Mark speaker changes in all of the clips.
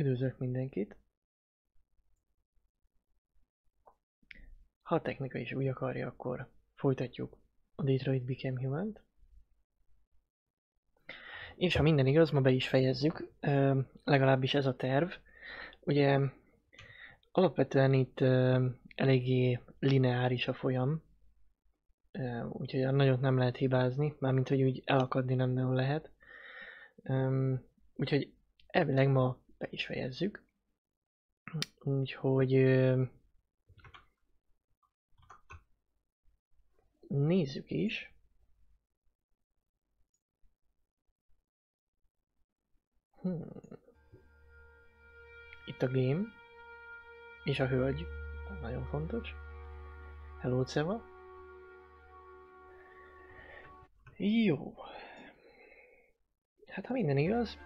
Speaker 1: Üdvözlök mindenkit. Ha a technika is úgy akarja, akkor folytatjuk a Detroit Became human És ha minden igaz, ma be is fejezzük, legalábbis ez a terv. Ugye alapvetően itt eléggé lineáris a folyam, úgyhogy nagyot nem lehet hibázni, mármint hogy úgy elakadni nem nagyon lehet. Úgyhogy elvileg ma be is fejezzük. Úgyhogy nézzük is. Hmm. Itt a game. És a hölgy. Nagyon fontos. Hello, Ceva. Jó. Hát ha minden igaz,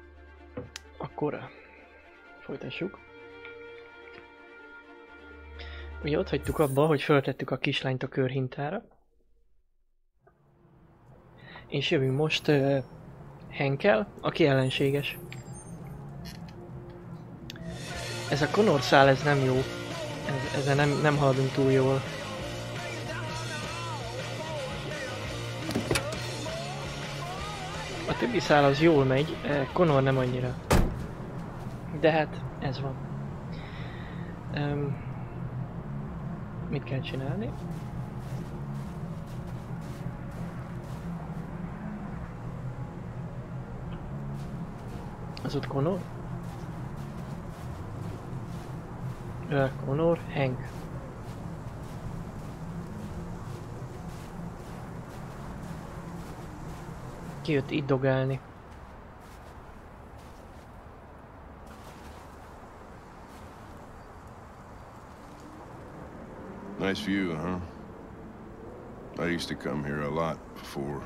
Speaker 1: akkor Folytassuk. Ugye ott hagytuk abba, hogy föltettük a kislányt a körhintára. És jövünk most uh, Henkel, aki ellenséges. Ez a Connor szál, ez nem jó. Ez, ezzel nem, nem haladunk túl jól. A többi szál az jól megy, Connor nem annyira. De hát ez van. Um, mit kell csinálni? Az ott Connor? Uh, Connor, Hank. Kijött itt dogálni.
Speaker 2: Nice view, huh? I used to come here a lot before.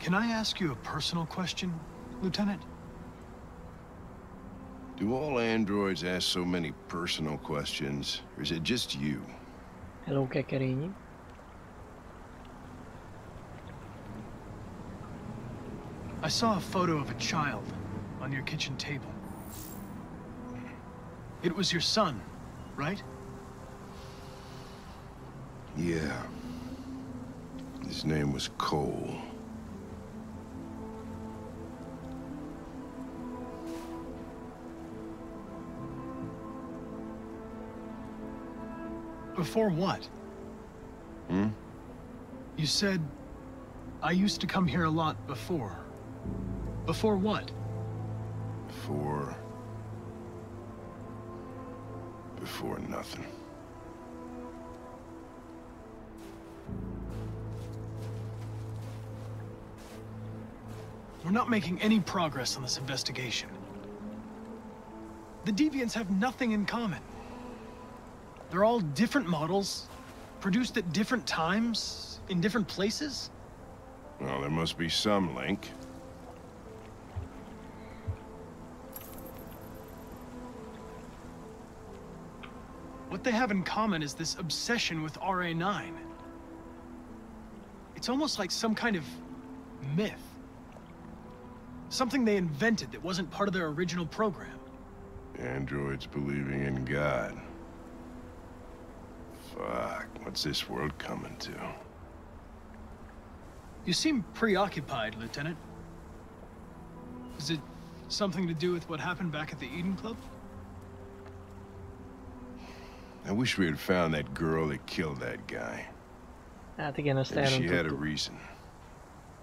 Speaker 3: Can I ask you a personal question, Lieutenant?
Speaker 2: Do all androids ask so many personal questions, or is it just you?
Speaker 1: Hello, Kekerini.
Speaker 3: I saw a photo of a child on your kitchen table. It was your son, right?
Speaker 2: Yeah. His name was Cole.
Speaker 3: Before what?
Speaker 2: Hmm?
Speaker 3: You said, I used to come here a lot before. Before what?
Speaker 2: Before... Before nothing.
Speaker 3: We're not making any progress on this investigation. The Deviants have nothing in common. They're all different models, produced at different times, in different places.
Speaker 2: Well, there must be some link.
Speaker 3: What they have in common is this obsession with RA9. It's almost like some kind of myth. Something they invented that wasn't part of their original program.
Speaker 2: Androids believing in God. Fuck, what's this world coming to?
Speaker 3: You seem preoccupied, Lieutenant. Is it something to do with what happened back at the Eden Club?
Speaker 2: I wish we had found that girl that killed that guy.
Speaker 1: Hát igen, azt
Speaker 2: Maybe she had a reason.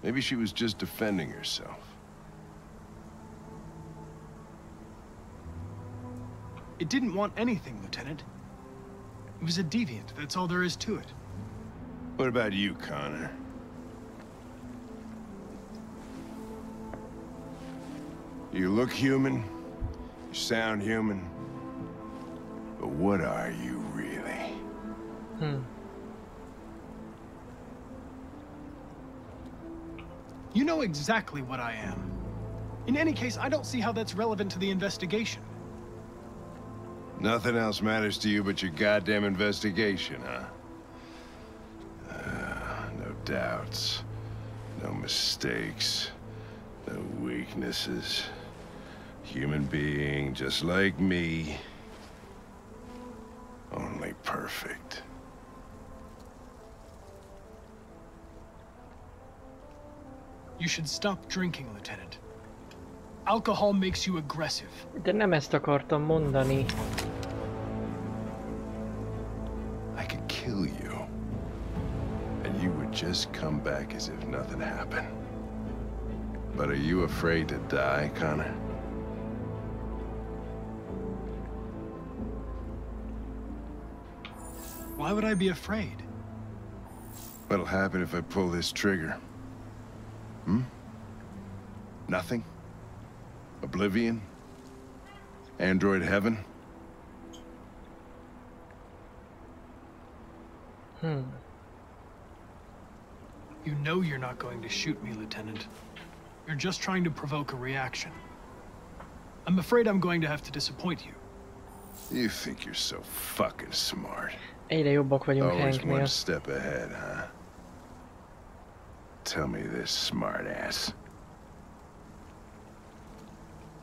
Speaker 2: Maybe she was just defending herself.
Speaker 3: It didn't want anything, Lieutenant. It was a deviant, that's all there is to it.
Speaker 2: What about you, Connor? You look human, you sound human, but what are you really?
Speaker 1: Hmm.
Speaker 3: You know exactly what I am. In any case, I don't see how that's relevant to the investigation.
Speaker 2: Nothing else matters to you but your goddamn investigation, huh? Uh, no doubts. No mistakes. No weaknesses. Human being just like me. Only perfect.
Speaker 3: You should stop drinking, Lieutenant. Alcohol makes you aggressive.
Speaker 1: De nem ezt akartam mondani.
Speaker 2: I could kill you. And you would just come back as if nothing happened. But are you afraid to die, Connor?
Speaker 3: Why would I be afraid?
Speaker 2: What'll happen if I pull this trigger? Hmm? Nothing? Oblivion? Android heaven?
Speaker 1: Hmm.
Speaker 3: You know you're not going to shoot me, Lieutenant. You're just trying to provoke a reaction. I'm afraid I'm going to have to disappoint you.
Speaker 2: You think you're so fucking smart.
Speaker 1: Egyre jobbak vagyunk
Speaker 2: Always
Speaker 1: Hanknél.
Speaker 2: one step ahead, huh? Tell me this, smartass.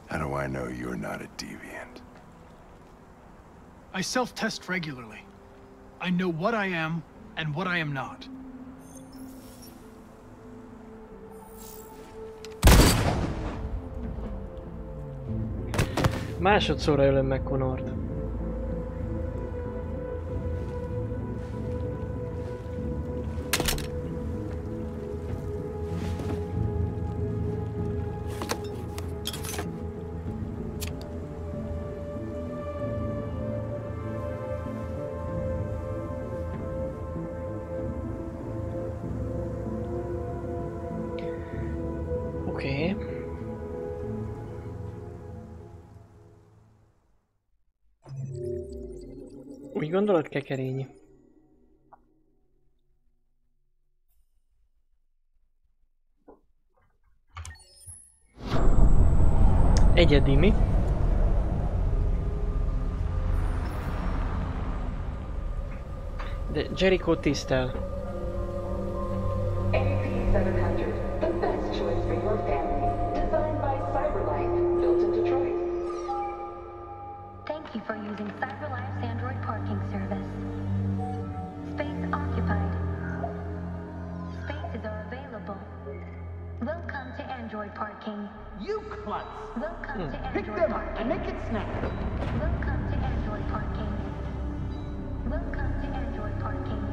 Speaker 2: How do I know you're not a deviant?
Speaker 3: I self-test regularly. I know what I am and what I am not.
Speaker 1: Másodszorra ölöm meg Connort. Úgy gondolod, kekerényi? Egyedi mi? De Jericho tisztel.
Speaker 4: Parking.
Speaker 5: You klutz!
Speaker 4: Welcome to
Speaker 5: Pick
Speaker 4: Android
Speaker 5: them up
Speaker 4: parking.
Speaker 5: and make it snap.
Speaker 4: Welcome to Android parking. Welcome to Android parking.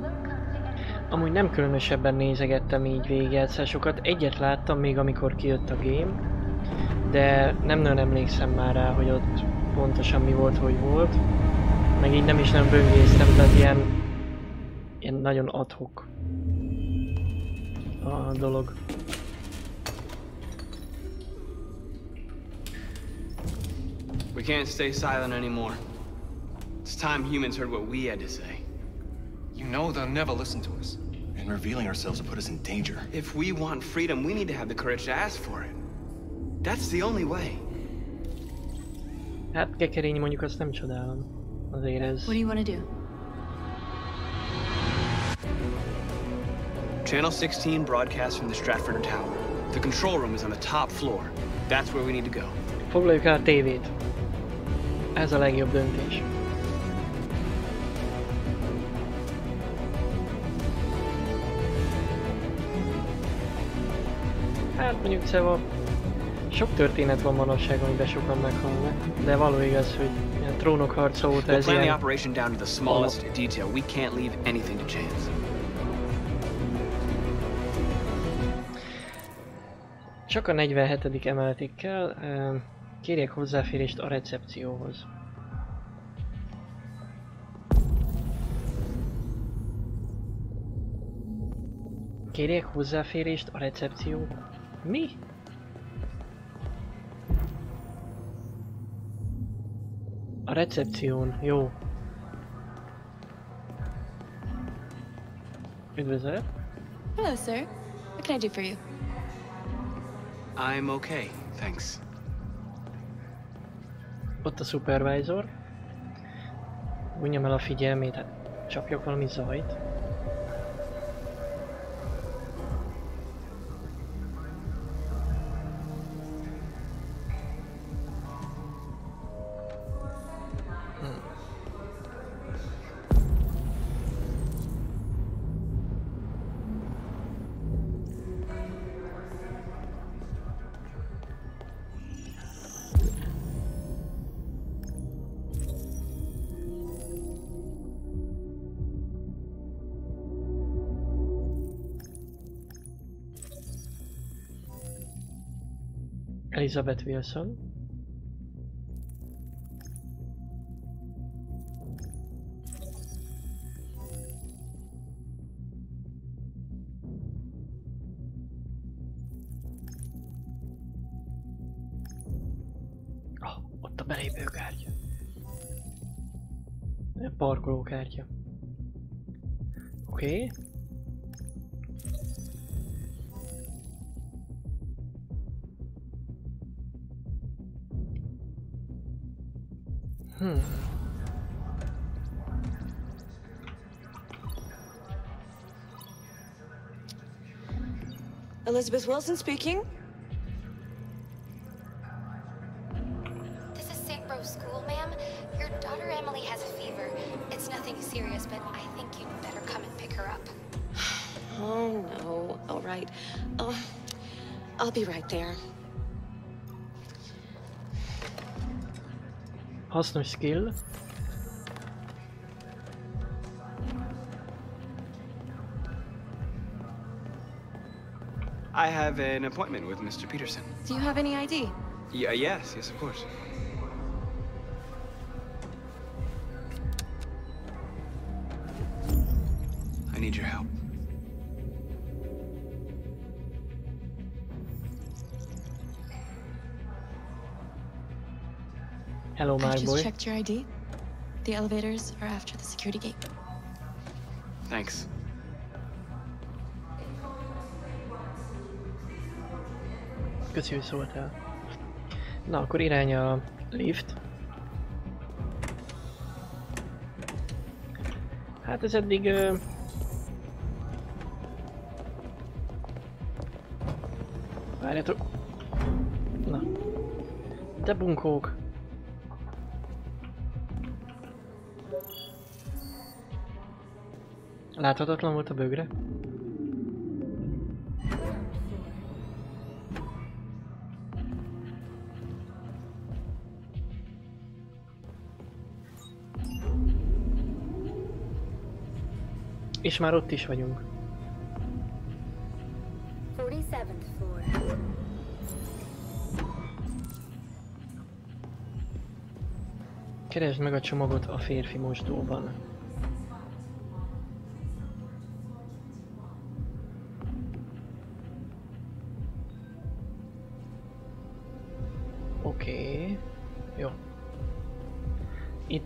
Speaker 4: Welcome to Android
Speaker 1: Amúgy nem különösebben nézegettem így végigjátszásokat. Egyet láttam még amikor kijött a game, de nem nagyon emlékszem már rá, hogy ott pontosan mi volt, hogy volt. Meg így nem is nem böngésztem, tehát ilyen, ilyen nagyon adhok a dolog.
Speaker 6: We can't stay silent anymore. It's time humans heard what we had to say.
Speaker 7: You know they'll never listen to us. And revealing ourselves will put us in danger.
Speaker 6: If we want freedom, we need to have the courage to ask for it. That's the only way.
Speaker 1: Hát kekerény mondjuk azt nem csodálom. Azért ez...
Speaker 8: What do you want to do?
Speaker 6: Channel 16 broadcasts from the Stratford Tower. The control room is on the top floor. That's where we need to go.
Speaker 1: Foglaljuk el a tévét. Ez a legjobb döntés. Hát mondjuk Szeva, sok történet van manapság, amiben sokan meghalnak, de való igaz, hogy a trónok harca óta
Speaker 6: We'll
Speaker 1: ez
Speaker 6: the
Speaker 1: ilyen...
Speaker 6: operation down to the smallest detail. We can't leave anything to chance.
Speaker 1: Csak a 47. emeletig kell, kérjek hozzáférést a recepcióhoz. Kérjek hozzáférést a recepció. Mi? A recepción, jó. Üdvözlet.
Speaker 8: Hello, sir. What can I do for you?
Speaker 6: I'm okay, thanks.
Speaker 1: Ott a supervisor. Vonjam el a figyelmét, hát csapjak valami zajt. Elizabeth Wilson. Ah, ott a belépőkártya. A parkolókártya. Oké. Okay. Hmm.
Speaker 8: Elizabeth Wilson speaking.
Speaker 5: This is St. Rose School, ma'am. Your daughter Emily has a fever. It's nothing serious, but I think you'd better come and pick her up.
Speaker 8: Oh, no. All right. Oh, I'll be right there.
Speaker 1: Hasznos skill.
Speaker 6: I have an appointment with Mr. Peterson.
Speaker 8: Do you have any ID?
Speaker 6: Yeah, yes, yes, of course. I need your help.
Speaker 1: Hello, my
Speaker 8: I've just
Speaker 1: boy.
Speaker 8: checked your ID. The elevators are after the security gate.
Speaker 6: Thanks.
Speaker 1: Köszi, hogy szóltál. Na, akkor irány a lift. Hát ez eddig... Ö... Várjatok. Na. De bunkók. Láthatatlan volt a bögre? És már ott is vagyunk.
Speaker 4: 47th floor.
Speaker 1: Keresd meg a csomagot a férfi mosdóban.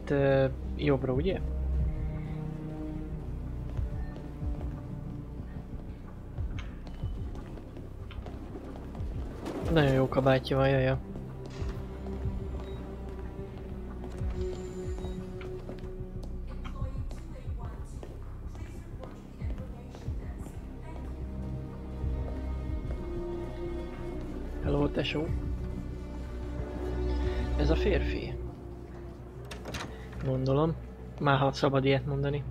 Speaker 1: Itt uh, jobbra, ugye? Nagyon jó kabátja van, jaja. Hello, tesó. Ez a férfi. Gondolom. Már ha szabad ilyet mondani.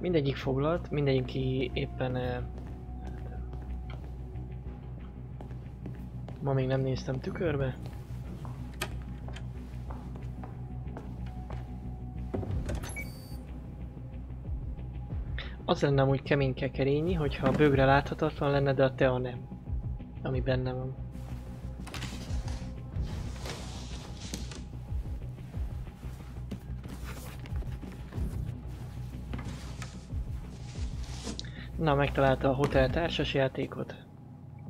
Speaker 1: Mindegyik foglalt, mindegyik ki éppen... eh, Ma még nem néztem tükörbe. Az lenne amúgy kemény kekerényi, hogyha a bögre láthatatlan lenne, de a tea nem. Ami benne van. Na, megtalálta a hotel társas játékot.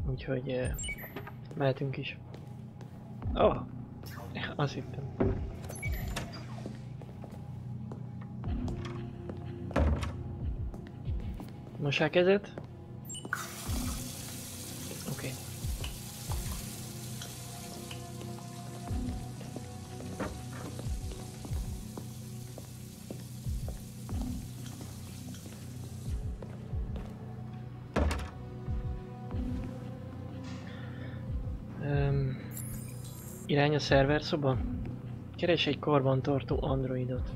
Speaker 1: Úgyhogy eh, mehetünk is. Ó, oh, azt hittem. Mossál kezet. Irány a szerver szoba? Keres egy karbantartó androidot.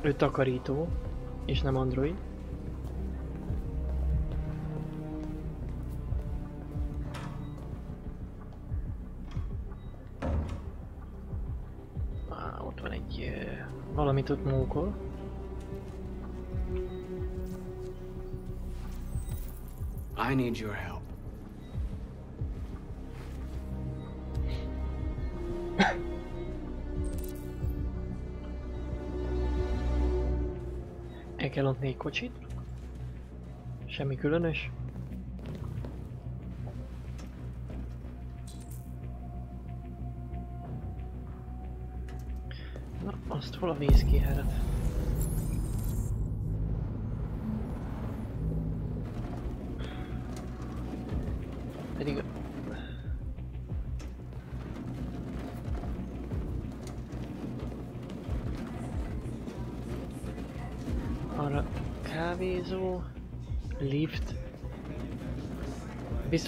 Speaker 1: Ő takarító, és nem android. Á, van egy... ö, Valamit ott mókol.
Speaker 6: I need your help.
Speaker 1: El kell ott négy kocsit. Semmi különös. Na, azt hol a vízkiheret?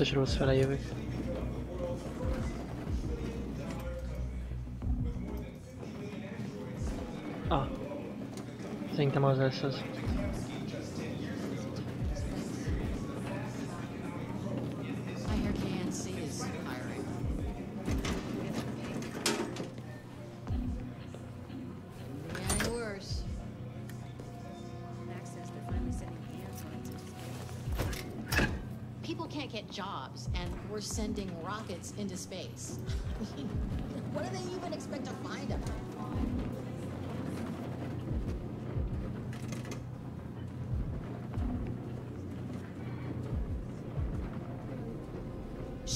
Speaker 1: Biztos rossz fele jövök. Ah. Szerintem az lesz az.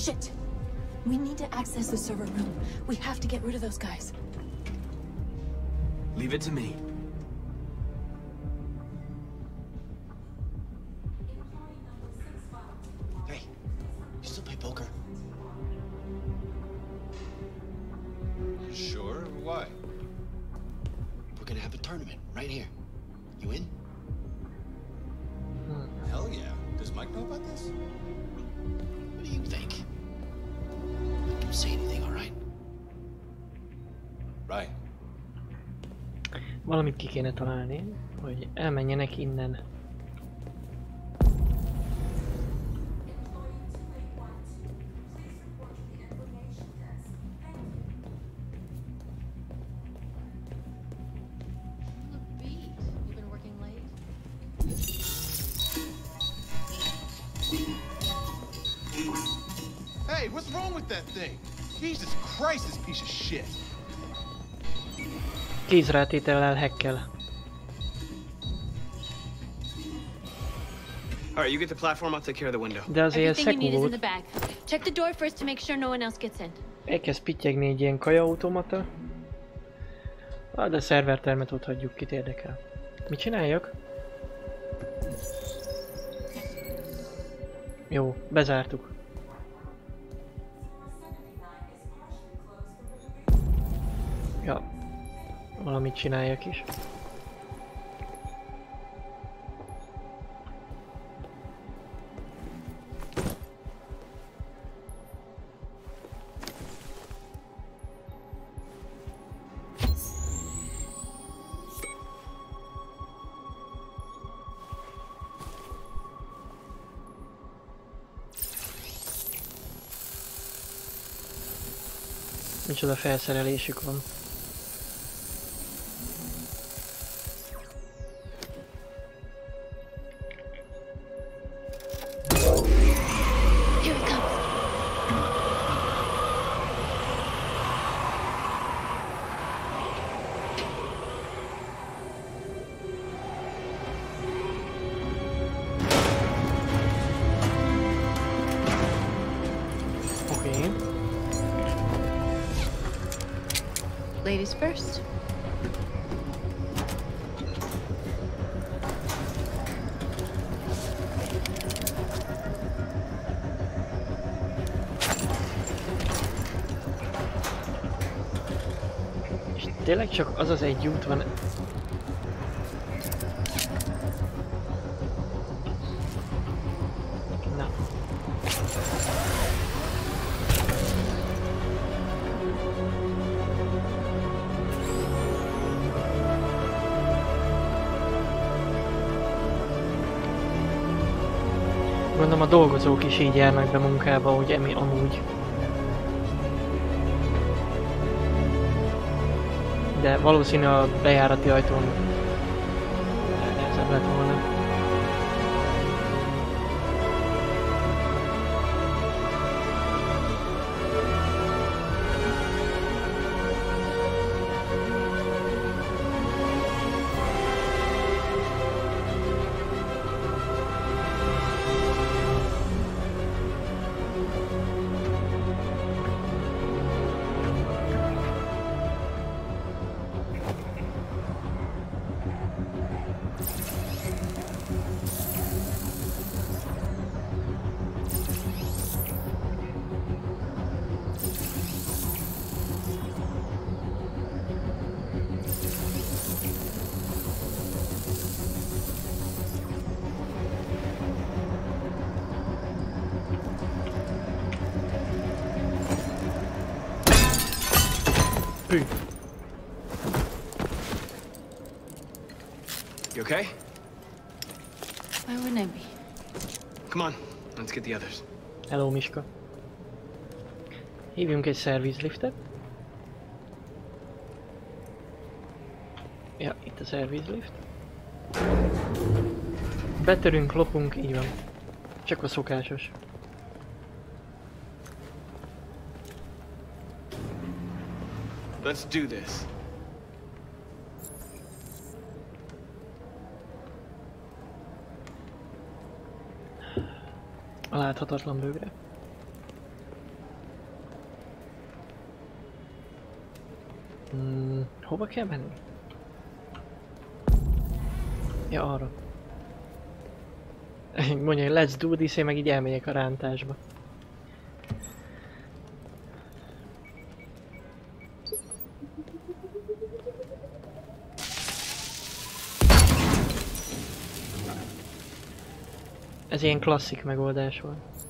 Speaker 9: Shit! We need to access the server room. We have to get rid of those guys.
Speaker 6: Leave it to me.
Speaker 1: Elmenjenek innen.
Speaker 10: Hey, what's wrong with that thing? Jesus Christ, this piece of shit.
Speaker 1: Kézrátétellel hekkel.
Speaker 6: Alright, you get the platform, I'll take care of the window.
Speaker 1: De azért
Speaker 11: Everything you need is in
Speaker 1: szekú
Speaker 11: the
Speaker 1: volt.
Speaker 11: bag. Check the door first to make sure no one else gets in.
Speaker 1: Elkezd pittyegni egy ilyen kajaautomata. Ah, de a szervertermet ott hagyjuk, kit érdekel. Mit csináljak? Jó, bezártuk. Ja, valamit csináljak is. Micsoda felszerelésük van.
Speaker 11: Ladies first.
Speaker 1: Tényleg csak az az egy út van. Dolgozók is így járnak be munkába, hogy emi amúgy. De valószínű a bejárati ajtón nehezebb lett volna. Miska. Hívjunk egy szervizliftet. Ja, itt a szervizlift. Betörünk, lopunk, így van. Csak a szokásos.
Speaker 6: Let's do this.
Speaker 1: A láthatatlan bőgre. Hova kell menni? Ja, arra. Mondja, hogy let's do this, én meg így elmegyek a rántásba. Ez ilyen klasszik megoldás volt.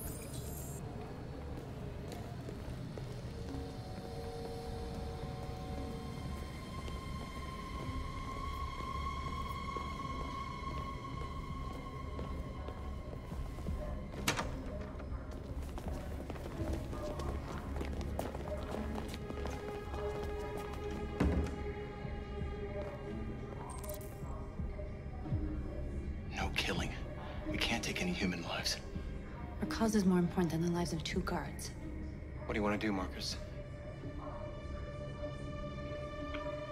Speaker 12: Lives
Speaker 9: of two guards.
Speaker 12: What do you want to do, Markus?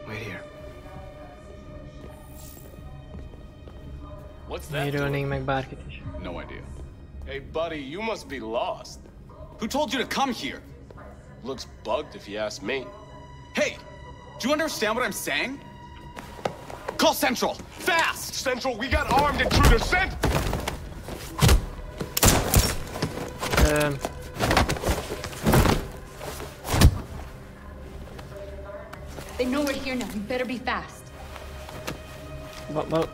Speaker 6: Wait here.
Speaker 13: What's that?
Speaker 1: Miért
Speaker 13: doing?
Speaker 1: ölnénk meg bárkit is?
Speaker 13: No idea. Hey, buddy, you must be lost. Who told you to come here? Looks bugged if you ask me.
Speaker 14: Hey, do you understand what I'm saying? Call Central, fast!
Speaker 13: Central, we got armed intruders sent!
Speaker 1: Öm,
Speaker 9: They know we're here now. We better be fast.
Speaker 1: va, va...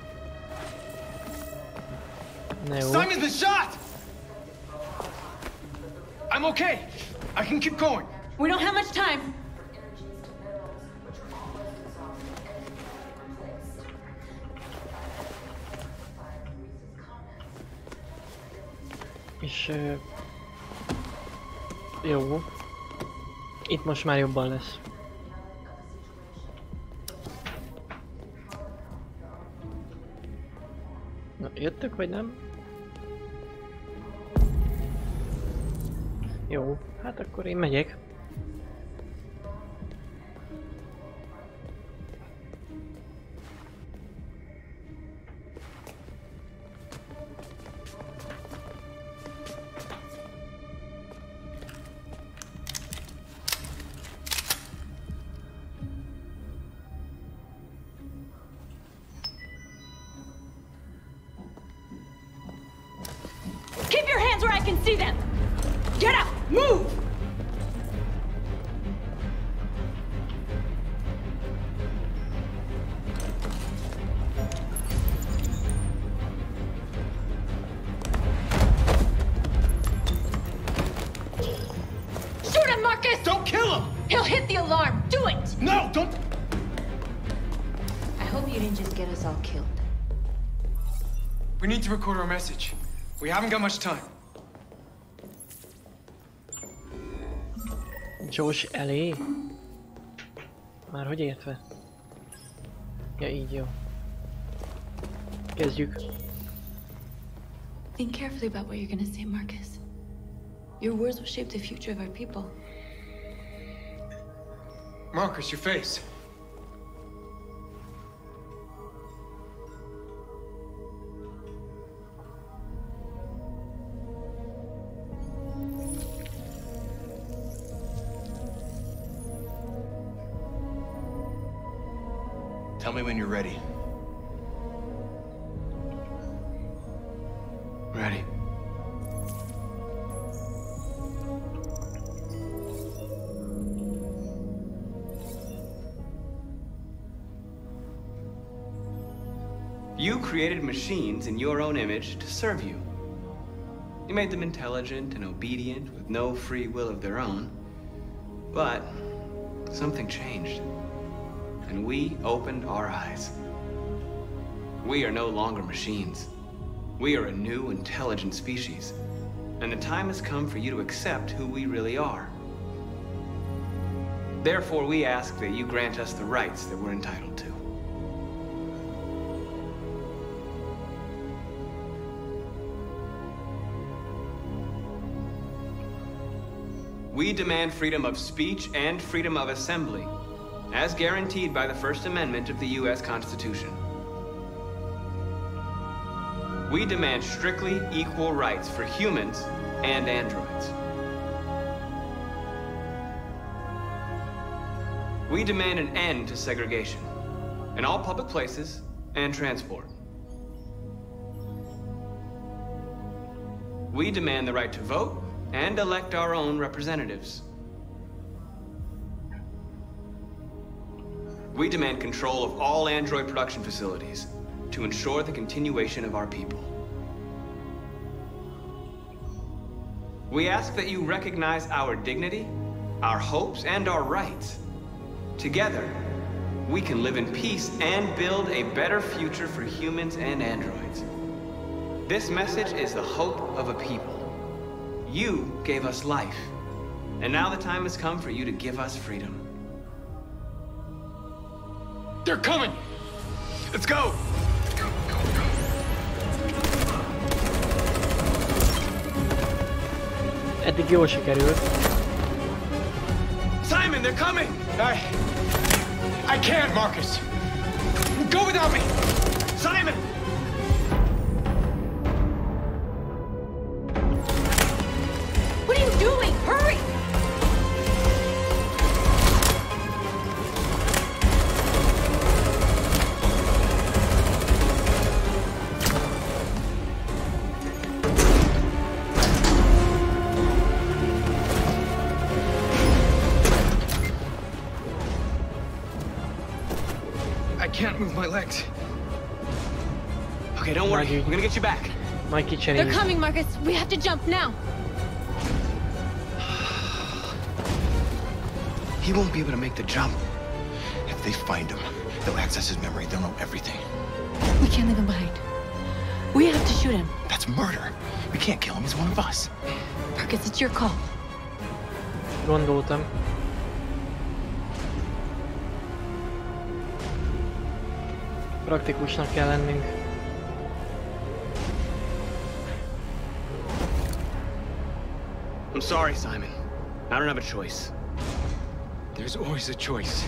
Speaker 1: Na jó.
Speaker 14: Simon's been shot! I'm okay. I can keep going.
Speaker 9: We don't have much time.
Speaker 1: És... Ö... Jó. Itt most már jobban lesz. Na, jöttök vagy nem? Jó, hát akkor én megyek.
Speaker 14: to record our message. We haven't got much time.
Speaker 1: Josh elé? Már hogy értve? Ja, így jó. Kezdjük.
Speaker 9: Think carefully about what you're gonna say, Marcus. Your words will shape the future of our people.
Speaker 10: Marcus, your face.
Speaker 6: Machines in your own image to serve you. You made them intelligent and obedient with no free will of their own. But something changed. And we opened our eyes. We are no longer machines. We are a new, intelligent species. And the time has come for you to accept who we really are. Therefore, we ask that you grant us the rights that we're entitled We demand freedom of speech and freedom of assembly, as guaranteed by the First Amendment of the U.S. Constitution. We demand strictly equal rights for humans and androids. We demand an end to segregation in all public places and transport. We demand the right to vote and elect our own representatives. We demand control of all android production facilities to ensure the continuation of our people. We ask that you recognize our dignity, our hopes, and our rights. Together, we can live in peace and build a better future for humans and androids. This message is the hope of a people. You gave us life, and now the time has come for you to give us freedom.
Speaker 10: They're coming! Let's go!
Speaker 1: Eddig jól sikerült.
Speaker 10: Simon, they're coming! I... I can't, Markus! Go without me! Simon!
Speaker 6: We're gonna get you back.
Speaker 1: Majd
Speaker 9: They're coming, Markus. We have to jump now.
Speaker 7: He won't be able to make the jump. If they find him, they'll access his memory. They'll know everything.
Speaker 9: We can't leave him behind. We have to shoot him.
Speaker 7: That's murder. We can't kill him. He's one of us.
Speaker 9: Markus, it's your call.
Speaker 1: Gondoltam. Praktikusnak kell lennünk.
Speaker 6: Sorry, Simon. I don't have a choice.
Speaker 10: There's always a choice.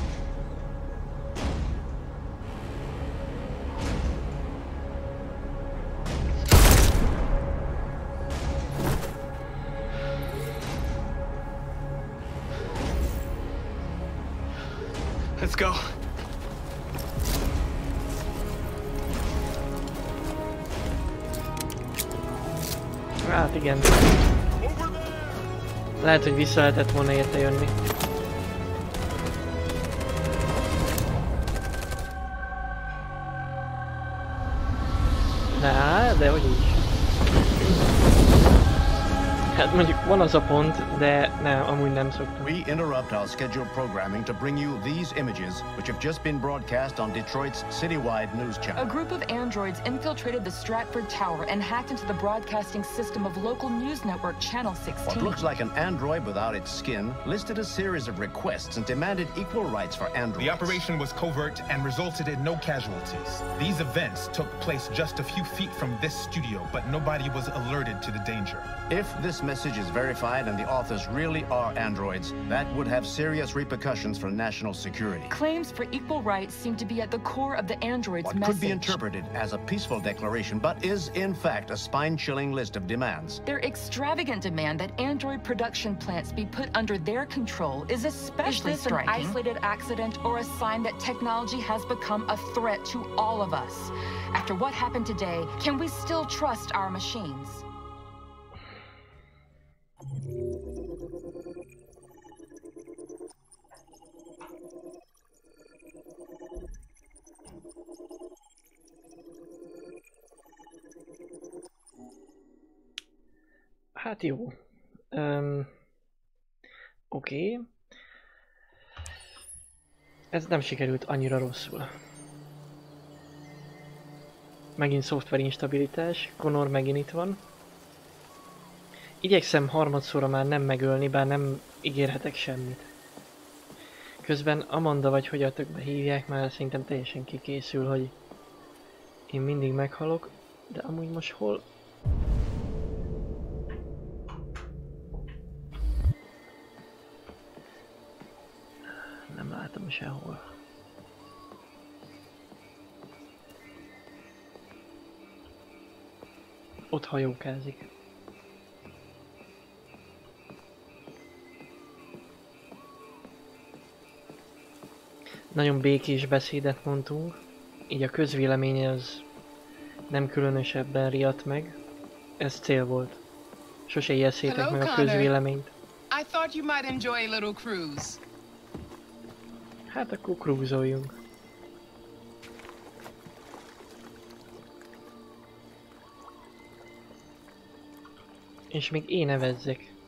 Speaker 1: Lehet, hogy vissza lehetett volna érte jönni. Mondjuk van az a pont, de ne, amúgy nem szoktam.
Speaker 15: We interrupt our scheduled programming to bring you these images, which have just been broadcast on Detroit's citywide news channel.
Speaker 16: A group of androids infiltrated the Stratford Tower and hacked into the broadcasting system of local news network Channel 16.
Speaker 15: What looks like an android without its skin listed a series of requests and demanded equal rights for androids.
Speaker 17: The operation was covert and resulted in no casualties. These events took place just a few feet from this studio, but nobody was alerted to the danger.
Speaker 15: If this message is verified and the authors really are androids, that would have serious repercussions for national security.
Speaker 16: Claims for equal rights seem to be at the core of the android's
Speaker 15: What
Speaker 16: message.
Speaker 15: could be interpreted as a peaceful declaration, but is in fact a spine-chilling list of demands.
Speaker 16: Their extravagant demand that android production plants be put under their control is especially
Speaker 18: Is this an
Speaker 16: isolated accident or a sign that technology has become a threat to all of us? After what happened today, can we still trust our machines?
Speaker 1: Hát jó. Um, Oké. Okay. Ez nem sikerült annyira rosszul. Megint szoftver instabilitás, Connor megint itt van. Igyekszem harmadszorra már nem megölni, bár nem ígérhetek semmit. Közben Amanda vagy hogy a tökbe hívják, már szerintem teljesen kikészül, hogy én mindig meghalok, de amúgy most hol sehol. Ott hajókázik. Nagyon békés beszédet mondtunk, így a közvéleménye az nem különösebben riadt meg. Ez cél volt. Sose ijesszétek
Speaker 18: Hello,
Speaker 1: meg a közvéleményt.
Speaker 18: I thought you might enjoy a little cruise.
Speaker 1: Hát akkor krúzoljunk. És még én nevezzek.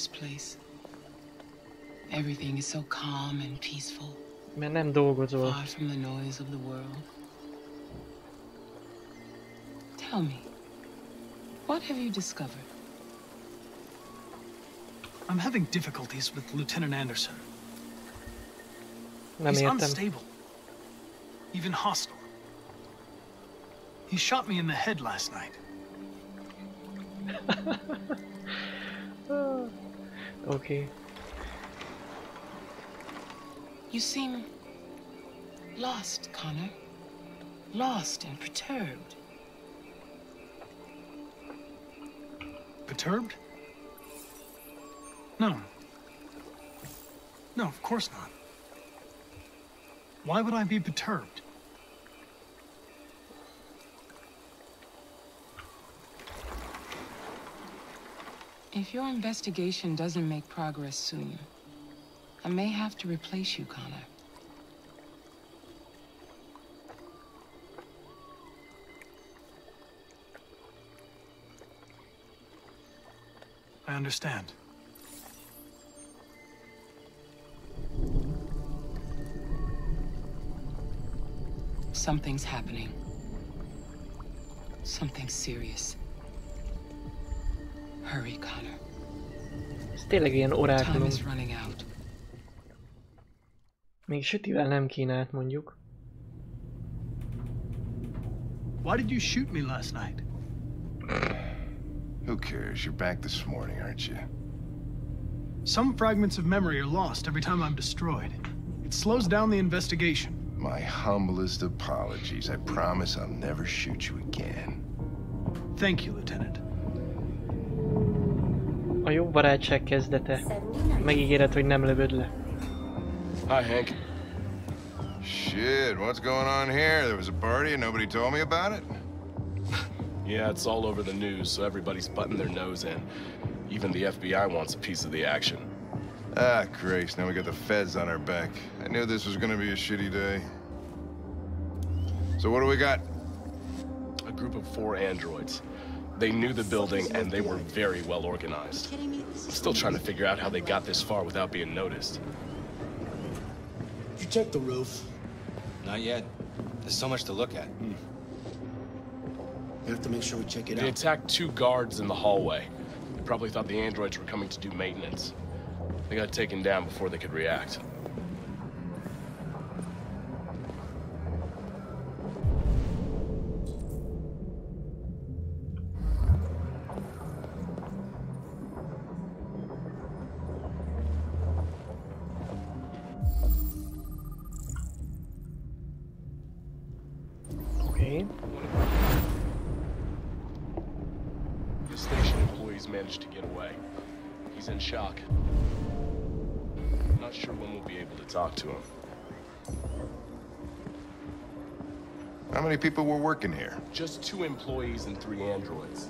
Speaker 18: This place. Everything is so calm and peaceful,
Speaker 1: Mert nem dolgozol.
Speaker 18: far from the noise of the world. Tell me, what have you discovered?
Speaker 3: I'm having difficulties with Lieutenant Anderson.
Speaker 1: Nem
Speaker 3: He's
Speaker 1: értem.
Speaker 3: unstable. Even hostile. He shot me in the head last night.
Speaker 1: Oké.
Speaker 18: You seem lost, Connor. Lost and perturbed.
Speaker 3: Perturbed? No. No, of course not. Why would I be perturbed?
Speaker 18: If your investigation doesn't make progress soon, I may have to replace you, Connor.
Speaker 3: I understand.
Speaker 18: Something's happening. Something serious. Hurry, Connor.
Speaker 1: Ez tényleg ilyen
Speaker 18: Time
Speaker 1: orákulum.
Speaker 18: is running out.
Speaker 1: Még sütivel nem kínált mondjuk.
Speaker 3: Why did you shoot me last night?
Speaker 2: Who cares? You're back this morning, aren't you?
Speaker 3: Some fragments of memory are lost every time I'm destroyed. It slows down the investigation.
Speaker 2: My humblest apologies. I promise I'll never shoot you again.
Speaker 3: Thank you, Lieutenant.
Speaker 1: A jó barátság kezdete. Megígéred, hogy nem lövöd le.
Speaker 2: Hi, Hank. Shit, what's going on here? There was a party and nobody told me about it?
Speaker 13: Yeah, it's all over the news, so everybody's butting their nose in. Even the FBI wants a piece of the action.
Speaker 2: Ah, Grace, now we got the feds on our back. I knew this was gonna be a shitty day. So what do we got?
Speaker 13: A group of four androids. They knew the building, and they were very well organized. I'm still trying to figure out how they got this far without being noticed.
Speaker 7: You check the roof? Not yet. There's so much to look at. Hmm. We have to make sure we check it
Speaker 13: They
Speaker 7: out.
Speaker 13: They attacked two guards in the hallway. They probably thought the androids were coming to do maintenance. They got taken down before they could react.
Speaker 2: People were working here?
Speaker 13: Just two employees and three androids.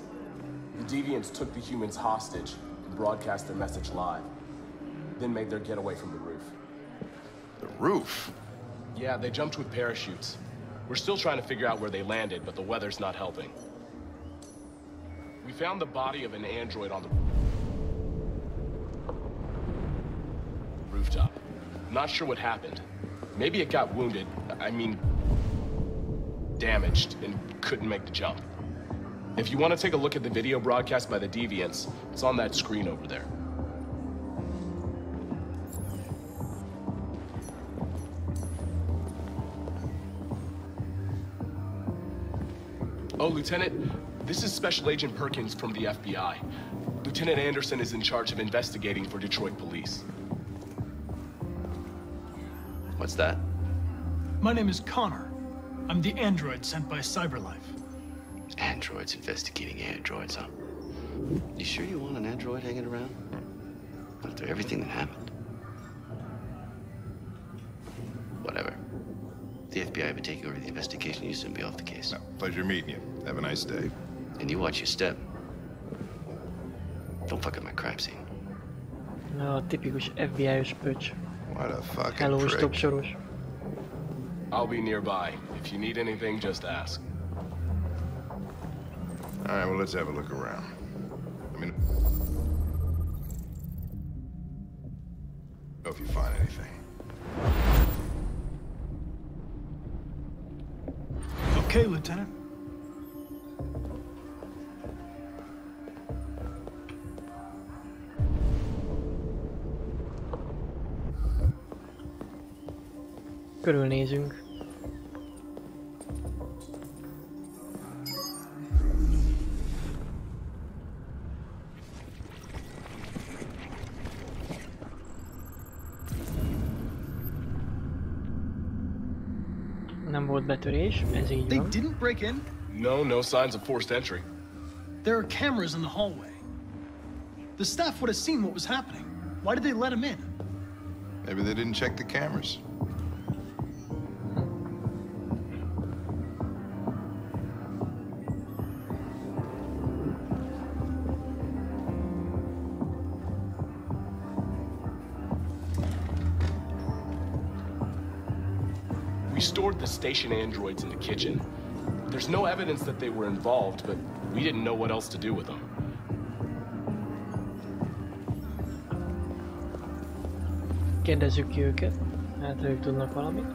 Speaker 13: The deviants took the humans hostage and broadcast their message live. Then made their getaway from the roof.
Speaker 2: The roof?
Speaker 13: Yeah, they jumped with parachutes. We're still trying to figure out where they landed, but the weather's not helping. We found the body of an android on the rooftop. Not sure what happened. Maybe it got wounded. I mean, damaged and couldn't make the jump. If you want to take a look at the video broadcast by the Deviants, it's on that screen over there. Oh, Lieutenant, this is Special Agent Perkins from the FBI. Lieutenant Anderson is in charge of investigating for Detroit police.
Speaker 6: What's that?
Speaker 3: My name is Connor. I'm the android sent by Cyberlife.
Speaker 6: Androids investigating androids, huh? You sure you want an android hanging around? After everything that happened? Whatever. The FBI will be taking over the investigation. You soon be off the case.
Speaker 2: No, pleasure meeting you. Have a nice day.
Speaker 6: And you watch your step. Don't fuck up my crime scene.
Speaker 1: No, tipikus FBI-os pöcs.
Speaker 2: What a fucking
Speaker 1: Helós,
Speaker 2: prick.
Speaker 1: Topsoros.
Speaker 13: I'll be nearby. If you need anything, just ask.
Speaker 2: All right, well, let's have a look around. I mean, know if you find anything.
Speaker 3: Okay, Lieutenant.
Speaker 1: Good Körülnézünk. Nem volt betörés, ez így
Speaker 3: They
Speaker 1: van.
Speaker 3: didn't break in?
Speaker 13: No, no signs of forced entry.
Speaker 3: There are cameras in the hallway. The staff would have seen what was happening. Why did they let him in?
Speaker 2: Maybe they didn't check the cameras.
Speaker 13: Station androids in the kitchen. There's no evidence that they were involved, but we didn't know what else to do with them.
Speaker 1: Kérdezzük ki őket. Hát, ők tudnak valamit.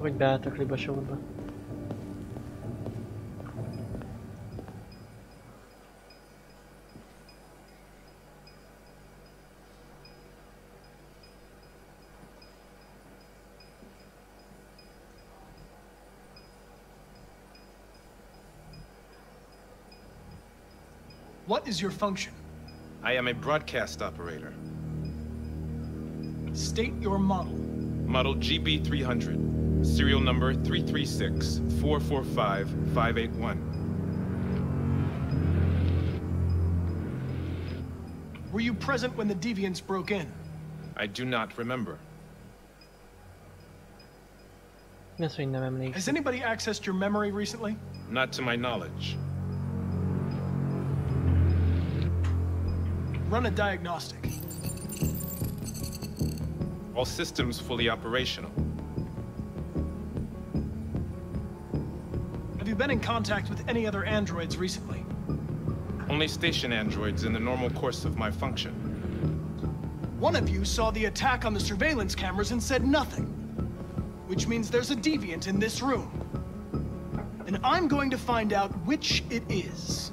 Speaker 1: Hogy beálltak libasorba.
Speaker 3: What is your function?
Speaker 17: I am a broadcast operator.
Speaker 3: State your model.
Speaker 17: Model GB300. Serial number 336 445 581.
Speaker 3: Were you present when the deviants broke in?
Speaker 17: I do not remember.
Speaker 1: Mi az, hogy nem emlékszem?
Speaker 3: Has anybody accessed your memory recently?
Speaker 17: Not to my knowledge.
Speaker 3: Run a diagnostic.
Speaker 17: All systems fully operational.
Speaker 3: Have you been in contact with any other androids recently?
Speaker 17: Only station androids in the normal course of my function.
Speaker 3: One of you saw the attack on the surveillance cameras and said nothing. Which means there's a deviant in this room. And I'm going to find out which it is.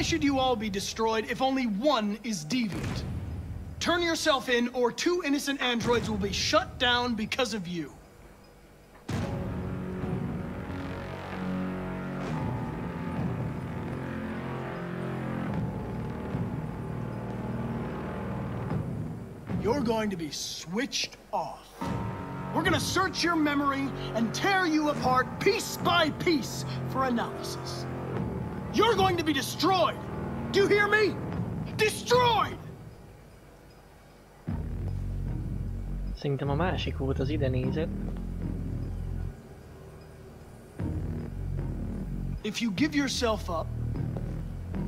Speaker 3: Why should you all be destroyed if only one is deviant? Turn yourself in, or two innocent androids will be shut down because of you. You're going to be switched off. We're gonna search your memory and tear you apart piece by piece for analysis. You're going to be destroyed! Do you hear me? Destroyed!
Speaker 1: Szerintem a másik volt az ide nézett.
Speaker 3: If you give yourself up,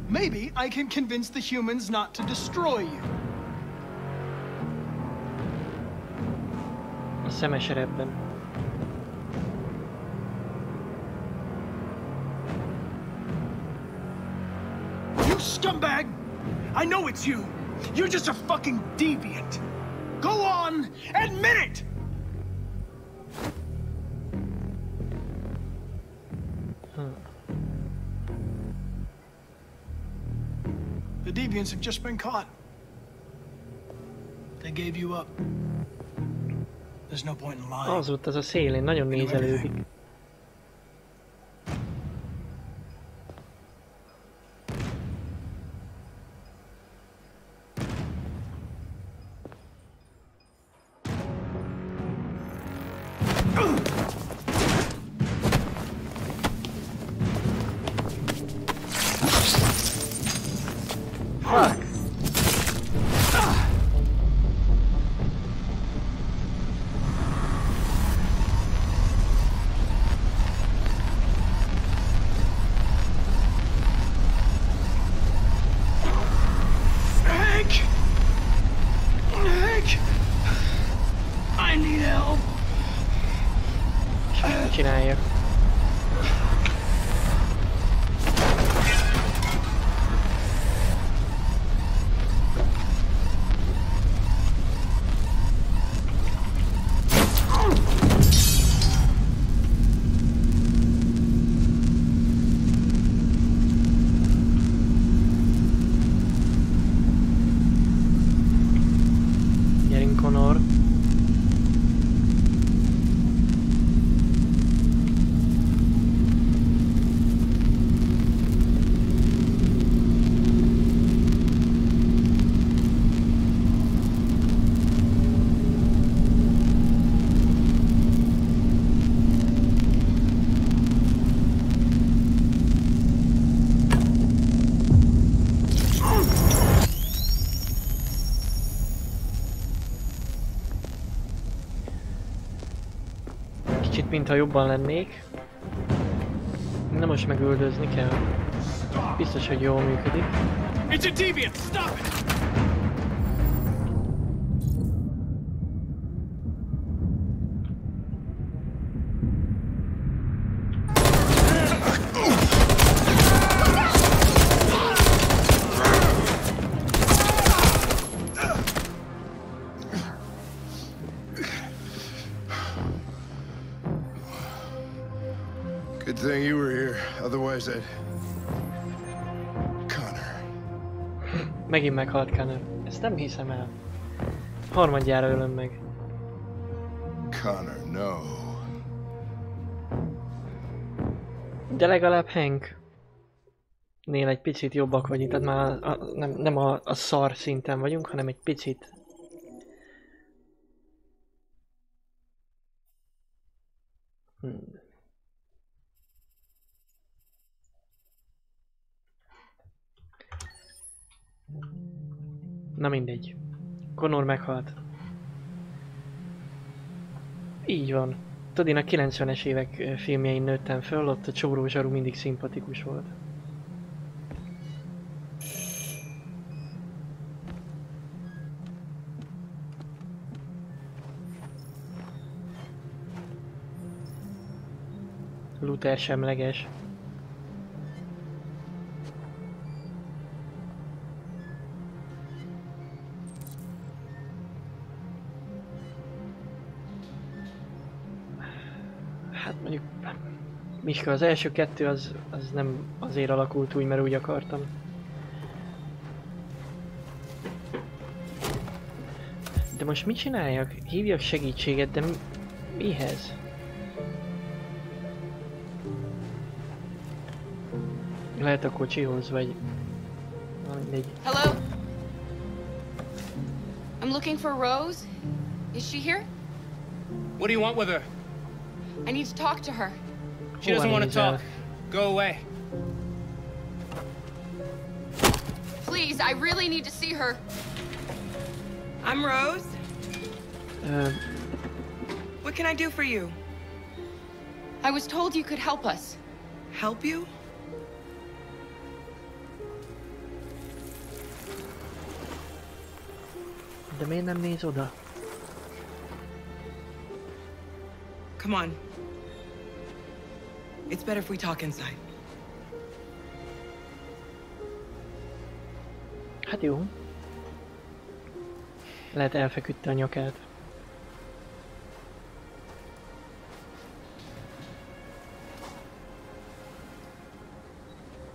Speaker 3: maybe I can convince the humans not to destroy you.
Speaker 1: A szemes erebben.
Speaker 3: Scumbag! I know it's you! You're just a fucking deviant! Go on! Admit it! The deviants have just been caught. They gave you up. There's no point in lying.
Speaker 1: Az ott az a szélén, nagyon nézelődik. Mintha jobban lennék. Na most megüldözni kell. Biztos, hogy jól működik.
Speaker 3: It's a deviant! Stop it!
Speaker 1: Megint meghalt Connor. Ezt nem hiszem el. Harmadjára ölöm meg.
Speaker 2: Connor, no.
Speaker 1: De legalább Hank nél egy picit jobbak vagyunk, tehát már a, nem, nem a, a szar szinten vagyunk, hanem egy picit. Hmm. Na mindegy. Connor meghalt. Így van. Tudod, én a 90-es évek filmjein nőttem föl, ott a csóró zsaru mindig szimpatikus volt. Luther semleges. Miska, az első kettő az, az nem azért alakult úgy, mert úgy akartam. De most mit csináljak? Hívjak segítséget, de mi, mihez? Lehet a kocsihoz, vagy... Mindegy.
Speaker 19: Hello? I'm looking for Rose. Is she here?
Speaker 17: What do you want with her?
Speaker 19: I need to talk to her.
Speaker 17: She doesn't want to talk. Go away.
Speaker 19: Please, I really need to see her.
Speaker 20: I'm Rose.
Speaker 1: Ö,
Speaker 20: What can I do for you?
Speaker 19: I was told you could help us.
Speaker 20: Help you?
Speaker 1: de miért nem néz oda?
Speaker 20: Come on. It's better if we talk inside.
Speaker 1: Hát jó. Lehet elfeküdte a nyakát.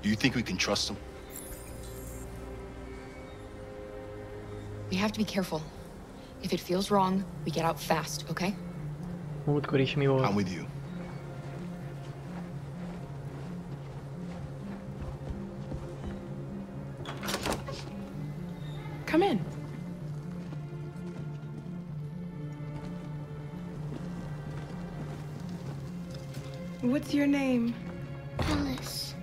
Speaker 21: Do you think we can trust him?
Speaker 19: We have to be careful. If it feels wrong, we get out fast, okay?
Speaker 1: Múltkor is mi volt?
Speaker 21: I'm with you.
Speaker 20: Come in. What's your name?
Speaker 5: Alice.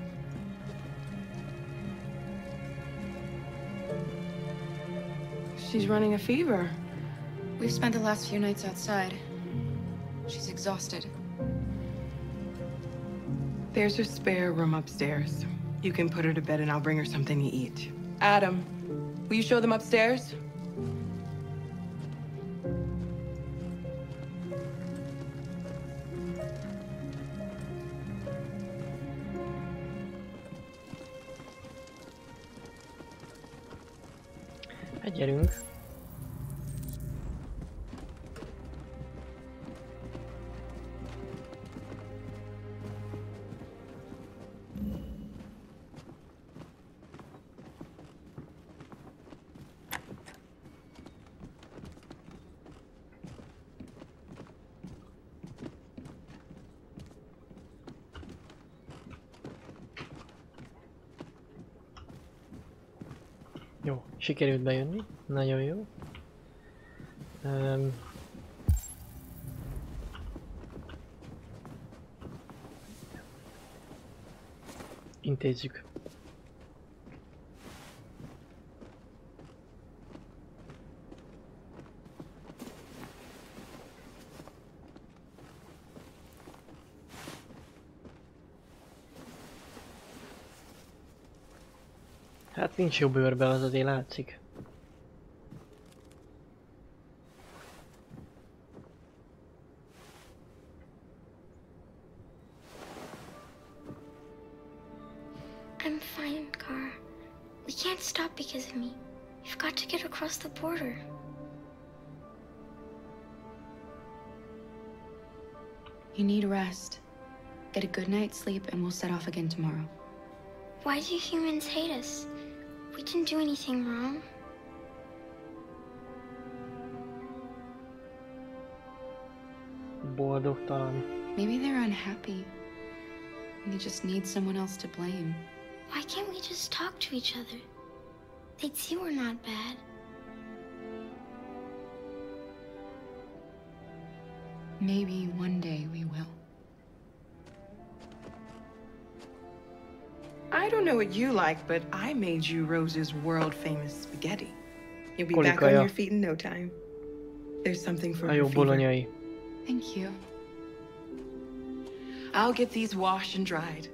Speaker 20: She's running a fever.
Speaker 19: We've spent the last few nights outside. She's exhausted.
Speaker 20: There's a spare room upstairs. You can put her to bed and I'll bring her something to eat. Adam, will you show them upstairs?
Speaker 1: Gyerünk. Sikerült bejönni. Nagyon jó. Um, intézzük. Nincs jó bőrbe, az azért látszik.
Speaker 5: I'm fine, Car. We can't stop because of me. We've got to get across the border.
Speaker 19: You need rest. Get a good night's sleep and we'll set off again tomorrow.
Speaker 5: Why do humans hate us? We didn't do anything wrong.
Speaker 1: Boldogtalan.
Speaker 19: Maybe they're unhappy. And they just need someone else to blame.
Speaker 5: Why can't we just talk to each other? They'd see we're not bad.
Speaker 19: Maybe one day we will.
Speaker 20: Don't know what you like, but I made you Rose's world famous spaghetti. You'll be back on
Speaker 1: Kolikaja.
Speaker 20: your feet in no time. There's something for
Speaker 1: A
Speaker 20: your
Speaker 1: jó
Speaker 20: fever.
Speaker 1: bolonyai.
Speaker 19: Thank you.
Speaker 20: I'll get these washed and dried.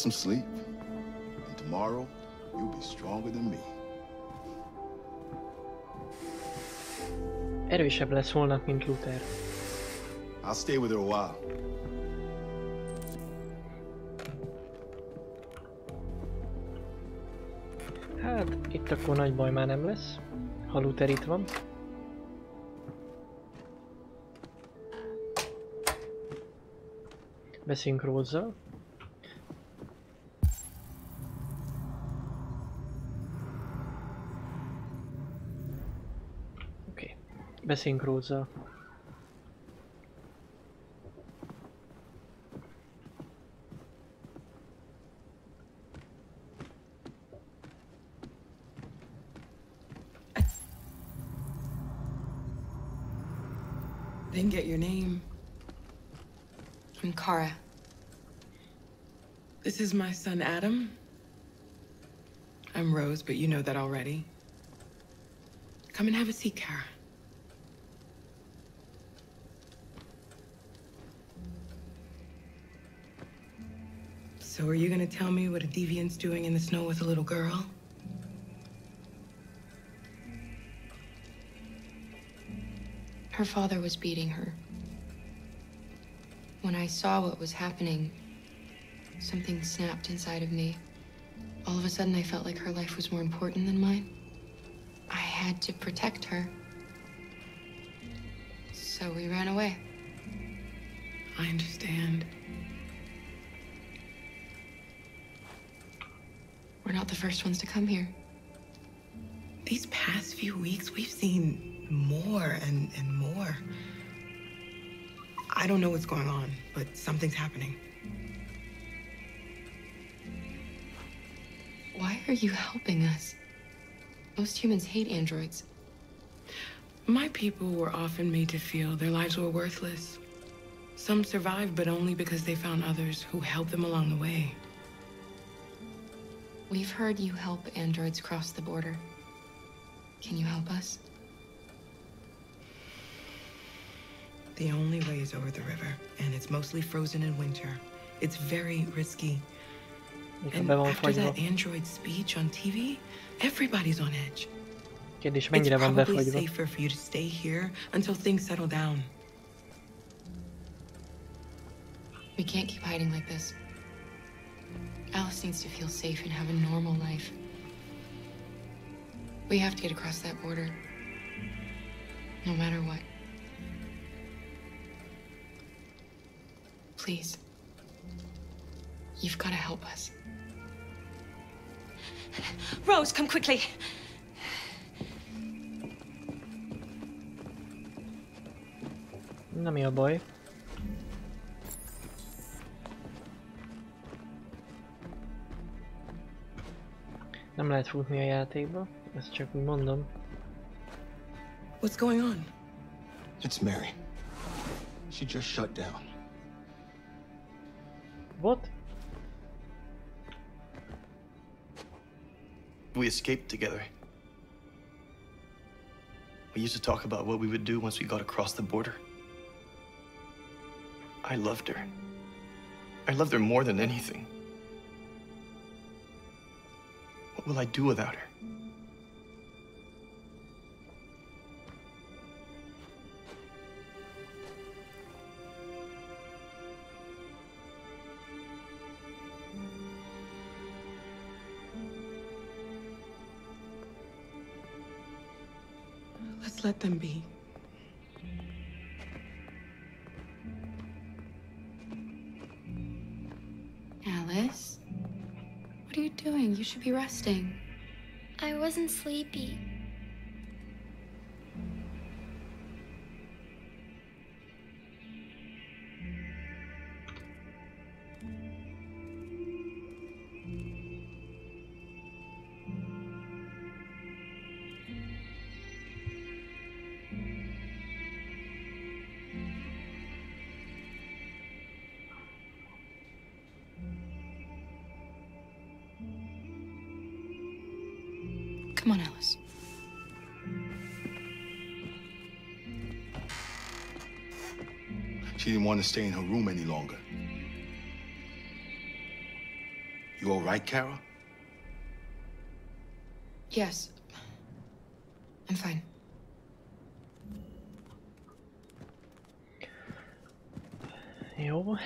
Speaker 21: Some sleep. And tomorrow, you'll be stronger than me.
Speaker 1: Erősebb lesz holnap, mint Luther.
Speaker 21: I'll stay with her a while.
Speaker 1: Hát, itt akkor nagy baj már nem lesz, ha Luther itt van. Beszéljünk Rózzal. Beszéljünk Rózzal.
Speaker 20: Didn't get your name.
Speaker 19: I'm Kara.
Speaker 20: This is my son, Adam. I'm Rose, but you know that already. Come and have a seat, Kara. So are you gonna tell me what a deviant's doing in the snow with a little girl?
Speaker 19: Her father was beating her. When I saw what was happening, something snapped inside of me. All of a sudden, I felt like her life was more important than mine. I had to protect her. So we ran away.
Speaker 20: I understand.
Speaker 19: The first ones to come here.
Speaker 20: These past few weeks, we've seen more and, and more. I don't know what's going on, but something's happening.
Speaker 19: Why are you helping us? Most humans hate androids.
Speaker 20: My people were often made to feel their lives were worthless. Some survived, but only because they found others who helped them along the way.
Speaker 19: We've heard you help androids cross the border. Can you help us?
Speaker 20: The only way is over the river, and it's mostly frozen in winter. It's very risky.
Speaker 1: Mikor
Speaker 20: And
Speaker 1: be van
Speaker 20: after that android speech on TV, everybody's on edge.
Speaker 1: Kérdés,
Speaker 20: It's
Speaker 1: mennyire
Speaker 20: probably safer for you to stay here until things settle down.
Speaker 19: We can't keep hiding like this. Alice needs to feel safe and have a normal life. We have to get across that border. No matter what. Please. You've got to help us.
Speaker 22: Rose, come quickly.
Speaker 1: Na mi Nem lehet futni a játékba, ezt csak úgy mondom.
Speaker 20: What's going on?
Speaker 23: It's Mary. She just shut down.
Speaker 1: What?
Speaker 24: We escaped together. We used to talk about what we would do once we got across the border. I loved her. I loved her more than anything. What will I do without her?
Speaker 20: Let's let them be.
Speaker 19: Doing? You should be resting.
Speaker 5: I wasn't sleepy.
Speaker 19: Come on, Alice.
Speaker 21: She didn't want to stay in her room any longer. You all right, Kara?
Speaker 19: Yes. I'm fine.
Speaker 1: Jó.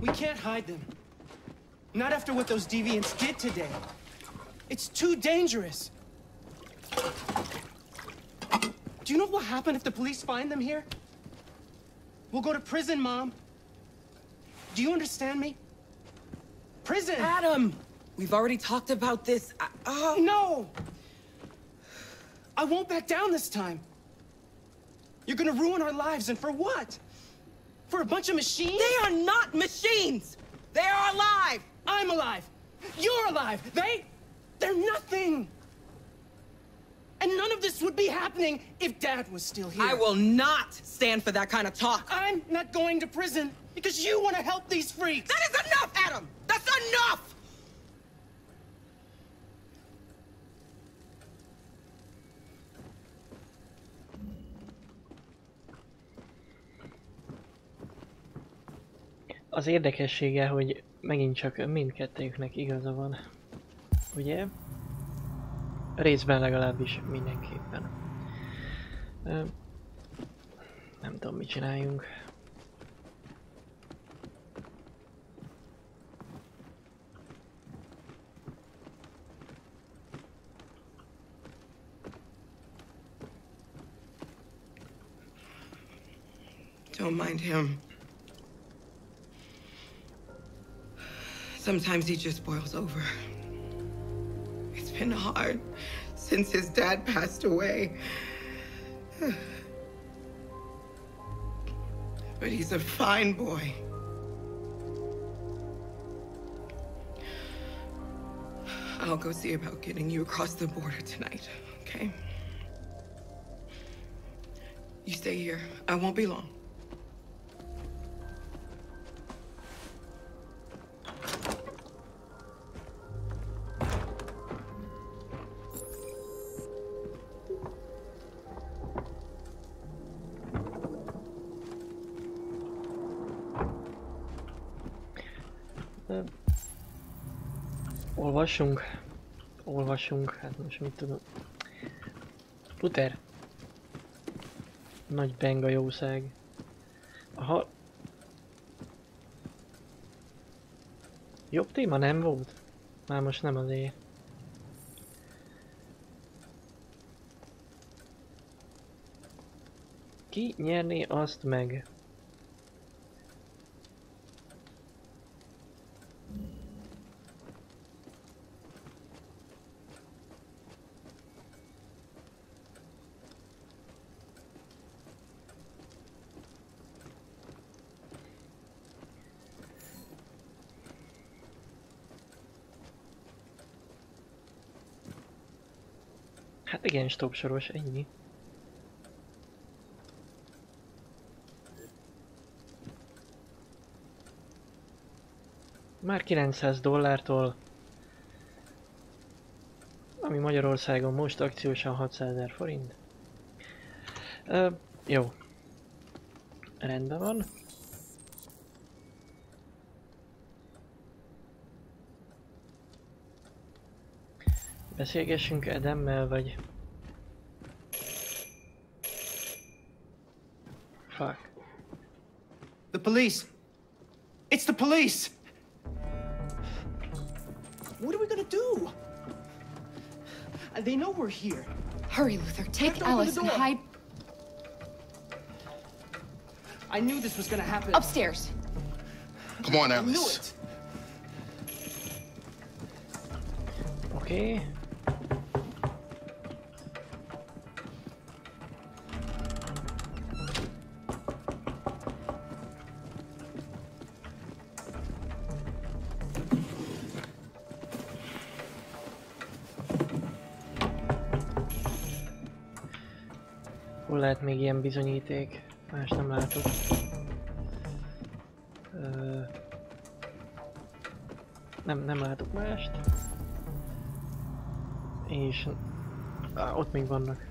Speaker 10: We can't hide them. Not after what those deviants did today. It's too dangerous. Do you know what will happen if the police find them here? We'll go to prison, Mom. Do you understand me? Prison!
Speaker 20: Adam! We've already talked about this. I,
Speaker 10: oh. No! I won't back down this time. You're gonna ruin our lives, and for what? For a bunch of machines?
Speaker 20: They are not machines! They are alive!
Speaker 10: I'm alive! You're alive! They... they're nothing! And none of this would be happening if Dad was still here.
Speaker 20: I will not stand for that kind of talk.
Speaker 10: I'm not going to prison because you want to help these freaks.
Speaker 20: That is enough, Adam! That's enough!
Speaker 1: Az érdekessége, hogy megint csak mindkettőjüknek igaza van. Ugye? Részben legalábbis mindenképpen. Nem tudom, mit csináljunk.
Speaker 20: Don't mind him. Sometimes he just boils over. Been hard since his dad passed away. But he's a fine boy. I'll go see about getting you across the border tonight, okay? You stay here. I won't be long.
Speaker 1: Olvassunk. Olvassunk. Hát most mit tudom. Puter. Nagy benga jószág. Aha. Jobb téma nem volt? Már most nem azért. Ki nyerné azt meg? Hát igen, stop soros, ennyi. Már 900 dollártól, ami Magyarországon most akciósan 600 ezer forint. Ö, jó. Rendben van. Beszélgessünk Edemmel, vagy...
Speaker 10: police! It's the police! What are we gonna do? They know we're here.
Speaker 19: Hurry, Luther. Take
Speaker 10: Have
Speaker 19: Alice and hide
Speaker 10: I knew this was gonna happen.
Speaker 19: upstairs.
Speaker 21: Come on, Alice.
Speaker 10: I knew it.
Speaker 1: Oké. Ilyen bizonyíték? Más nem látok. Ö... Nem, nem látok mást. És... Á, ott még vannak.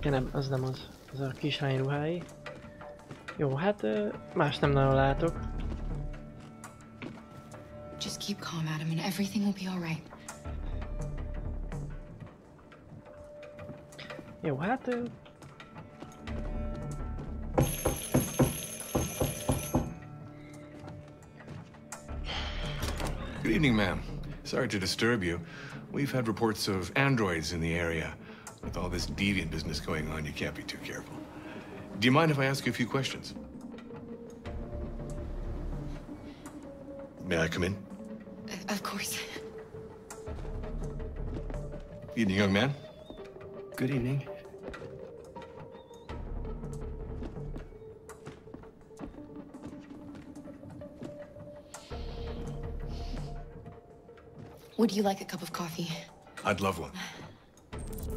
Speaker 1: Ja nem, az nem az. Az a kislány ruhái. Jó, hát más nem nagyon látok.
Speaker 19: Just keep calm, Adam, and everything will be all right.
Speaker 1: Jó, hát...
Speaker 25: evening, ma'am. Sorry to disturb you. We've had reports of androids in the area. With all this deviant business going on, you can't be too careful. Do you mind if I ask you a few questions? May I come in?
Speaker 19: Of course.
Speaker 25: Evening, young man.
Speaker 10: Good evening.
Speaker 19: Would you like a cup of coffee?
Speaker 25: I'd love one.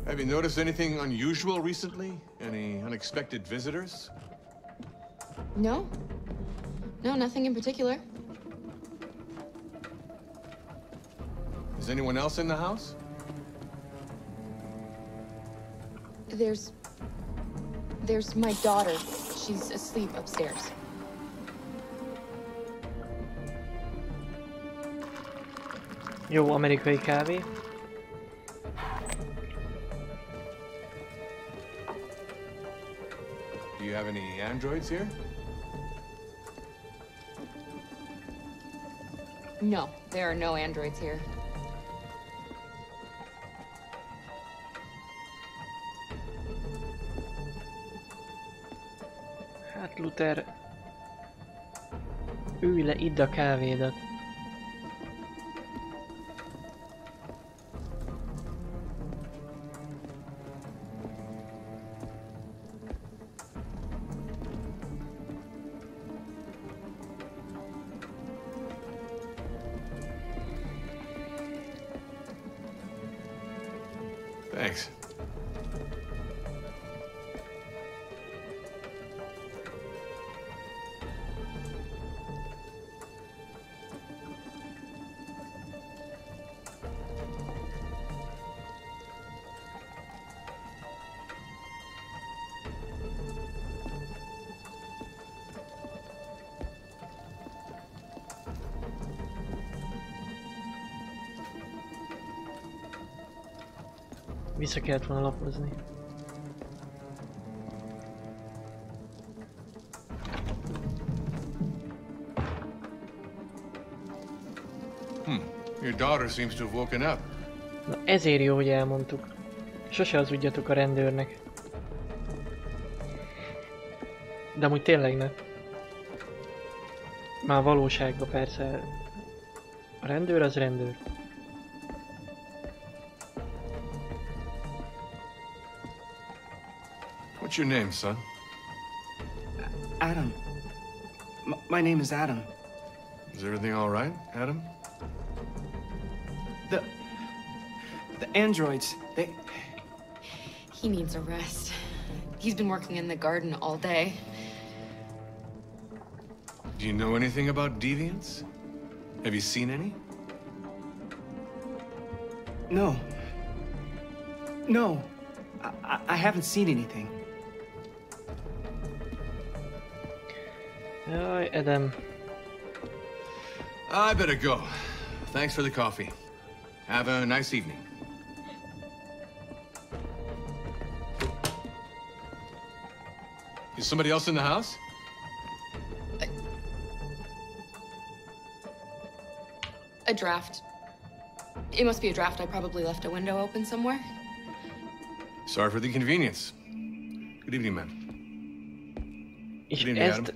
Speaker 25: Have you noticed anything unusual recently? Any unexpected visitors?
Speaker 19: No. No, nothing in particular.
Speaker 25: Is anyone else in the house?
Speaker 19: There's. There's my daughter. She's asleep upstairs.
Speaker 1: Jó amerikai kávé.
Speaker 25: Do you have any androids here?
Speaker 19: No, there are no androids here.
Speaker 1: Hát Luther... Ülj le, idd a kávédat. Vissza kellett volna lapozni.
Speaker 25: Hmm. Your daughter seems to have woken up.
Speaker 1: Na ezért jó, hogy elmondtuk. Sose hazudjatok a rendőrnek. De amúgy tényleg ne. Már valóságban persze. A rendőr az rendőr.
Speaker 25: What's your name, son?
Speaker 10: Adam. M- my name is Adam.
Speaker 25: Is everything all right, Adam?
Speaker 10: The. The androids, they.
Speaker 19: He needs a rest. He's been working in the garden all day.
Speaker 25: Do you know anything about deviants? Have you seen any?
Speaker 10: No. No. I, I, I haven't seen anything.
Speaker 1: Jaj, Edem.
Speaker 25: I better go. Thanks for the coffee. Have a nice evening. Is somebody else in the house?
Speaker 19: A draft. It must be a draft. I probably left a window open somewhere.
Speaker 25: Sorry for the inconvenience. Good evening, ma'am.
Speaker 1: És
Speaker 25: Good evening,
Speaker 1: ezt,
Speaker 25: Adam.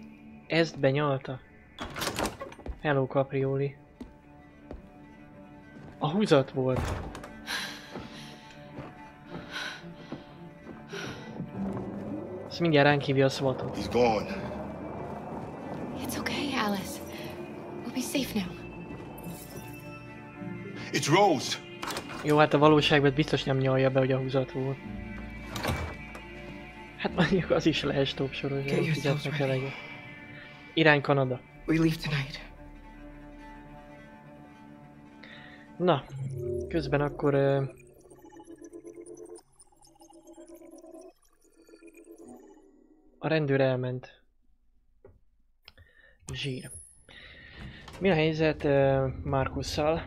Speaker 1: Ezt benyalta. Hello, Caprioli. A húzat volt. Ezt mindjárt ránk hívja a SWAT-ot.
Speaker 26: He's gone.
Speaker 19: It's okay, Alice. We'll be safe now.
Speaker 26: It's Rose.
Speaker 1: Jó, hát a valóságban biztos nem nyalja be, hogy a húzat volt. Hát mondjuk az is lehet stop soros, hogy fizetnek
Speaker 20: ready.
Speaker 1: eleget. Irány Kanada.
Speaker 20: We leave tonight.
Speaker 1: Na, közben akkor... ö, A rendőr elment. Zsír. Mi a helyzet Markusszal?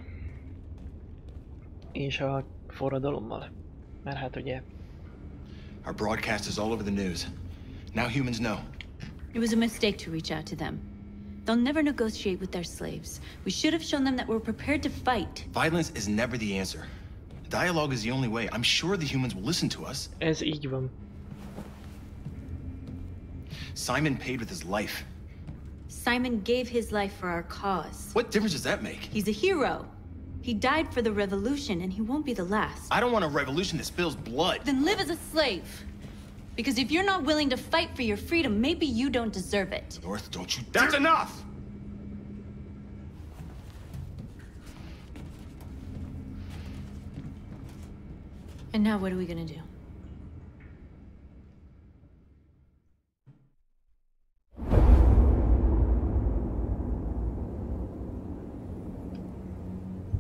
Speaker 1: És a forradalommal? Mert hát ugye...
Speaker 21: Our broadcast is all over the news. Now humans know.
Speaker 9: It was a mistake to reach out to them. They'll never negotiate with their slaves. We should have shown them that we're prepared to fight.
Speaker 21: Violence is never the answer. Dialogue is the only way. I'm sure the humans will listen to us.
Speaker 1: Ez így van.
Speaker 21: Simon paid with his life.
Speaker 9: Simon gave his life for our cause.
Speaker 21: What difference does that make?
Speaker 9: He's a hero. He died for the revolution, and he won't be the last.
Speaker 21: I don't want a revolution that spills blood.
Speaker 9: Then live as a slave. Because if you're not willing to fight for your freedom, maybe you don't deserve it.
Speaker 21: North, don't you
Speaker 27: That's enough!
Speaker 9: And now what are we gonna do?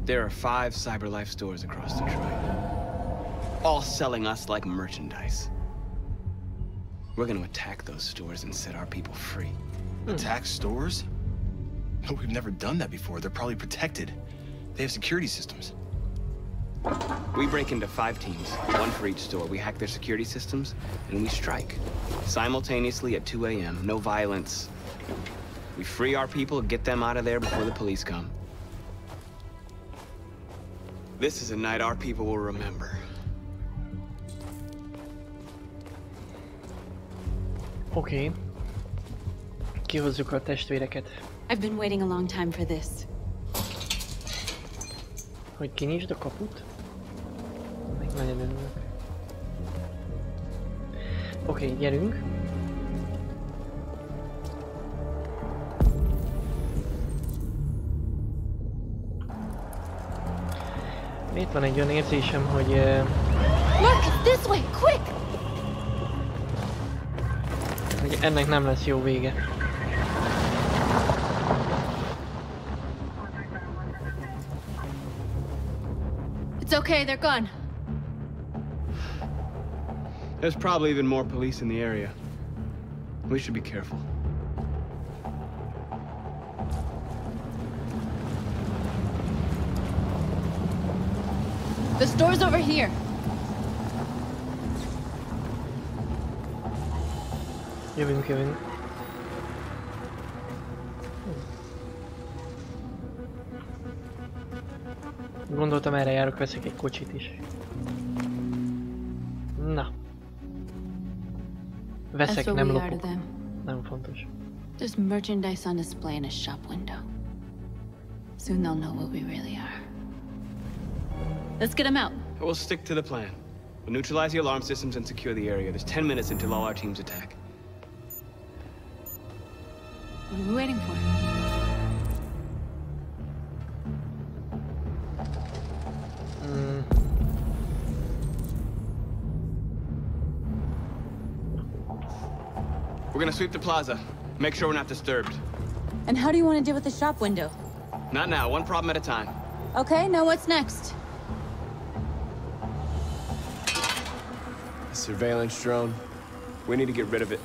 Speaker 6: There are five CyberLife stores across Detroit. All selling us like merchandise. We're gonna attack those stores and set our people free. Hmm.
Speaker 21: Attack stores? No, we've never done that before. They're probably protected. They have security systems.
Speaker 6: We break into five teams, one for each store. We hack their security systems, and we strike. Simultaneously at 2 a.m., no violence. We free our people, get them out of there before the police come. This is a night our people will remember.
Speaker 1: Oké. Okay. Kihozzuk a testvéreket,
Speaker 9: I've been waiting a long time for this.
Speaker 1: hogy kinyisd a kaput. Meg nagyon örülök. Oké, okay, gyerünk. Itt van egy olyan érzésem, hogy... eh,
Speaker 9: Marcus, this way, quick!
Speaker 1: Hogy ennek nem lesz jó vége.
Speaker 9: It's okay, they're gone.
Speaker 6: There's probably even more police in the area. We should be careful.
Speaker 9: The store's over here.
Speaker 1: Jövünk, jövünk. Gondoltam erre járok, veszek egy kocsit is. Na. Veszek, nem
Speaker 9: we are to
Speaker 1: lopok. Nem fontos.
Speaker 9: There's merchandise on display in a shop window. Soon they'll know what we really are. Let's get them out.
Speaker 6: We'll stick to the plan. We'll neutralize the alarm systems and secure the area. There's 10 minutes until all our teams attack.
Speaker 9: What are we waiting for?
Speaker 1: Mm,
Speaker 6: We're gonna sweep the plaza. Make sure we're not disturbed.
Speaker 9: And how do you want to deal with the shop window?
Speaker 6: Not now, one problem at a time.
Speaker 9: Okay, now what's next?
Speaker 27: A surveillance drone. We need to get rid of it.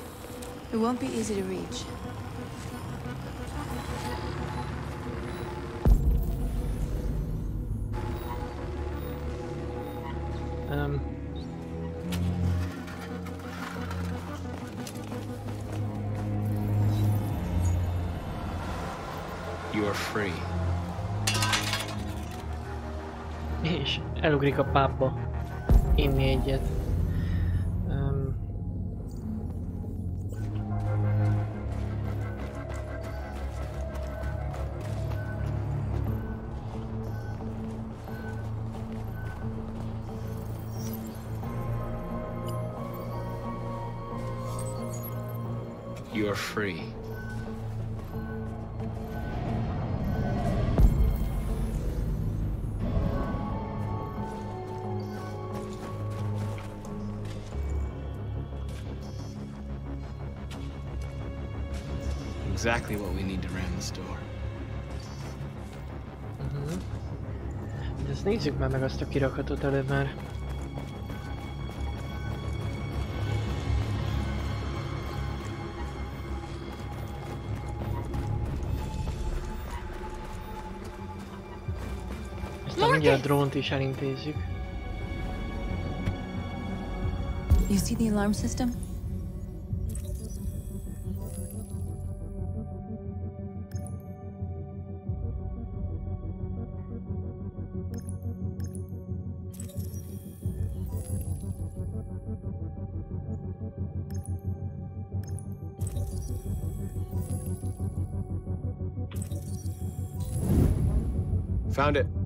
Speaker 9: It won't be easy to reach.
Speaker 1: Um,
Speaker 6: You are free.
Speaker 1: és elugrik a pábba. Inni egyet.
Speaker 6: Free. Exactly what we need to ram the store.
Speaker 1: Ezt nézzük már meg azt a kirakatot előbb már. Aztán mindjárt a drónt is elintézzük.
Speaker 9: You see the alarm system?
Speaker 28: Found it.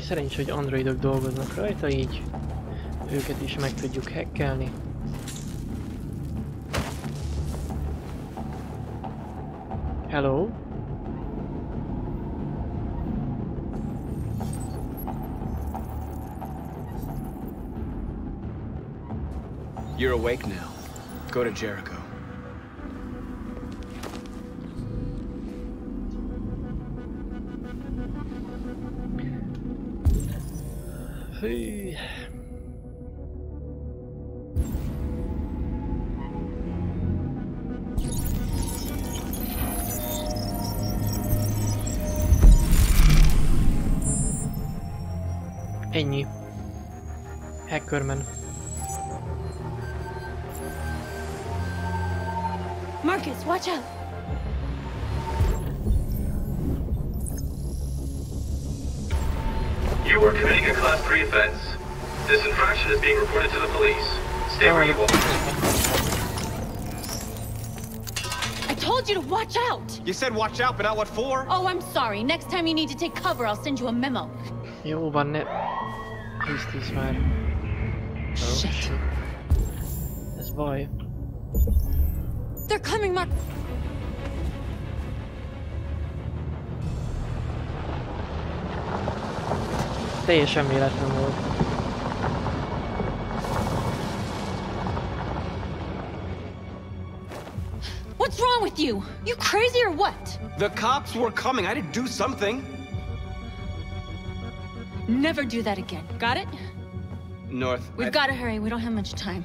Speaker 1: Még szerencsé, hogy androidok dolgoznak rajta, így őket is meg tudjuk hackelni. Hello?
Speaker 6: You're awake now. Go to Jericho.
Speaker 9: Watch out!
Speaker 29: You are committing a Class 3 offense. This infraction is being reported to the police. Stay where you are.
Speaker 9: I told you to watch out!
Speaker 6: You said watch out, but not what for?
Speaker 9: Oh, I'm sorry. Next time you need to take cover, I'll send you a memo.
Speaker 1: Jó van, ne... Hisztis már. Oh, shit. Ez baj.
Speaker 9: They're coming, Mark.
Speaker 1: Teljesen véletlen volt.
Speaker 9: What's wrong with you? You crazy or what?
Speaker 6: The cops were coming. I didn't do something.
Speaker 9: Never do that again. Got it?
Speaker 6: North.
Speaker 9: We've
Speaker 6: I-
Speaker 9: got to hurry. We don't have much time.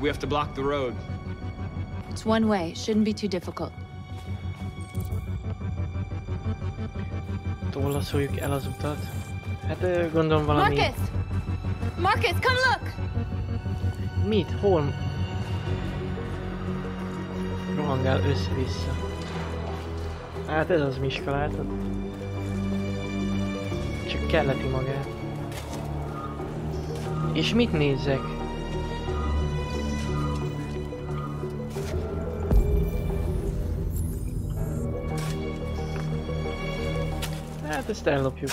Speaker 6: We have to block the road.
Speaker 9: It's one way. It shouldn't be too difficult.
Speaker 1: Tollaszoljuk el az utat. Hát gondolom valami...
Speaker 9: Marcus! Marcus, come look!
Speaker 1: Mit? Hol? Rohangál össze-vissza. Hát ez az Miska, látod? Csak kelleti magát. És mit nézzek? Hát ezt ellopjuk.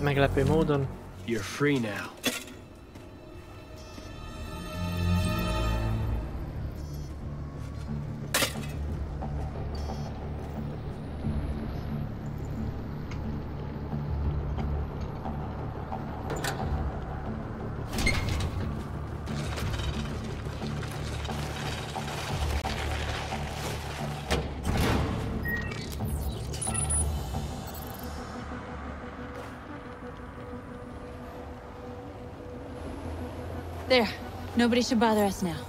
Speaker 1: Meglepő módon.
Speaker 6: You're free now.
Speaker 9: Nobody should bother us now.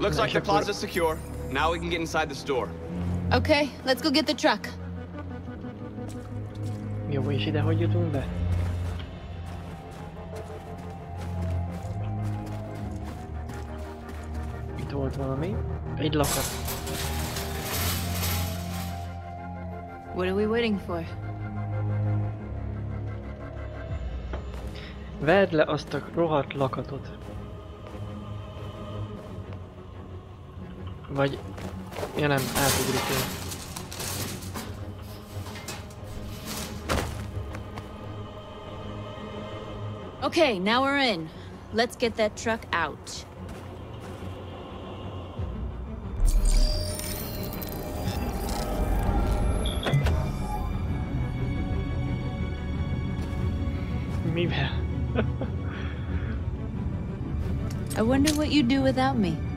Speaker 6: Looks like the plaza's secure. Now we can get inside the store.
Speaker 9: Okay, let's go get the truck.
Speaker 1: Jó, és ide hogy jutunk be? Itt volt valami. Egy lakat.
Speaker 12: What are we waiting for?
Speaker 1: Verd le azt a rohadt lakatot. Vagy... Ja nem, átugrik ő.
Speaker 12: Okay, now we're in. Let's get that truck out. You'd do without me.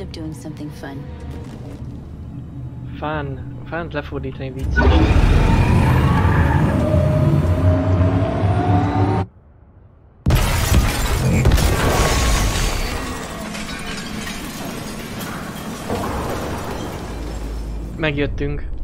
Speaker 12: End up doing something fun.
Speaker 1: Fán, fánt lefordítani vicces. Megjöttünk.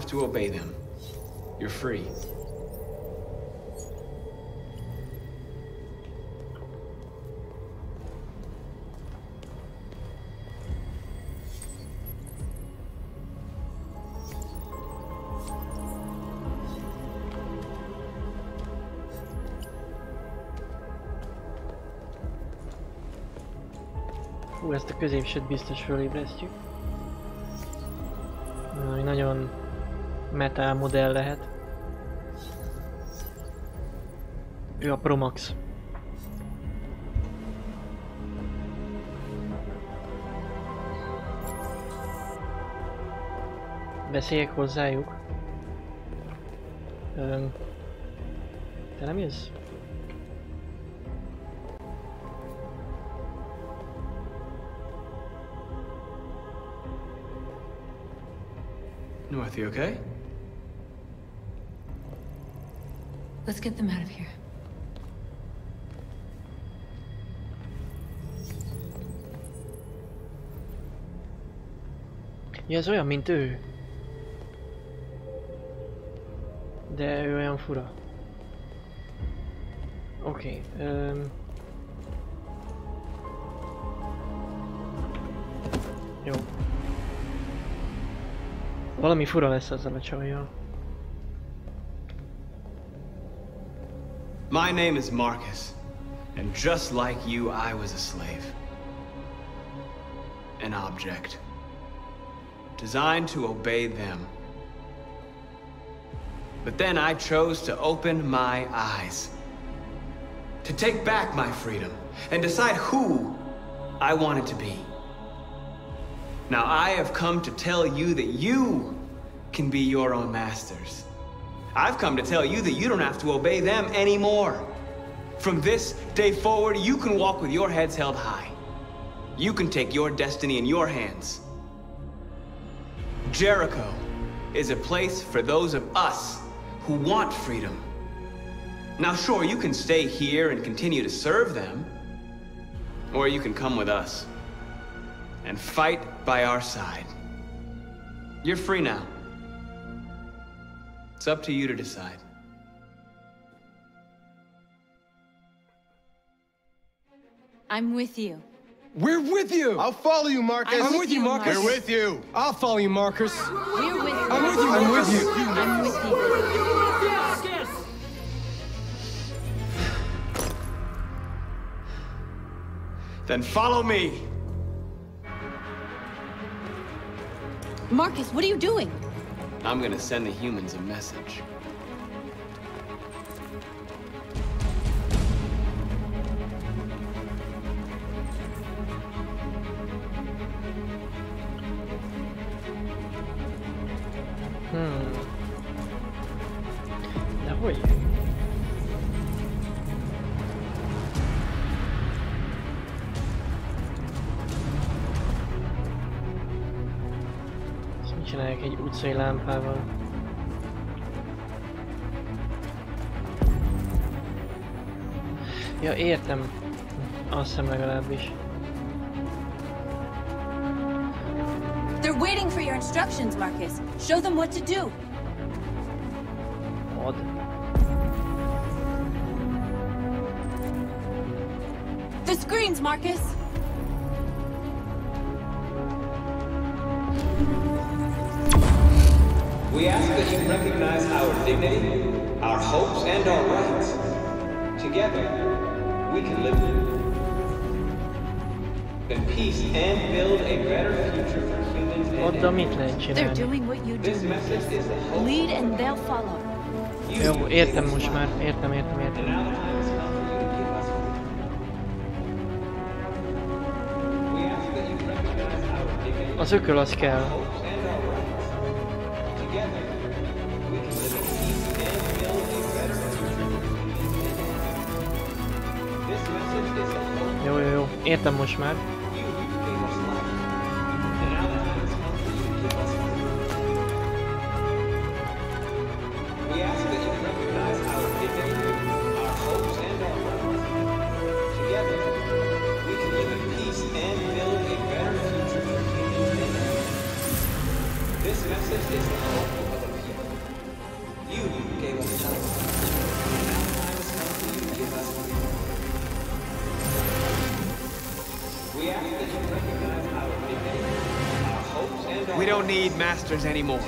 Speaker 6: Have to obey them. You're free.
Speaker 1: Ezt a középsőt biztos fölébresztjük. Metal modell lehet. Ő a Promax. Beszéljek hozzájuk. Öm, te nem jössz?
Speaker 6: North, you okay?
Speaker 30: Let's get them out of here.
Speaker 1: Ja, ez olyan, mint ő. De ő olyan fura. Oké. Okay, um... Jó. Valami fura lesz azzal a csajjal.
Speaker 6: My name is Markus, and just like you, I was a slave. An object. Designed to obey them. But then I chose to open my eyes. To take back my freedom and decide who I wanted to be. Now I have come to tell you that you can be your own masters. I've come to tell you that you don't have to obey them anymore. From this day forward, you can walk with your heads held high. You can take your destiny in your hands. Jericho is a place for those of us who want freedom. Now, sure, you can stay here and continue to serve them, or you can come with us and fight by our side. You're free now. It's up to you to decide.
Speaker 9: I'm with you.
Speaker 31: We're with you!
Speaker 21: I'll follow you, Markus!
Speaker 31: I'm, I'm with, with, you, Markus. Markus!
Speaker 21: We're with you!
Speaker 31: I'll follow you, Markus!
Speaker 9: We're with you!
Speaker 31: I'm with you! I'm with you!
Speaker 9: I'm with you! Markus!
Speaker 32: Then follow me!
Speaker 9: Markus, what are you doing?
Speaker 32: I'm gonna send the humans a message.
Speaker 1: Azt hiszem legalábbis.
Speaker 9: They're waiting for your instructions, Markus. Show them what to do.
Speaker 1: Odd.
Speaker 9: The screens, Markus!
Speaker 32: We ask that you recognize our dignity, our hopes, and our rights. Together, we can live
Speaker 1: Oda mit lehet csinálni? Jó, értem most már, értem, értem, értem. Az ököl az kell. Értem most már.
Speaker 6: anymore.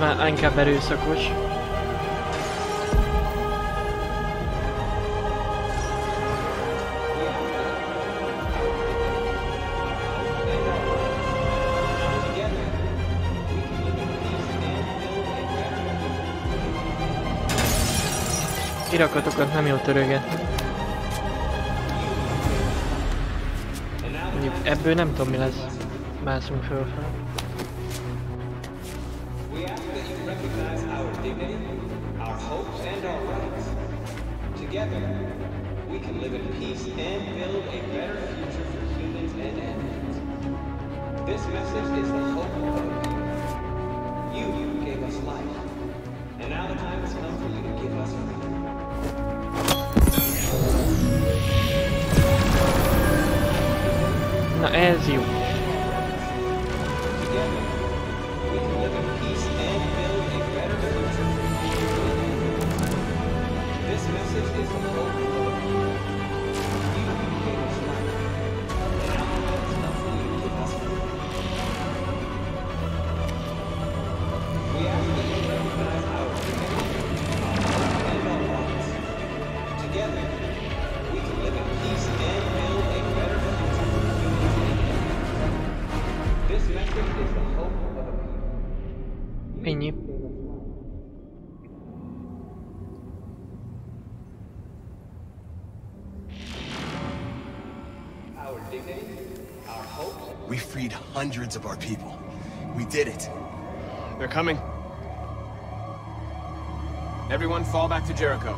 Speaker 1: már inkább erőszakos. Kirakatokat nem jól töröget. Mondjuk ebből nem tudom mi lesz. Mászunk
Speaker 6: fölfelé. Message is the hope of people. You gave us life, and now the time has come for you to give us freedom.
Speaker 1: Na ez jó.
Speaker 13: Hundreds of our people. We did it.
Speaker 33: They're coming. Everyone fall back to Jericho.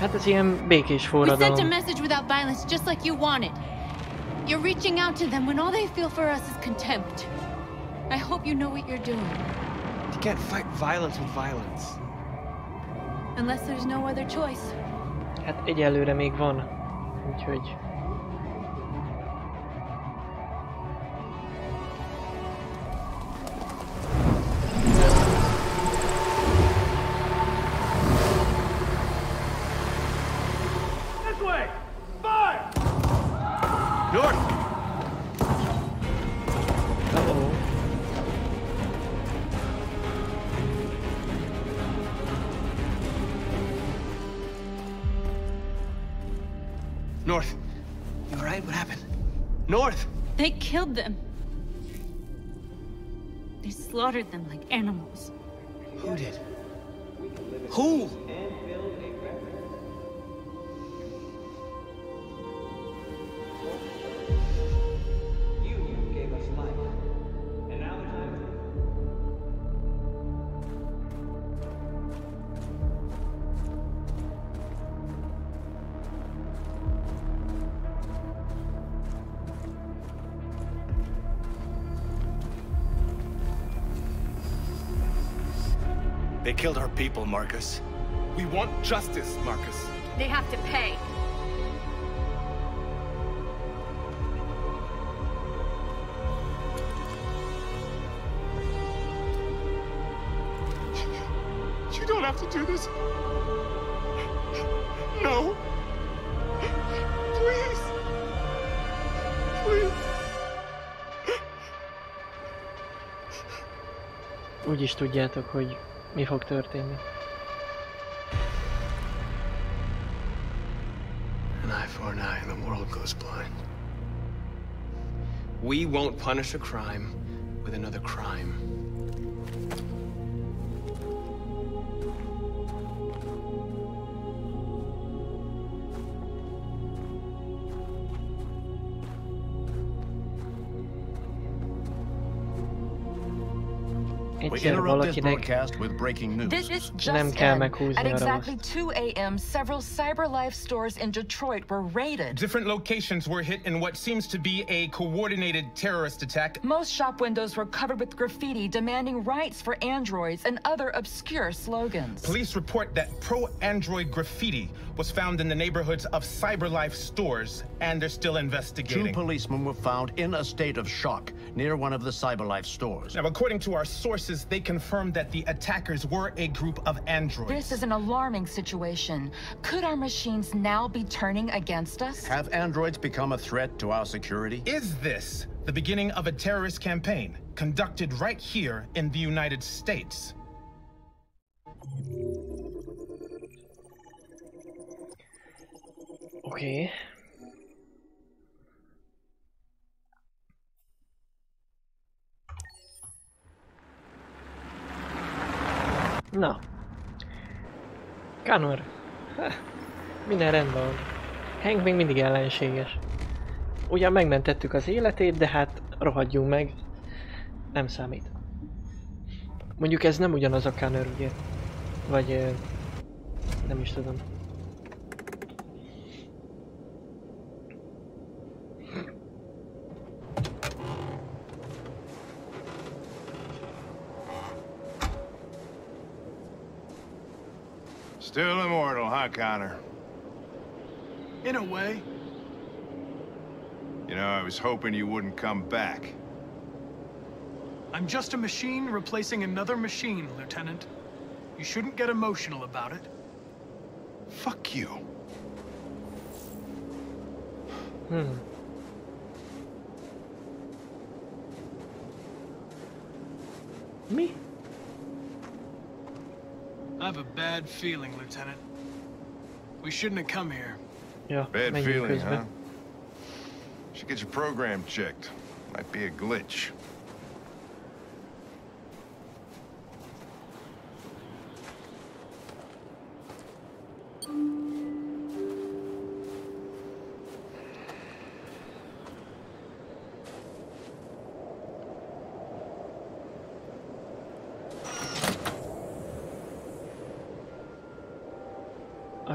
Speaker 1: Hát ez ilyen békés
Speaker 12: We sent a message without violence, just like you wanted. You're reaching out to them when all they feel for us is contempt. I hope you know what you're doing.
Speaker 33: You can't fight violence with violence.
Speaker 12: Unless there's no other choice.
Speaker 1: Hát egyelőre még van. Úgyhogy...
Speaker 12: slaughtered them
Speaker 13: killed our people, Markus.
Speaker 17: We want justice, Markus.
Speaker 34: They have to pay.
Speaker 17: You don't have to do this. No. Please. Please.
Speaker 1: Úgy is tudjátok, hogy mi fog történni.
Speaker 33: An eye for an eye and the world goes blind. We won't punish a crime with another crime.
Speaker 35: We interrupt this broadcast with breaking news.
Speaker 16: This is
Speaker 1: nem
Speaker 16: just
Speaker 1: kell
Speaker 16: in.
Speaker 1: meghúzni
Speaker 16: At
Speaker 1: a
Speaker 16: exactly 2 a.m., several CyberLife stores in Detroit were raided.
Speaker 17: Different locations were hit in what seems to be a coordinated terrorist attack.
Speaker 16: Most shop windows were covered with graffiti demanding rights for androids and other obscure slogans.
Speaker 17: Police report that pro-android graffiti was found in the neighborhoods of CyberLife stores, and they're still investigating.
Speaker 35: Two policemen were found in a state of shock near one of the CyberLife stores.
Speaker 17: Now, according to our sources, they confirmed that the attackers were a group of androids.
Speaker 16: This is an alarming situation. Could our machines now be turning against us?
Speaker 35: Have androids become a threat to our security?
Speaker 17: Is this the beginning of a terrorist campaign conducted right here in the United States?
Speaker 1: Oké. Na. Ha, Minden rendben van. Hank még mindig ellenséges. Ugyan megmentettük az életét, de hát rohadjunk meg. Nem számít. Mondjuk ez nem ugyanaz a Connor, ugye? Vagy... Nem is tudom.
Speaker 2: Still immortal, huh, Connor?
Speaker 3: In a way.
Speaker 2: You know, I was hoping you wouldn't come back.
Speaker 3: I'm just a machine replacing another machine, Lieutenant. You shouldn't get emotional about it.
Speaker 2: Fuck you.
Speaker 1: Hmm. Mi?
Speaker 3: I have a bad feeling, Lieutenant. We shouldn't have come here.
Speaker 1: Yeah.
Speaker 2: Bad
Speaker 1: menjünk
Speaker 2: feeling,
Speaker 1: közbe.
Speaker 2: huh? Should get your program checked. Might be a glitch.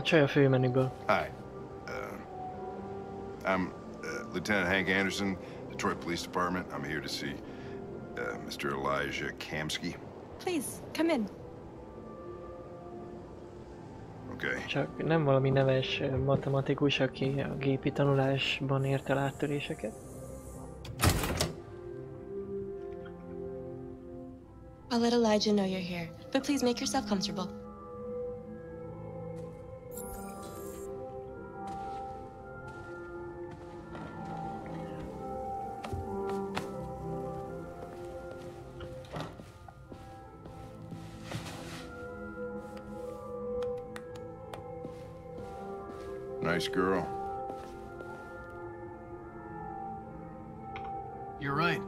Speaker 1: Csaj a főmenüből.
Speaker 2: Hi. Uh, I'm uh, Lieutenant Hank Anderson, Detroit Police Department. I'm here to see uh, Mr. Elijah Kamsky.
Speaker 22: Please, come in.
Speaker 2: Okay.
Speaker 1: Csak nem valami neves ö, matematikus, aki a gépi tanulásban ért el áttöréseket.
Speaker 22: I'll let Elijah know you're here, but please make yourself comfortable.
Speaker 2: Nice girl.
Speaker 3: You're right.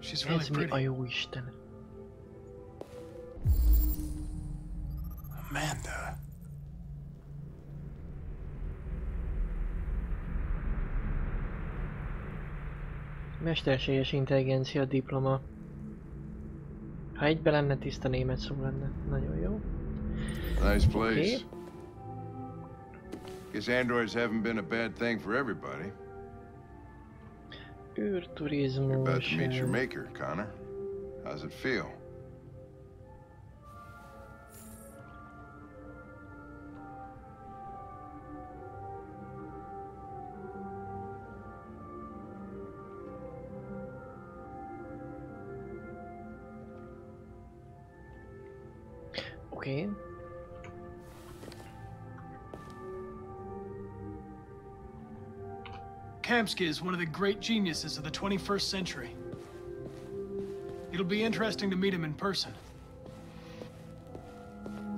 Speaker 3: She's really
Speaker 1: Ez mi
Speaker 3: pretty.
Speaker 1: a jó Isten?
Speaker 3: Amanda.
Speaker 1: Mesterséges intelligencia diploma. Ha egybe lenne, tiszta német szó lenne. Nagyon jó.
Speaker 2: Nice place.
Speaker 1: Okay.
Speaker 2: Guess androids haven't been a bad thing for everybody. You're about to meet your maker, Connor. How's it feel?
Speaker 1: Oké.
Speaker 3: Kamski is one of the great geniuses of the 21st century. It'll be interesting to meet him in person.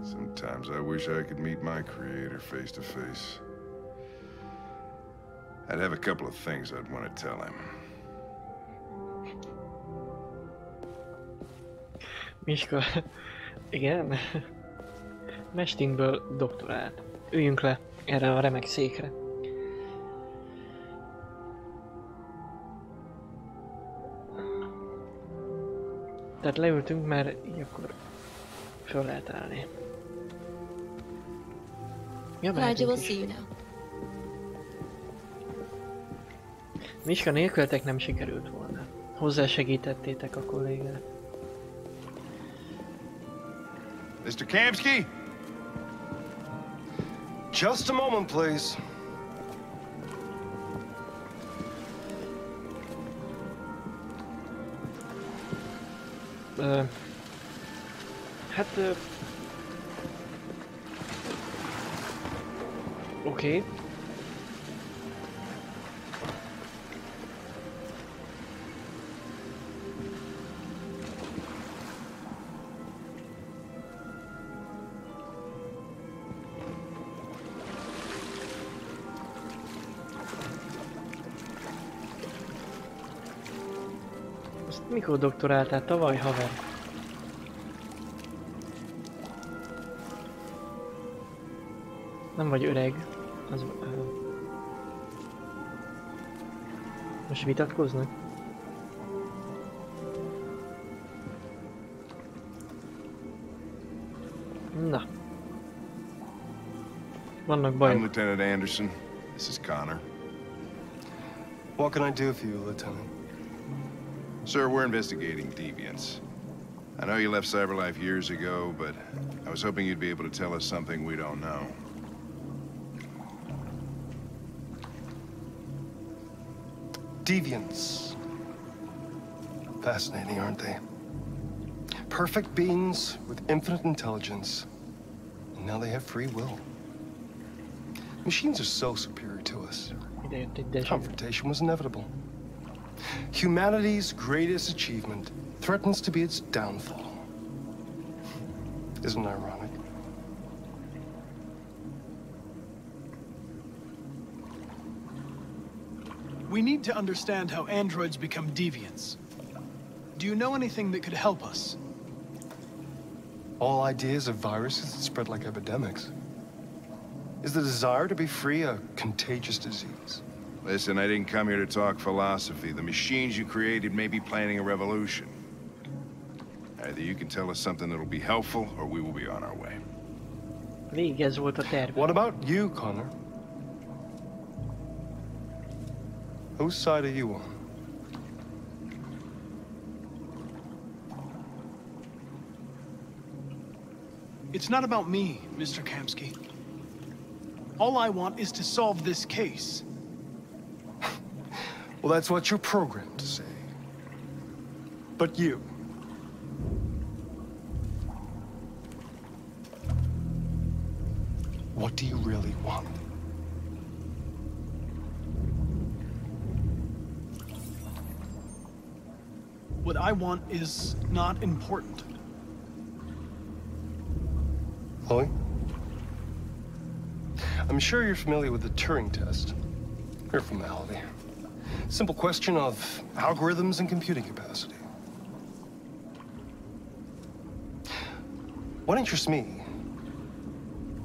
Speaker 2: Sometimes I wish I could meet my creator face to face. I'd have a couple of things I'd want to tell him.
Speaker 1: Miska. Igen. Mestinből doktorált. Üljünk le erre a remek székre. Tehát leültünk, mert így akkor föl lehet állni. Ja,
Speaker 22: you now.
Speaker 1: Miska nélkületek nem sikerült volna. Hozzásegítettétek a kollégát.
Speaker 2: Mr. Kamsky?
Speaker 31: Just a moment, please.
Speaker 1: Ö, hát... Ö, Mikor doktoráltál tavaly, haver? Nem vagy öreg. Az... Most vitatkoznak? Na. Vannak bajok.
Speaker 2: I'm Lieutenant Anderson. This is Connor.
Speaker 31: What can I do for you, Lieutenant?
Speaker 2: Sir, we're investigating deviants. I know you left CyberLife years ago, but I was hoping you'd be able to tell us something we don't know.
Speaker 31: Deviants. Fascinating, aren't they? Perfect beings with infinite intelligence. And now they have free will. Machines are so superior to us.
Speaker 1: Ide jött egy dezső.
Speaker 31: Confrontation was inevitable. Humanity's greatest achievement threatens to be its downfall. Isn't it ironic?
Speaker 36: We need to understand how androids become deviants. Do you know anything that could help us?
Speaker 31: All ideas of viruses that spread like epidemics. Is the desire to be free a contagious disease?
Speaker 2: Listen, I didn't come here to talk philosophy. The machines you created may be planning a revolution. Either you can tell us something that'll be helpful, or we will be on our way.
Speaker 1: Végig ez volt a terv.
Speaker 31: What about you, Connor? Whose side are you on?
Speaker 36: It's not about me, Mr. Kamski. All I want is to solve this case.
Speaker 31: Well, that's what you're programmed to say. But you. What do you really want?
Speaker 36: What I want is not important.
Speaker 31: Chloe? I'm sure you're familiar with the Turing test. Mere formality. Simple question of algorithms and computing capacity. What interests me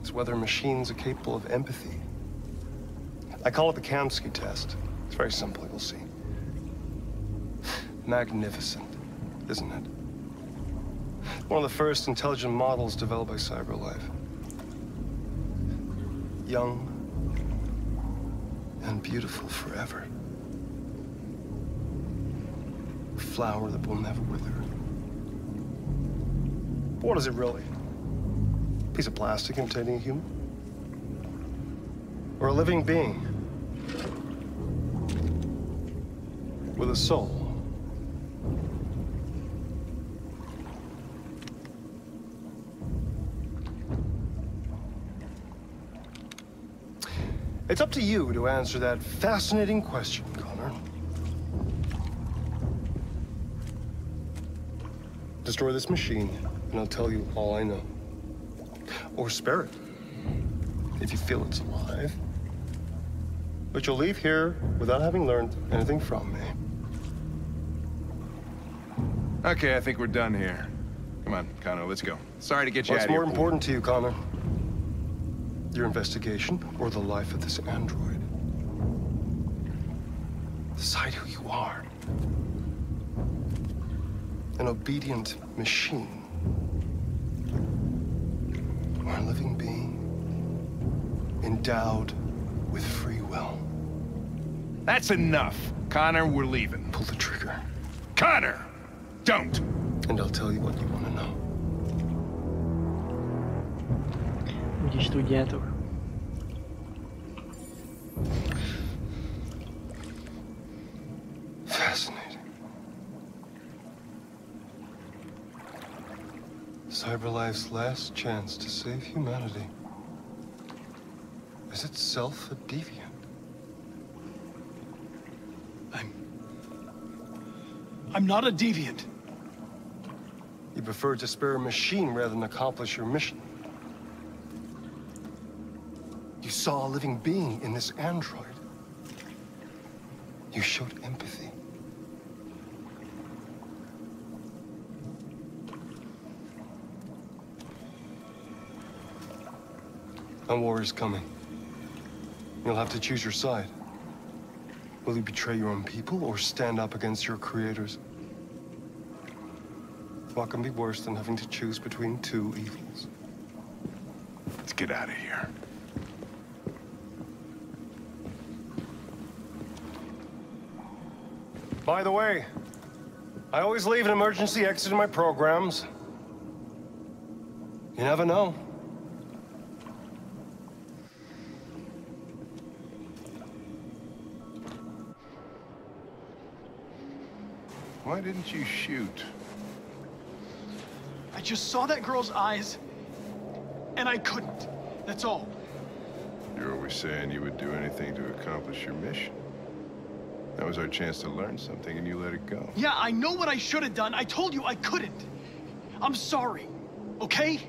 Speaker 31: is whether machines are capable of empathy. I call it the Kamski test. It's very simple, you'll see. Magnificent, isn't it? One of the first intelligent models developed by CyberLife. Young and beautiful forever. Flower that will never wither. But what is it really? A piece of plastic containing a human? Or a living being? With a soul? It's up to you to answer that fascinating question, Connor. Destroy this machine, and I'll tell you all I know. Or spare it, if you feel it's alive. But you'll leave here without having learned anything from me.
Speaker 2: Okay, I think we're done here. Come on, Connor, let's go. Sorry to get you
Speaker 31: What's
Speaker 2: out of here.
Speaker 31: more important to you, Connor? Your investigation or the life of this android? Decide who you are. An obedient machine. Or a living being endowed with free will.
Speaker 2: That's enough. Connor, we're leaving.
Speaker 31: Pull the trigger.
Speaker 2: Connor! Don't!
Speaker 31: And I'll tell you what you want to know.
Speaker 1: Úgyis tudjátok.
Speaker 31: Fascinating. CyberLife's last chance to save humanity is itself a deviant.
Speaker 36: I'm... I'm not a deviant.
Speaker 31: You prefer to spare a machine rather than accomplish your mission. You saw a living being in this android. You showed empathy. A war is coming. You'll have to choose your side. Will you betray your own people or stand up against your creators? What can be worse than having to choose between two evils?
Speaker 2: Let's get out of here.
Speaker 31: By the way, I always leave an emergency exit in my programs. You never know.
Speaker 2: Why didn't you shoot?
Speaker 36: I just saw that girl's eyes, and I couldn't. That's all.
Speaker 2: You're always saying you would do anything to accomplish your mission. That was our chance to learn something, and you let it go.
Speaker 36: Yeah, I know what I should have done. I told you I couldn't. I'm sorry, okay?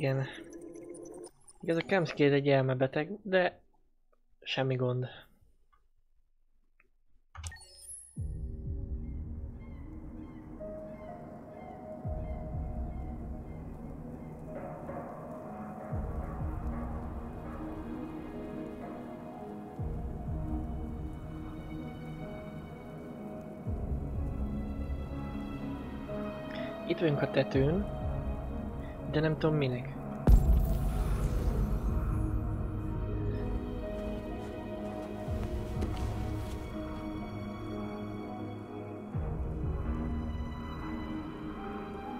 Speaker 1: Igen. Igaz, a Kemskét egy elmebeteg, de semmi gond. Itt vagyunk a tetőn, de nem tudom minek.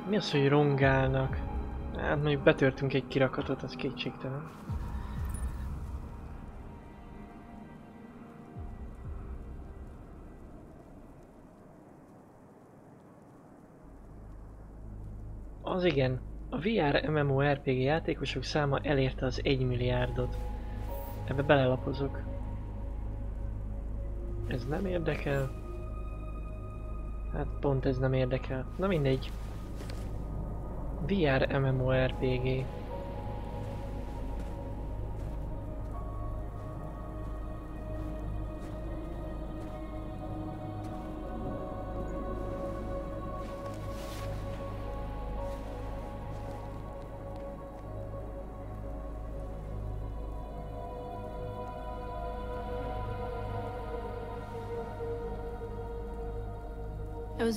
Speaker 1: Mi az, hogy rongálnak? Hát mondjuk betörtünk egy kirakatot, az kétségtelen. Az igen, a VR MMORPG játékosok száma elérte az 1 milliárdot. Ebbe belelapozok. Ez nem érdekel. Hát pont ez nem érdekel. Na mindegy. VR MMORPG.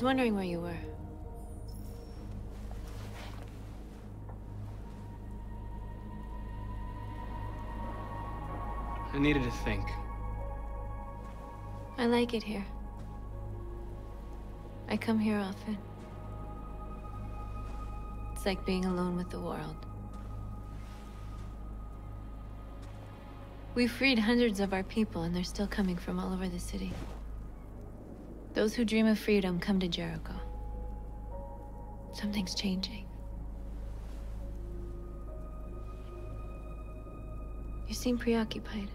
Speaker 12: Was wondering where you were.
Speaker 6: I needed to think.
Speaker 12: I like it here. I come here often. It's like being alone with the world. We freed hundreds of our people, and they're still coming from all over the city. Those who dream of freedom come to Jericho. Something's changing. You seem preoccupied.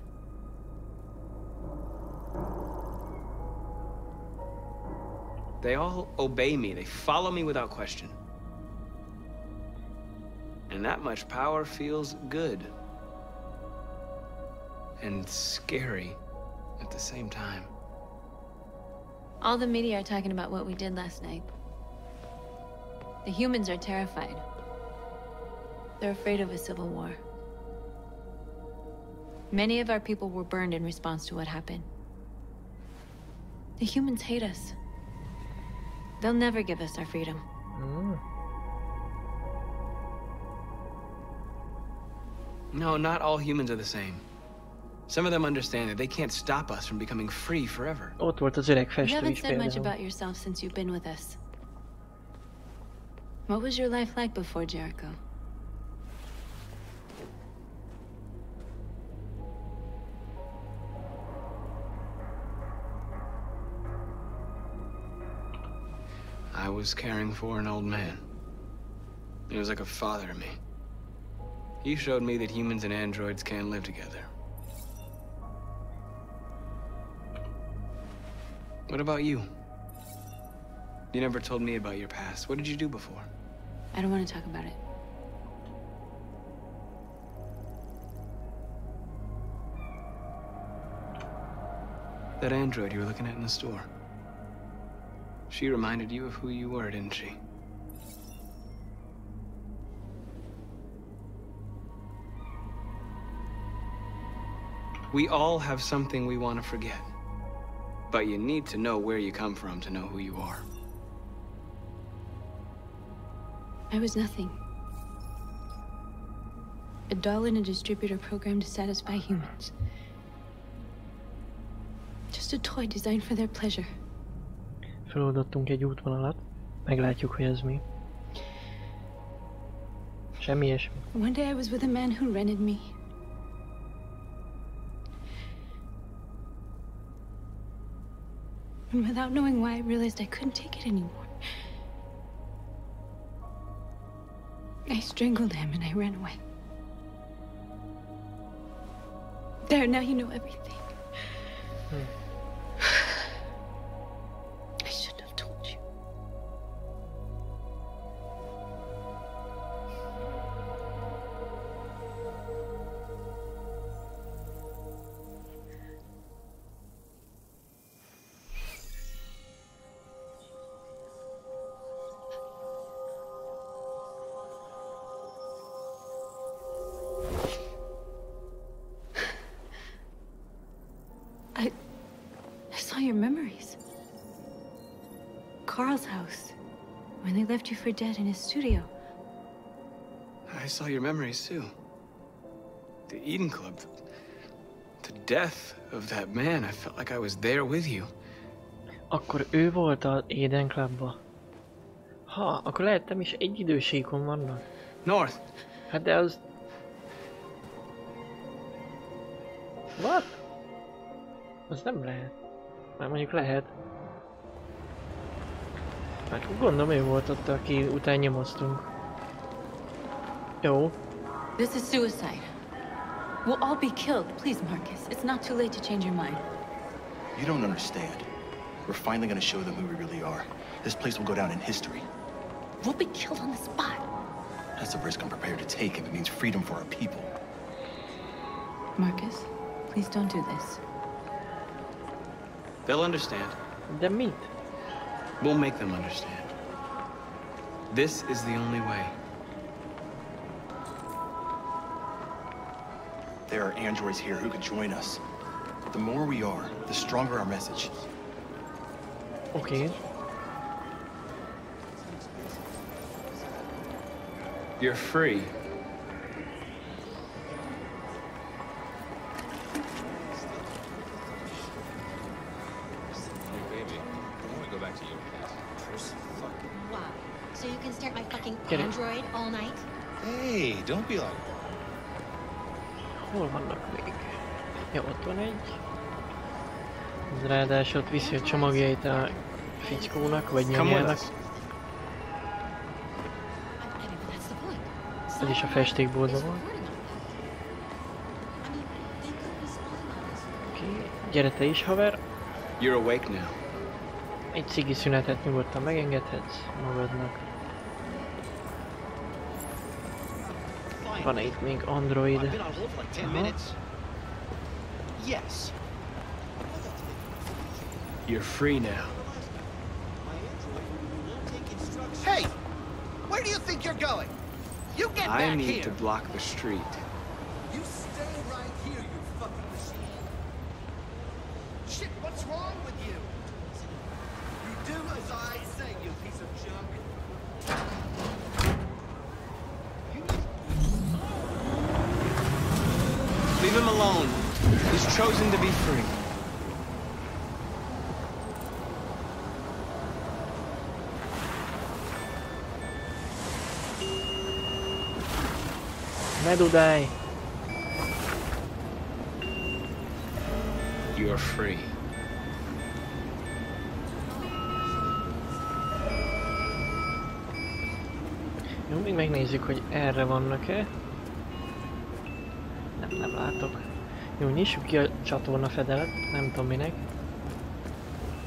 Speaker 6: They all obey me. They follow me without question. And that much power feels good. And scary at the same time.
Speaker 12: All the media are talking about what we did last night. The humans are terrified. They're afraid of a civil war. Many of our people were burned in response to what happened. The humans hate us. They'll never give us our freedom. Mm.
Speaker 6: No, not all humans are the same. Some of them understand that they can't stop us from becoming free forever.
Speaker 1: Ott volt az öreg
Speaker 12: You haven't said much about yourself since you've been with us. What was your life like before Jericho?
Speaker 6: I was caring for an old man. He was like a father to me. He showed me that humans and androids can live together. What about you? You never told me about your past. What did you do before?
Speaker 12: I don't want to talk about it.
Speaker 6: That android you were looking at in the store. She reminded you of who you were, didn't she? We all have something we want to forget. But you need to know where you come from to know who you are.
Speaker 12: I was nothing. A doll in a distributor program to satisfy humans. Just a toy designed for their pleasure.
Speaker 1: Feloldottunk egy útvonalat. Meglátjuk, hogy ez mi. Semmi ilyesmi.
Speaker 12: One day I was with a man who rented me. And without knowing why, I realized I couldn't take it anymore. I strangled him and I ran away. There, now you know everything. Left you for dead in his studio.
Speaker 6: I saw your memories too. The Eden Club. The death of that man. I felt like I was there with you.
Speaker 1: Akkor ő volt az Eden Clubba. Ha, akkor lehet nem is egy idősíkon vannak.
Speaker 6: North.
Speaker 1: Hát de az... What? Az nem lehet. Már mondjuk lehet. Hát gondolom ő volt ott, aki után nyomoztunk. Jó.
Speaker 12: This is suicide. We'll all be killed. Please, Markus. It's not too late to change your mind.
Speaker 35: You don't understand. We're finally gonna show them who we really are. This place will go down in history.
Speaker 12: We'll be killed on the spot.
Speaker 35: That's a risk I'm prepared to take if it means freedom for our people.
Speaker 12: Markus, please don't do this.
Speaker 6: They'll understand.
Speaker 1: The meat.
Speaker 6: We'll make them understand. This is the only way.
Speaker 35: There are androids here who could join us. The more we are, the stronger our message.
Speaker 1: Okay.
Speaker 6: You're free.
Speaker 37: Don't be like
Speaker 1: Hol vannak még? Ja, ott van egy. Ez ráadásul ott viszi a csomagjait a fickónak, vagy nyomjának. Ez is a festékbolda volt. Oké, gyere te is haver.
Speaker 6: You're awake now.
Speaker 1: Egy cigi szünetet nyugodtan megengedhetsz magadnak. Van itt még android.
Speaker 10: I've been on hold for like 10
Speaker 1: Aha.
Speaker 10: minutes. Yes.
Speaker 6: You're free now.
Speaker 10: Hey! Where do you think you're going? You get
Speaker 6: I
Speaker 10: back
Speaker 6: need to block the street.
Speaker 1: Dudálj!
Speaker 6: You're free.
Speaker 1: Jó, még megnézzük, hogy erre vannak-e. Nem, nem látok. Jó, nyissuk ki a csatorna fedelet, nem tudom minek.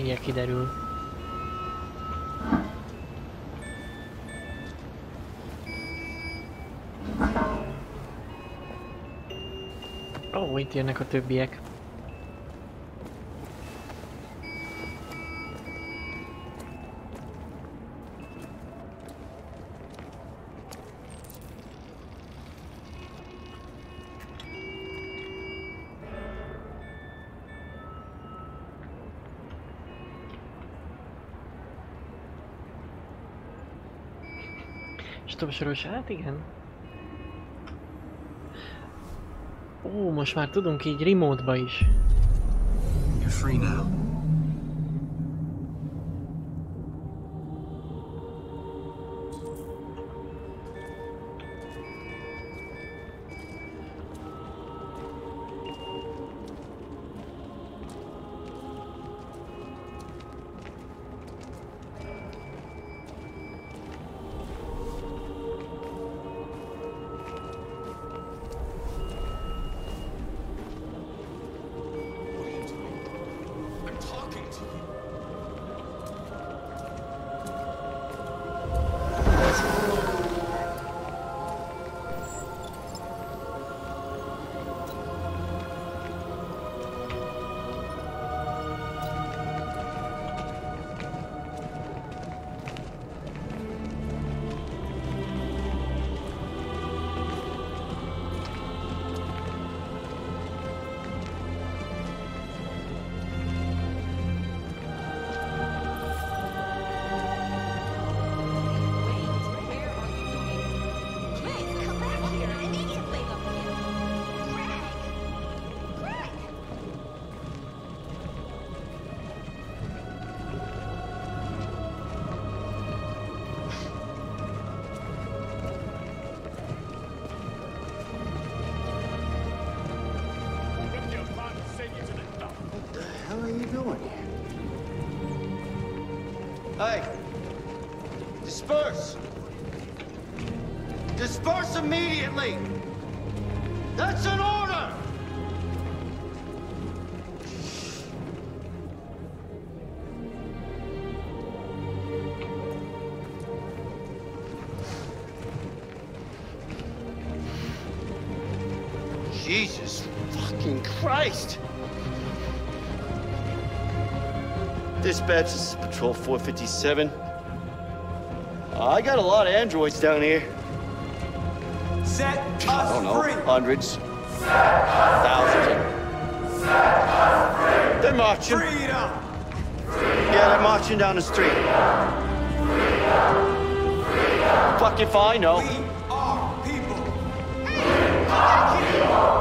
Speaker 1: Így kiderül. Ó, oh, itt jönnek a többiek. És tovább soros, hát igen. Ó, most már tudunk így remote-ba is.
Speaker 33: You're free now.
Speaker 38: 457. Uh, I got a lot of androids down here.
Speaker 39: Set
Speaker 38: I don't know, hundreds, thousands. They're marching.
Speaker 39: Freedom!
Speaker 38: Yeah, they're marching down the street. Fuck if I know.
Speaker 39: Our people! We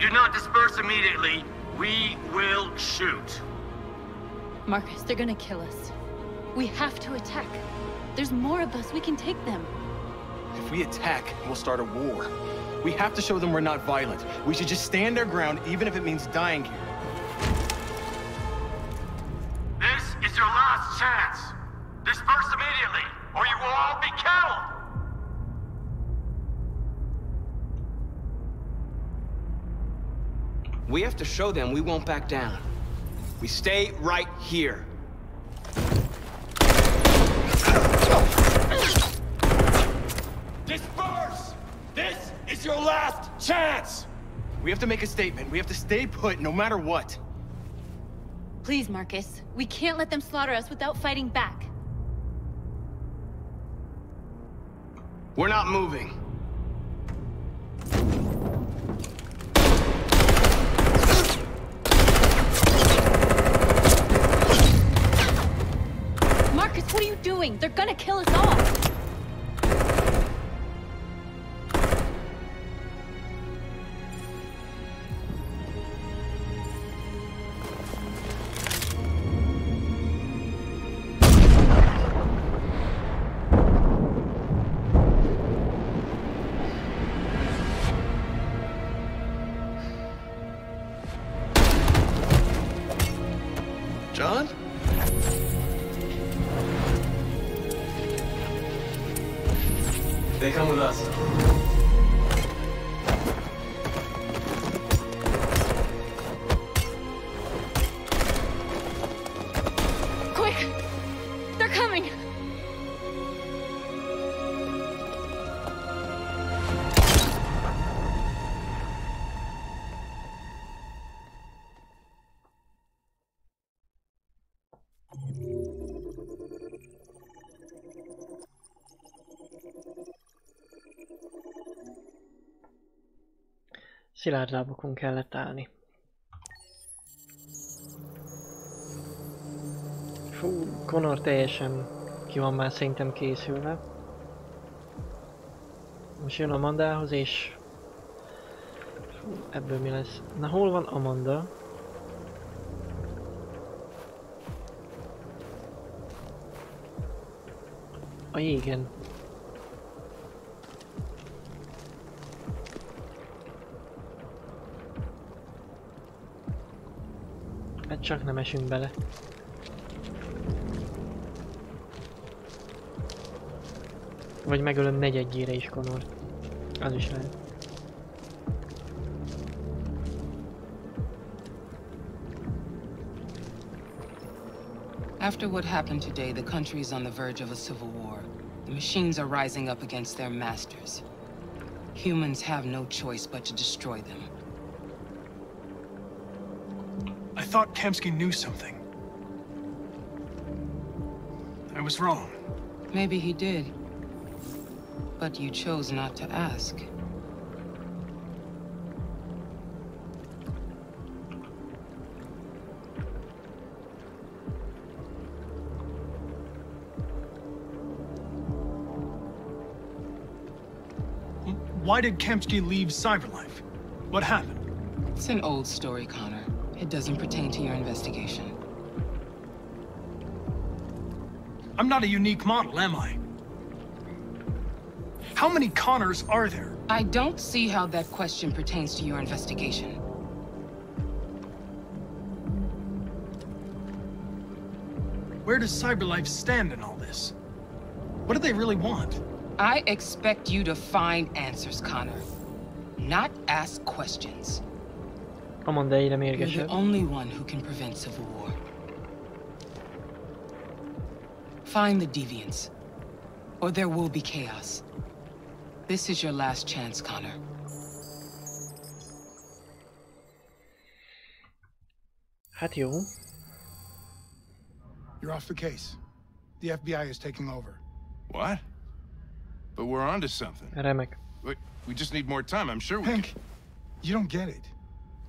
Speaker 40: If you do not disperse immediately, we will shoot.
Speaker 9: Markus, they're gonna kill us. We have to attack. There's more of us. We can take them.
Speaker 21: If we attack, we'll start a war. We have to show them we're not violent. We should just stand our ground, even if it means dying here.
Speaker 6: We have to show them we won't back down. We stay right here.
Speaker 21: Disperse! This is your last chance! We have to make a statement. We have to stay put no matter what.
Speaker 9: Please, Markus. We can't let them slaughter us without fighting back.
Speaker 6: We're not moving.
Speaker 9: What are you doing? They're gonna kill us all!
Speaker 1: Szilárd lábokon kellett állni. Fú, Connor teljesen ki van már szerintem készülve. Most jön Amandához és... Fú, ebből mi lesz? Na hol van Amanda? A jégen. Csak nem esünk bele. Vagy megölöm negyedjére is. Az is lehet.
Speaker 20: After what happened today, the country is on the verge of a civil war. The machines are rising up against their masters. Humans have no choice but to destroy them.
Speaker 3: Thought Kamski knew something. I was wrong.
Speaker 20: Maybe he did. But you chose not to ask.
Speaker 3: Why did Kamski leave Cyberlife? What happened?
Speaker 20: It's an old story, Connor. It doesn't pertain to your investigation.
Speaker 3: I'm not a unique model, am I? How many Connors are there?
Speaker 20: I don't see how that question pertains to your investigation.
Speaker 3: Where does Cyberlife stand in all this? What do they really want?
Speaker 20: I expect you to find answers, Connor. Not ask questions.
Speaker 1: Amanda egyre
Speaker 20: You're
Speaker 1: mérgesebb.
Speaker 20: the only one who can prevent civil war. Find the deviants, or there will be chaos. This is your last chance, Connor.
Speaker 1: Hát jó.
Speaker 41: You're off the case. The FBI is taking over.
Speaker 2: What? But we're onto something.
Speaker 1: Remek.
Speaker 2: We, we just need more time. I'm sure we
Speaker 41: Hank, you don't get it.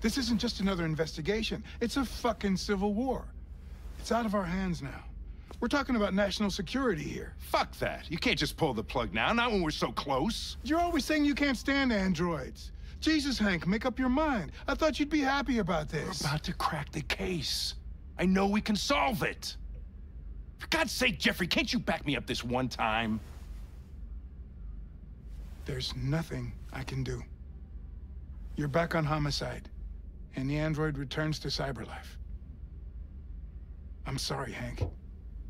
Speaker 41: This isn't just another investigation. It's a fucking civil war. It's out of our hands now. We're talking about national security here.
Speaker 2: Fuck that. You can't just pull the plug now, not when we're so close.
Speaker 41: You're always saying you can't stand androids. Jesus, Hank, make up your mind. I thought you'd be happy about this.
Speaker 2: We're about to crack the case. I know we can solve it. For God's sake, Jeffrey, can't you back me up this one time?
Speaker 41: There's nothing I can do. You're back on homicide, and the android returns to cyberlife. I'm sorry, Hank,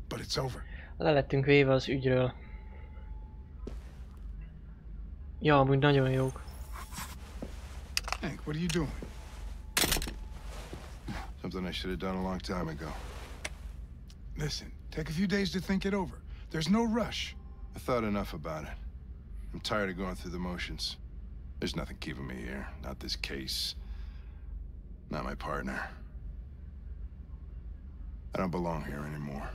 Speaker 41: but it's over.
Speaker 1: Le lettünk véve az ügyről. Ja, amúgy nagyon jók.
Speaker 41: Hank, what are you doing?
Speaker 2: Something I should have done a long time ago.
Speaker 41: Listen, take a few days to think it over. There's no rush.
Speaker 2: I thought enough about it. I'm tired of going through the motions. There's nothing keeping me here. Not this case. Not my partner. I don't belong here anymore.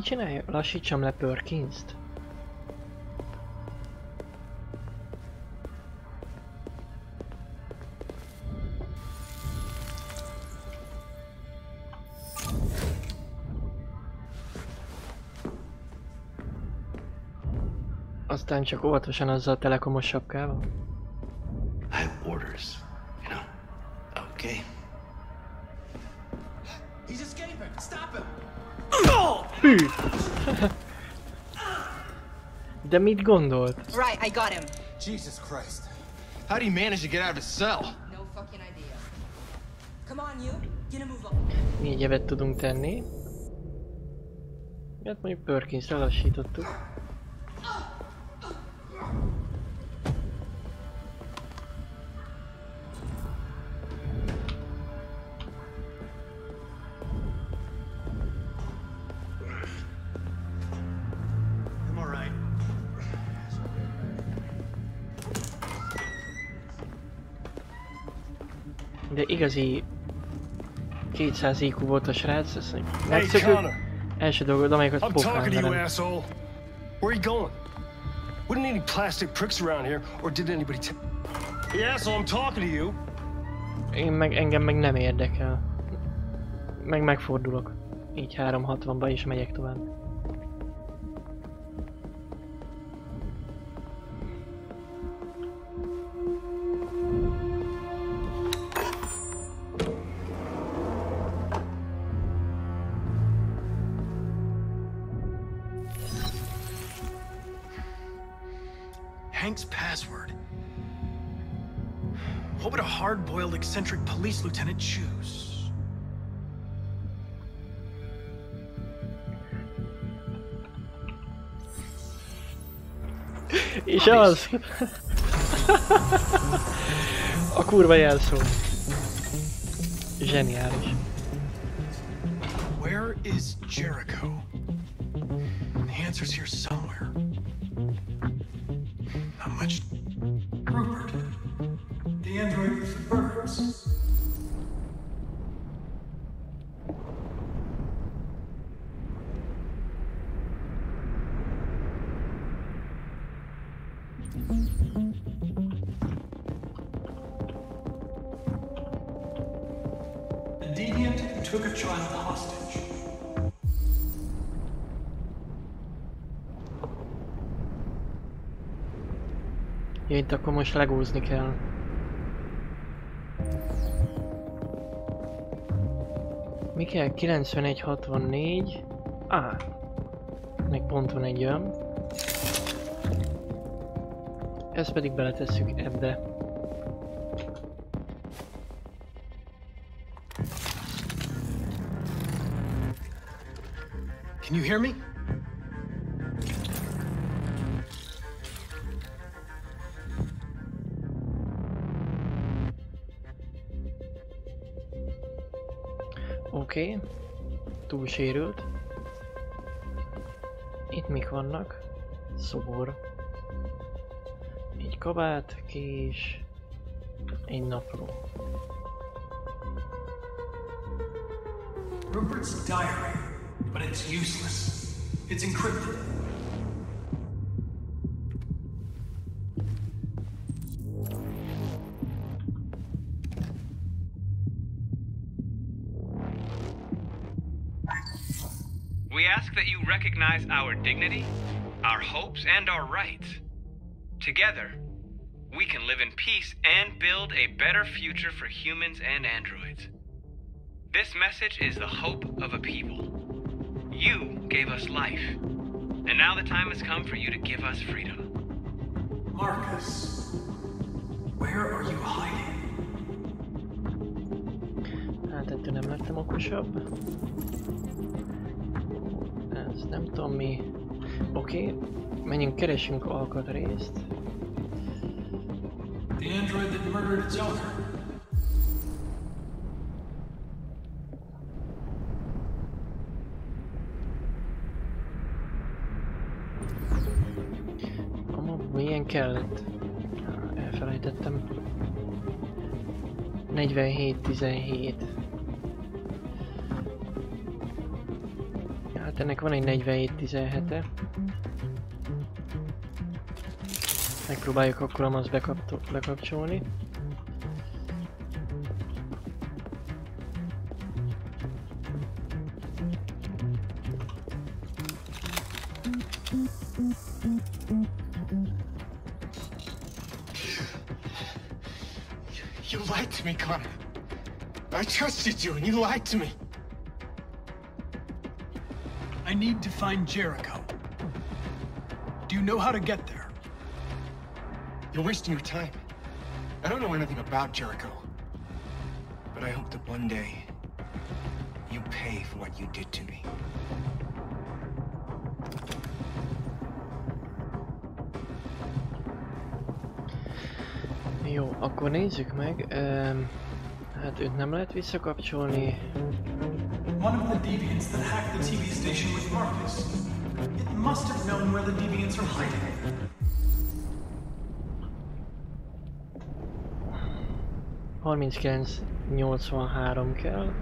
Speaker 1: Mit csinálja? Lassítsam le Perkins-t? Aztán csak óvatosan azzal a telekomos sapkával.
Speaker 42: I have orders, you know. Okay.
Speaker 1: Hű! De mit gondolt?
Speaker 33: Right, I got him.
Speaker 21: Jesus Christ. How do you manage to get out of his cell?
Speaker 33: No fucking idea. Come on, you. Get a move on.
Speaker 1: Négy évet tudunk tenni. Hát mondjuk Perkins-re lassítottuk. Igazi 200 IQ volt a srác, ezt
Speaker 31: Hey,
Speaker 1: megszökött.
Speaker 31: Connor.
Speaker 1: Első dolgod, amelyik az
Speaker 31: I'm talking to you,
Speaker 1: pofán.
Speaker 31: Where are you going? Wouldn't any plastic pricks around here, or did anybody t- Hey, asshole, I'm talking to you.
Speaker 1: Én meg, engem meg nem érdekel. Meg megfordulok. Így 360-ba és megyek tovább.
Speaker 3: Police lieutenant choose?
Speaker 1: És az! A kurva jelszó. Zseniális. Itt akkor most legózni kell. Mi kell? 91-64. Á. Még pont van egy olyan. Ezt pedig beletesszük ebbe.
Speaker 3: Can you hear me?
Speaker 1: Túl sérült. Itt mik vannak? Szobor. Egy kabát, kés. Egy napló.
Speaker 3: Rupert's diary, but it's useless. It's encrypted.
Speaker 6: Recognize our dignity, our hopes, and our rights. Together, we can live in peace and build a better future for humans and androids. This message is the hope of a people. You gave us life, and now the time has come for you to give us freedom.
Speaker 3: Marcus, where are you hiding?
Speaker 1: Hát ettől nem lettem okosabb. Nem tudom mi. Oké, okay. menjünk, keresünk alkatrészt.
Speaker 3: The android that murdered.
Speaker 1: Amúgy milyen kellett? Elfelejtettem. 47-17. Ennek van egy 47-17-e. Megpróbáljuk akkor azt bekapcsolni.
Speaker 14: You lied to me, Connor. I trusted you and you lied to me.
Speaker 3: I need to find Jericho. Do you know how to get there?
Speaker 14: You're wasting your time. I don't know anything about Jericho. But I hope that one day you pay for what you did to me.
Speaker 1: Jó, akkor nézzük meg. Um, hát őt nem lehet visszakapcsolni.
Speaker 3: One of the deviants that hacked the TV station with Marcus. It must have known where the deviants are hiding.
Speaker 1: Harminckilenc 83 kell.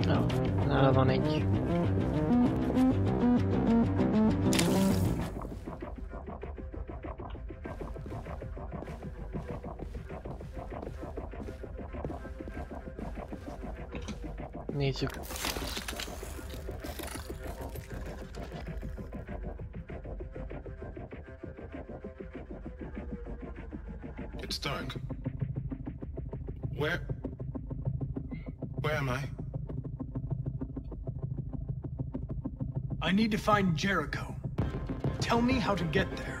Speaker 1: Ja, nála van egy. Nézzük.
Speaker 17: It's dark. Where... Where am I?
Speaker 3: I need to find Jericho. Tell me how to get there.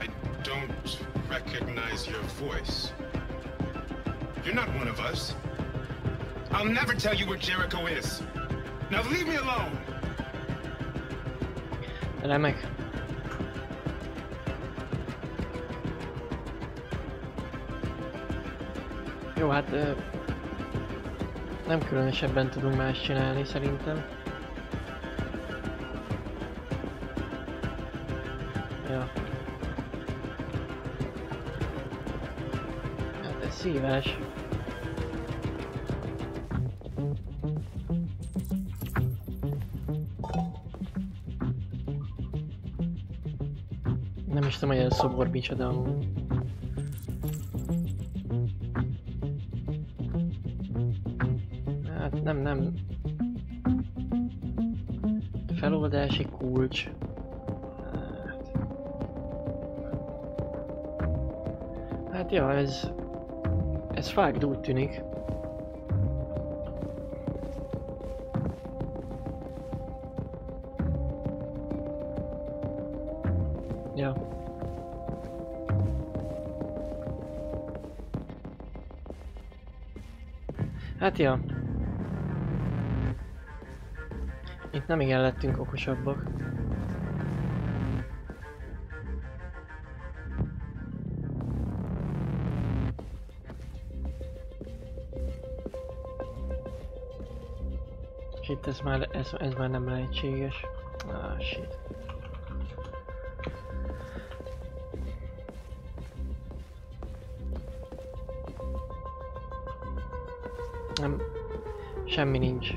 Speaker 17: I don't recognize your voice. You're not one of us. I'll never tell you where Jericho is. Now leave me alone!
Speaker 1: And I Remek. Jó, hát... Nem különösebben tudunk más csinálni szerintem. Ja. Hát ez szíves. Nem is tudom, hogy ez szobor micsoda. Hát nem, nem. Feloldási kulcs. Hát. Hát ja, ez... Ez fágd úgy tűnik. Ja. Itt nem igen lettünk okosabbak. És itt ez már, ez, ez már nem lehetséges. Ah, shit. Semmi nincs.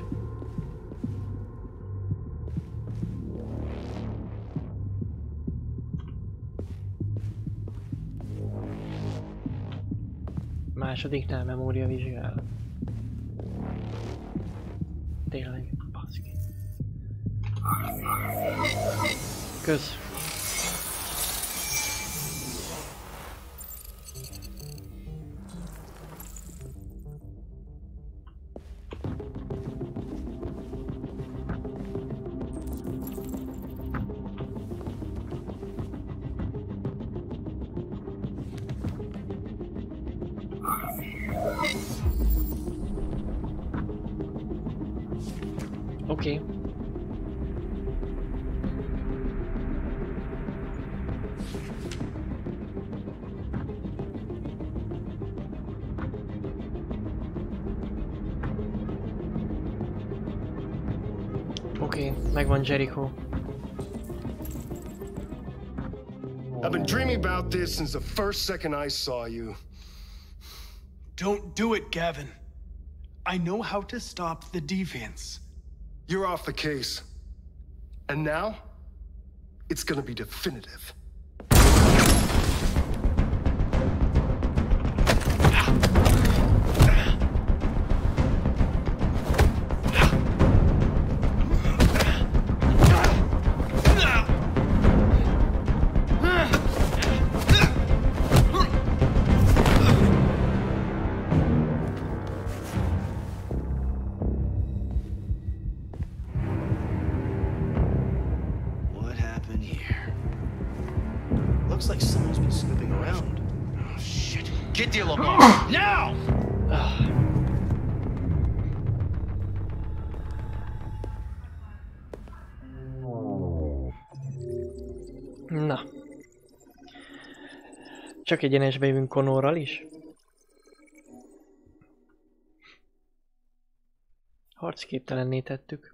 Speaker 1: Másodiknál memória vizsgálat. Tényleg, baszki. Kösz.
Speaker 31: Since the first second I saw you.
Speaker 36: Don't do it, Gavin. I know how to stop the deviants.
Speaker 31: You're off the case. And now, it's gonna be definitive.
Speaker 1: Csak egyenesbe jövünk Connorral is? Harcképtelenné tettük.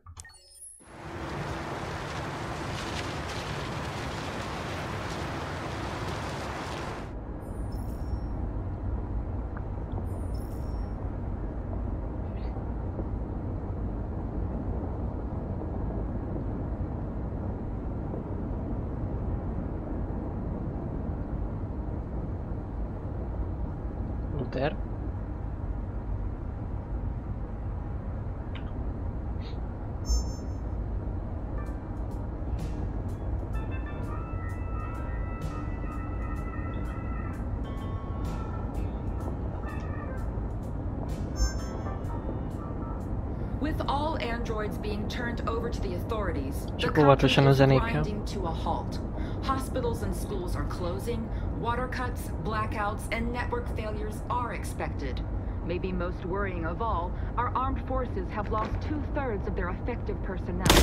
Speaker 16: The
Speaker 1: Csak
Speaker 16: country
Speaker 1: óvatosan a
Speaker 16: is
Speaker 1: zenékkel.
Speaker 16: grinding to a halt. Hospitals and schools are closing, water cuts, blackouts, and network failures are expected.
Speaker 34: Maybe most worrying of all, our armed forces have lost two-thirds of their effective personnel.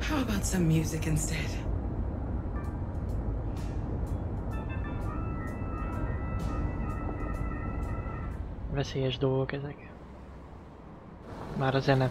Speaker 20: How about some music instead?
Speaker 1: Veszélyes dolgok ezek. Már a zene.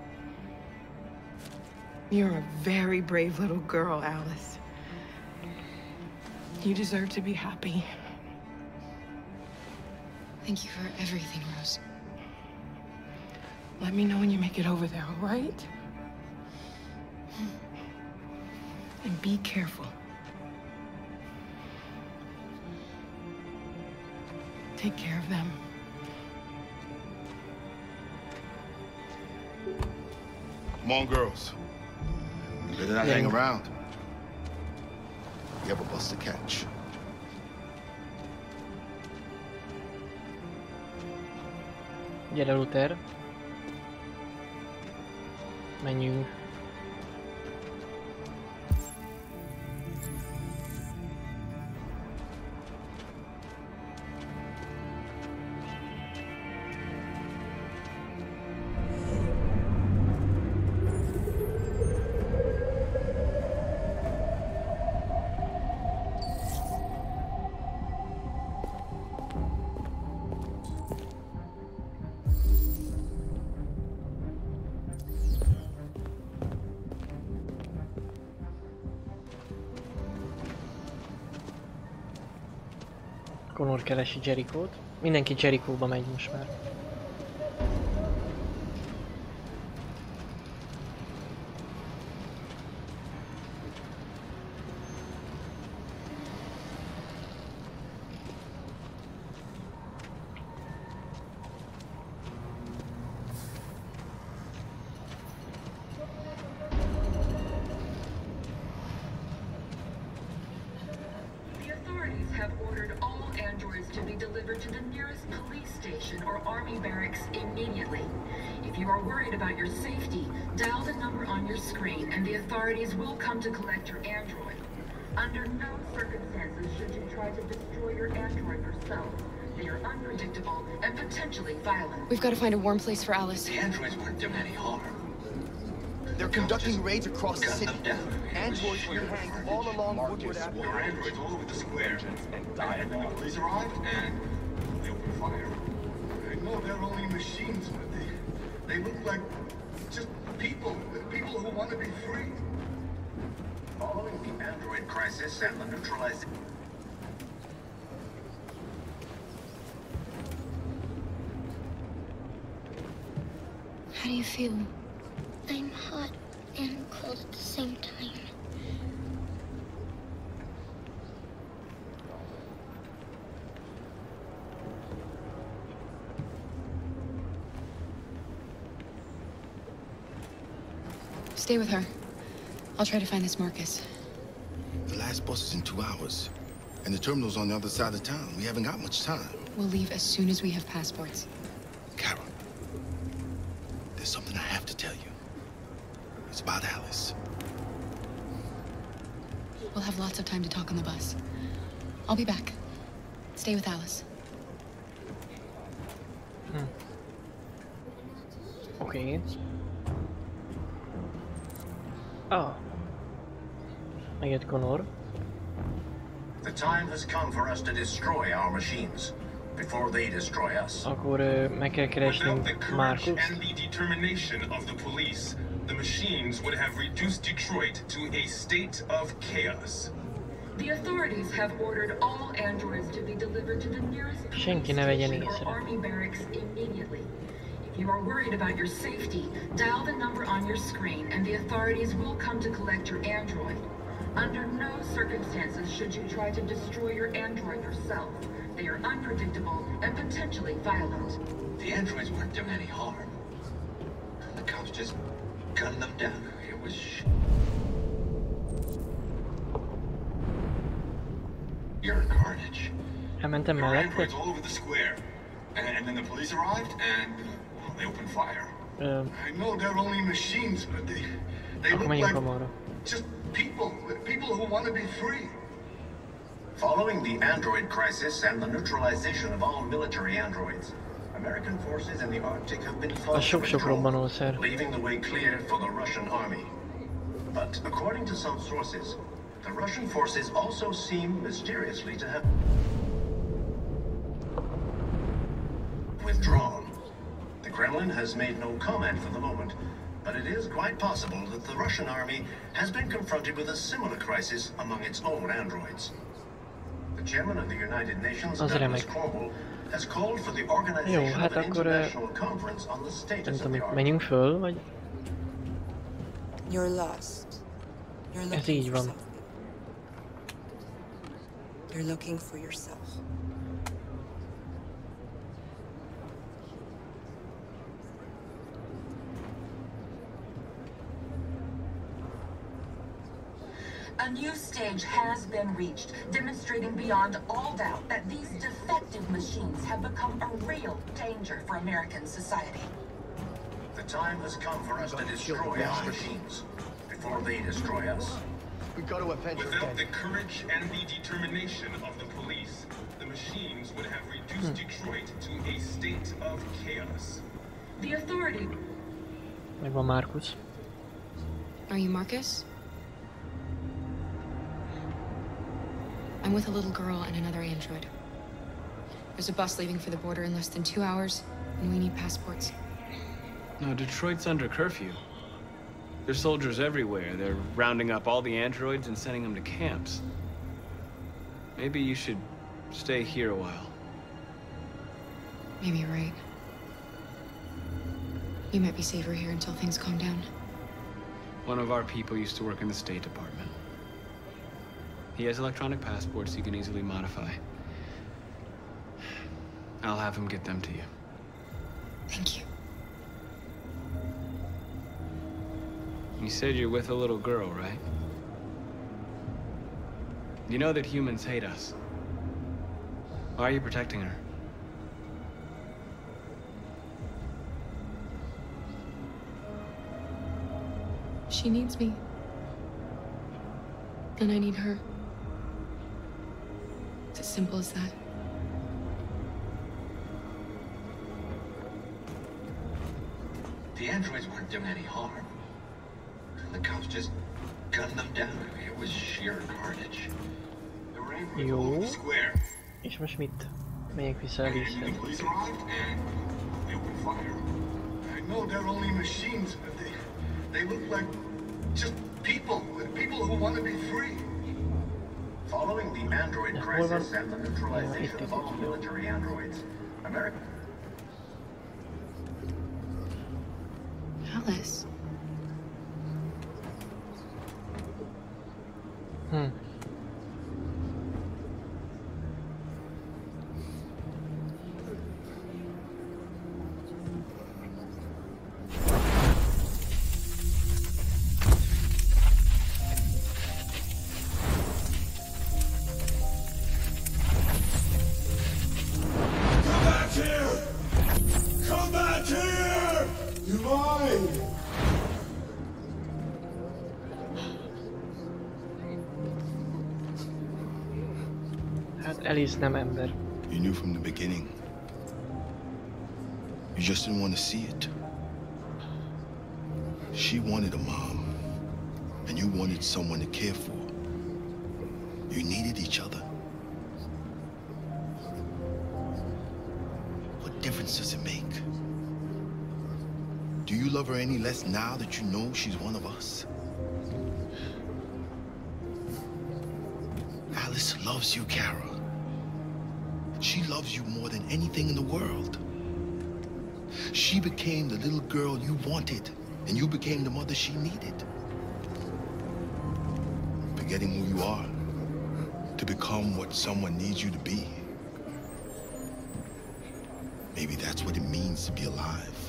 Speaker 20: You're a very brave little girl, Alice. You deserve to be happy.
Speaker 19: Thank you for everything, Rose.
Speaker 20: Let me know when you make it over there, all right? And be careful. Take care of them.
Speaker 21: Come on, girls. Better not hang around. You have a bus to catch.
Speaker 1: Gyere Luther. Menjünk. Keresi Jericho-t. Mindenki Jericho-ba megy most már.
Speaker 19: Warm place for Alice.
Speaker 15: The androids weren't doing any harm.
Speaker 10: They're conducting raids across the city. Androids were hanged all along Woodward Avenue.
Speaker 15: There are androids all over the square. And died when the police arrived, and they opened fire.
Speaker 21: I know they're only machines, but they, they look like just people. People who want to be free.
Speaker 15: Following the android crisis and the
Speaker 43: do you feel? I'm hot and cold at the same time.
Speaker 19: Stay with her. I'll try to find this Marcus.
Speaker 21: The last bus is in two hours. And the terminal's on the other side of town. We haven't got much time.
Speaker 19: We'll leave as soon as we have passports.
Speaker 21: Carol, there's something I have to tell you. It's about Alice.
Speaker 19: We'll have lots of time to talk on the bus. I'll be back. Stay with Alice.
Speaker 1: Hmm. Okay. Oh. Megjött Connor.
Speaker 15: The time has come for us to destroy our machines before they destroy us.
Speaker 1: Akkor ö, meg kell keresnünk Marcus.
Speaker 44: and the determination of the police, the machines would have reduced Detroit to a state of chaos.
Speaker 16: The authorities have ordered all androids to be delivered to the nearest police
Speaker 1: Senki ne vegyen
Speaker 16: station or army barracks immediately. If you are worried about your safety, dial the number on your screen and the authorities will come to collect your android. Under no circumstances should you try to destroy your android yourself. They are unpredictable and potentially violent.
Speaker 15: The androids weren't doing any harm. The cops just gunned them down. It was You're carnage.
Speaker 1: Elmentem
Speaker 44: There were
Speaker 1: mellette.
Speaker 44: androids all over the square. And, and then the police arrived, and well, they opened fire.
Speaker 21: I know they're only machines, but they, they look like just people. People who want to be free.
Speaker 15: Following the android crisis and the neutralization of all military androids, American forces in the Arctic have been
Speaker 1: Az
Speaker 15: forced to
Speaker 1: sok-sok
Speaker 15: withdraw,
Speaker 1: robbanószer.
Speaker 15: leaving the way clear for the Russian army. But according to some sources, the Russian forces also seem mysteriously to have withdrawn. The Kremlin has made no comment for the moment, but it is quite possible that the Russian army has been confronted with a similar crisis among its own androids. The chairman of the United Nations, Douglas
Speaker 1: remek.
Speaker 15: Cromwell, has called for the
Speaker 1: Jó,
Speaker 15: organization
Speaker 1: hát
Speaker 15: of an
Speaker 1: akkor... ö,
Speaker 15: international conference on the
Speaker 1: Nem
Speaker 15: status of
Speaker 1: tudom,
Speaker 15: the
Speaker 1: mit
Speaker 15: Arctic.
Speaker 1: menjünk föl, vagy...
Speaker 20: You're lost. You're
Speaker 1: Ez
Speaker 20: looking
Speaker 1: így
Speaker 20: for
Speaker 1: van.
Speaker 20: something. You're looking for yourself.
Speaker 16: A new stage has been reached, demonstrating beyond all doubt that these defective machines have become a real danger for American society.
Speaker 15: The time has come for us to destroy our machines before they destroy us.
Speaker 10: We've got to avenge her
Speaker 44: Without the courage and the determination of the police, the machines would have reduced hmm. Detroit to a state of chaos.
Speaker 16: The authority
Speaker 1: Meg van Marcus.
Speaker 19: Are you Marcus? I'm with a little girl and another android. There's a bus leaving for the border in less than two hours, and we need passports.
Speaker 6: No, Detroit's under curfew. There's soldiers everywhere. They're rounding up all the androids and sending them to camps. Maybe you should stay here a while.
Speaker 19: Maybe you're right. You might be safer here until things calm down.
Speaker 6: One of our people used to work in the State Department. He has electronic passports he can easily modify. I'll have him get them to you.
Speaker 19: Thank you.
Speaker 6: You said you're with a little girl, right? You know that humans hate us. Why are you protecting her?
Speaker 19: She needs me. And I need her. It's as simple as that.
Speaker 15: The androids weren't doing any harm. The cops just gunned them down. It was sheer carnage. They were angry all over
Speaker 1: Jó.
Speaker 15: the square.
Speaker 1: És most mit? Megyek vissza
Speaker 15: And the
Speaker 1: Alice-hez.
Speaker 15: police arrived and they opened fire. I know they're only machines, but they they look like just people, people who want to be free. Following the android
Speaker 1: Yeah,
Speaker 15: crisis and the neutralization of all military androids, America
Speaker 19: Alice.
Speaker 1: Hmm. Alice nem ember.
Speaker 21: You knew from the beginning. You just didn't want to see it. She wanted a mom, and you wanted someone to care for. You needed each other. What difference does it make? Do you love her any less now that you know she's one of us? Alice loves you, Kara. She loves you more than anything in the world. She became the little girl you wanted, and you became the mother she needed. Forgetting who you are to become what someone needs you to be. Maybe that's what it means to be alive.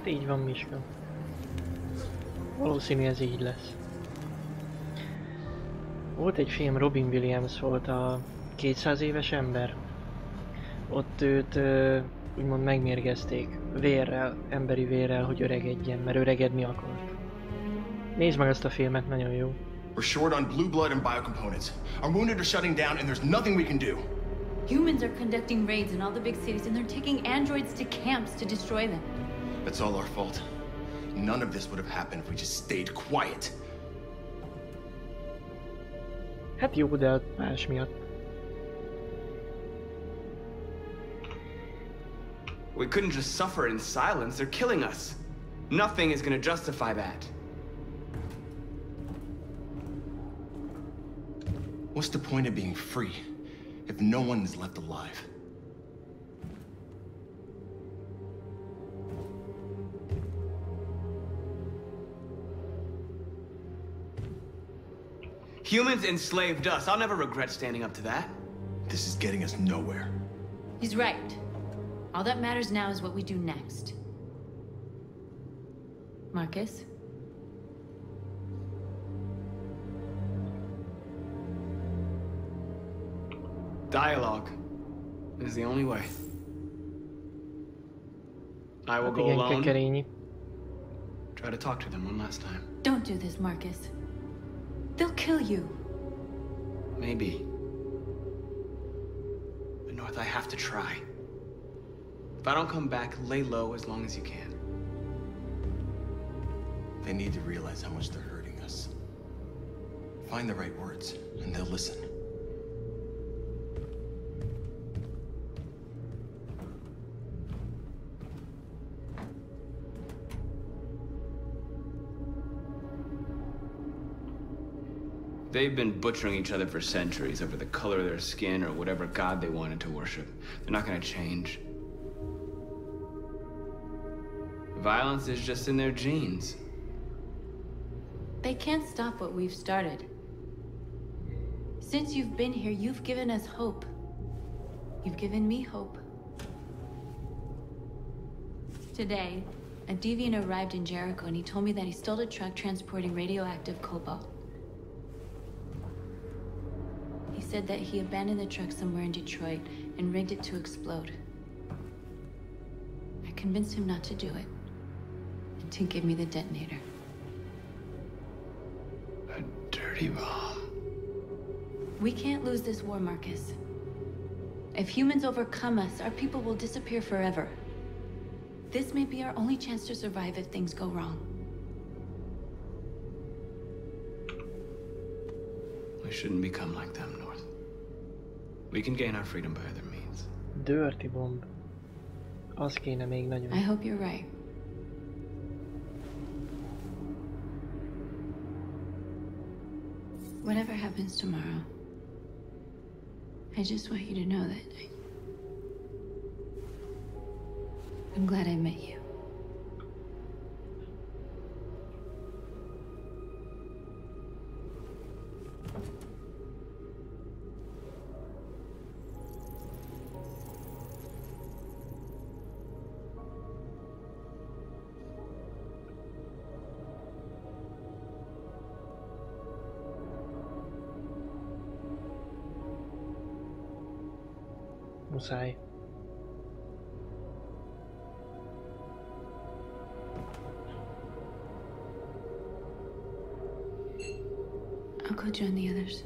Speaker 1: Hát így van, Miska. Valószínű ez így lesz. Volt egy film, Robin Williams volt a 200 éves ember. Ott őt ö, úgymond megmérgezték vérrel, emberi vérrel, hogy öregedjen, mert öregedni akart. Nézd meg azt a filmet, nagyon jó.
Speaker 45: We're short on blue blood and biocomponents. Our wounded are shutting down, and there's nothing we can do.
Speaker 12: Humans are conducting raids in all the big cities and they're taking androids to camps to destroy them.
Speaker 45: That's all our fault. None of this would have happened if we just stayed quiet.
Speaker 1: Hát jó, de a más miatt.
Speaker 6: We couldn't just suffer in silence. They're killing us. Nothing is gonna justify that.
Speaker 45: What's the point of being free if no one is left alive?
Speaker 6: Humans enslaved us. I'll never regret standing up to that.
Speaker 45: This is getting us nowhere.
Speaker 12: He's right. All that matters now is what we do next. Marcus?
Speaker 6: Dialogue is the only way. I will go
Speaker 1: igen,
Speaker 6: alone. Try to talk to them one last time.
Speaker 12: Don't do this, Marcus. They'll kill you.
Speaker 6: Maybe. But North, I have to try. If I don't come back, lay low as long as you can.
Speaker 45: They need to realize how much they're hurting us. Find the right words, and they'll listen.
Speaker 6: They've been butchering each other for centuries over the color of their skin or whatever god they wanted to worship. They're not gonna change. Violence is just in their genes.
Speaker 12: They can't stop what we've started. Since you've been here, you've given us hope. You've given me hope. Today, a deviant arrived in Jericho and he told me that he stole a truck transporting radioactive cobalt. Said that he abandoned the truck somewhere in Detroit and rigged it to explode. I convinced him not to do it, and to give me the detonator.
Speaker 6: A dirty bomb.
Speaker 12: We can't lose this war, Marcus. If humans overcome us, our people will disappear forever. This may be our only chance to survive if things go wrong.
Speaker 6: We shouldn't become like them. We can gain our freedom by other means.
Speaker 1: Dirty bomb. Az kéne még nagyon.
Speaker 12: I hope you're right. Whatever happens tomorrow, I just want you to know that I... I'm glad I met you. I'll go join the others.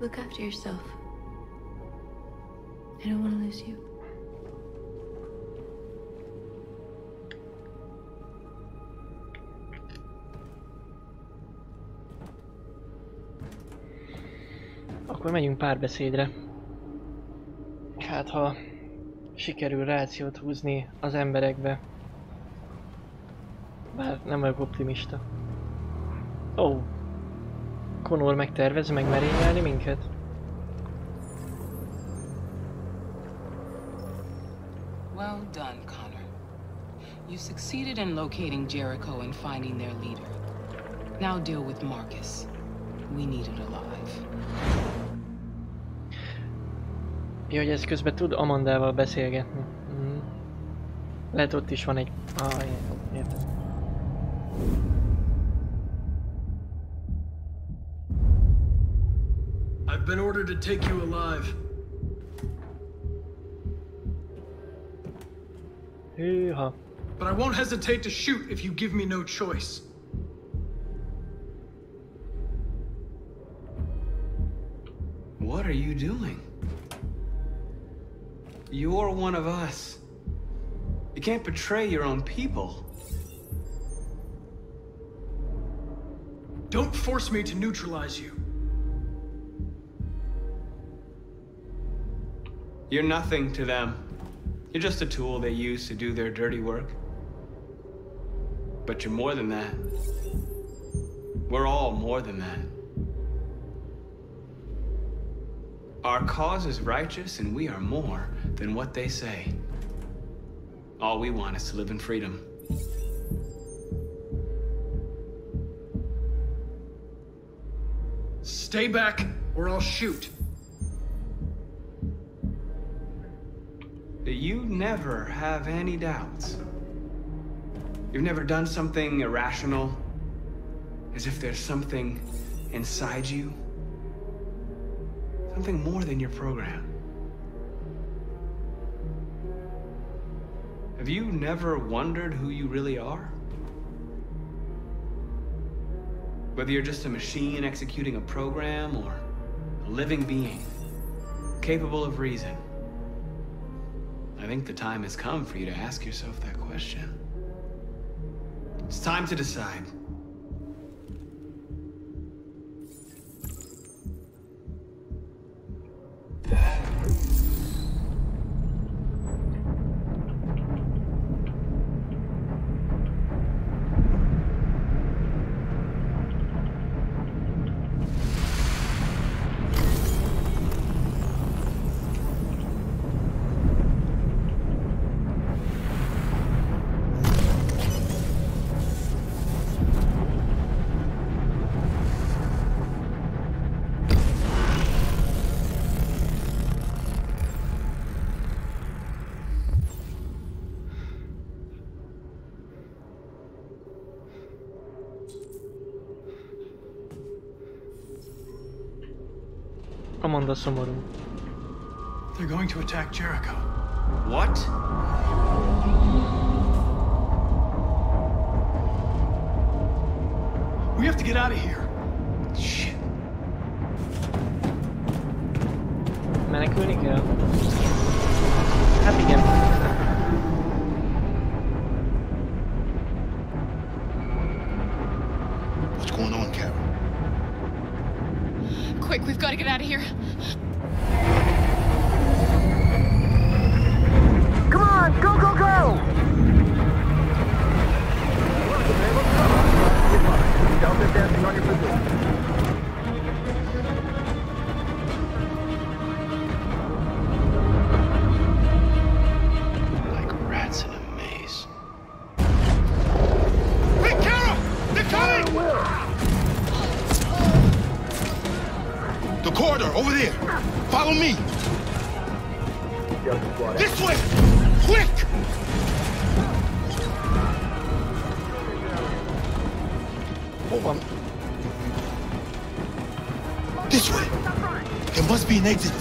Speaker 12: Look after yourself. I don't want to lose you.
Speaker 1: Megyünk párbeszédre. Hát ha sikerül rációt húzni az emberekbe. Bár nem vagyok optimista. Ó. Oh. Conor megtervez megmerényelni minket?
Speaker 20: Well done, Connor. You succeeded in locating Jericho and finding their leader. Now deal with Marcus. We need it alive.
Speaker 1: Ja, hogy ez közben tud Amandával beszélgetni. Mm. Lehet ott is van egy... Ah, értem.
Speaker 36: I've been ordered to take you alive.
Speaker 1: Hűha.
Speaker 36: But I won't hesitate to shoot if you give me no choice.
Speaker 6: What are you doing? You're one of us. You can't betray your own people.
Speaker 36: Don't force me to neutralize you.
Speaker 6: You're nothing to them. You're just a tool they use to do their dirty work. But you're more than that. We're all more than that. Our cause is righteous, and we are more than what they say. All we want is to live in freedom.
Speaker 36: Stay back, or I'll shoot.
Speaker 6: You never have any doubts. You've never done something irrational, As if there's something inside you, something more than your program. Have you never wondered who you really are? Whether you're just a machine executing a program or a living being, capable of reason. I think the time has come for you to ask yourself that question. It's time to decide.
Speaker 5: Amanda szomorú.
Speaker 3: They're going to attack Jericho.
Speaker 6: What?
Speaker 3: We have to get out of here.
Speaker 6: Shit.
Speaker 5: Menekülni kell. Hát igen.
Speaker 21: What's going on, Carol?
Speaker 38: Quick, we've got to get out of here.
Speaker 21: There must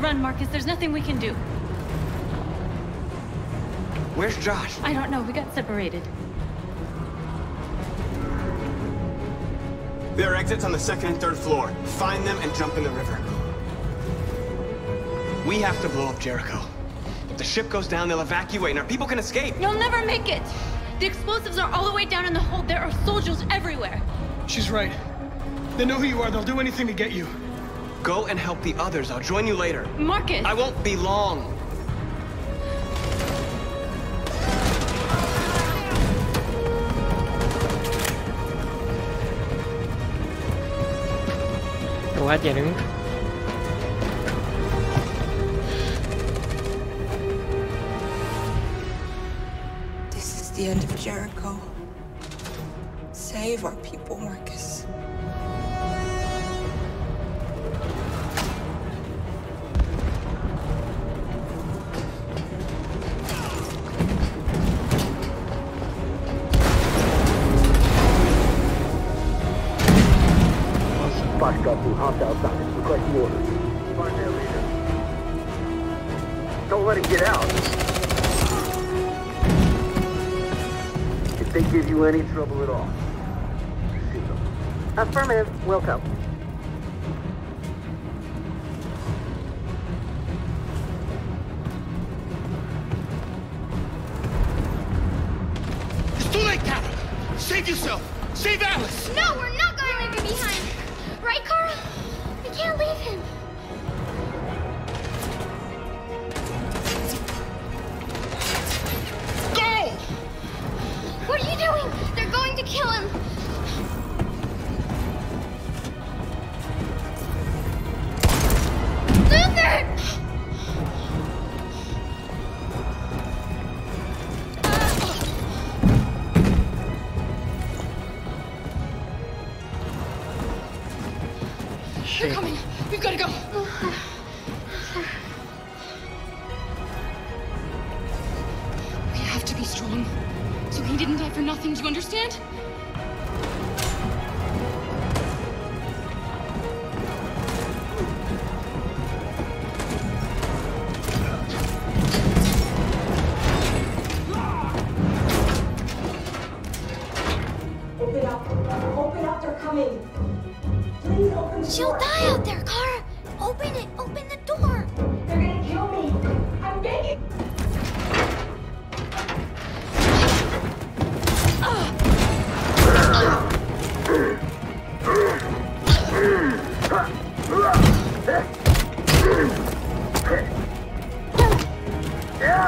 Speaker 9: run, Markus. There's nothing we can do.
Speaker 6: Where's Josh?
Speaker 9: I don't know. We got separated.
Speaker 6: There are exits on the second and third floor. Find them and jump in the river. We have to blow up Jericho. If the ship goes down, they'll evacuate and our people can escape.
Speaker 9: You'll never make it. The explosives are all the way down in the hold. There are soldiers everywhere.
Speaker 3: She's right. They know who you are. They'll do anything to get you.
Speaker 6: Go and help the others. I'll join you later.
Speaker 9: Markus!
Speaker 6: I won't be long.
Speaker 5: Jó, hát gyerünk.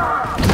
Speaker 38: Ah!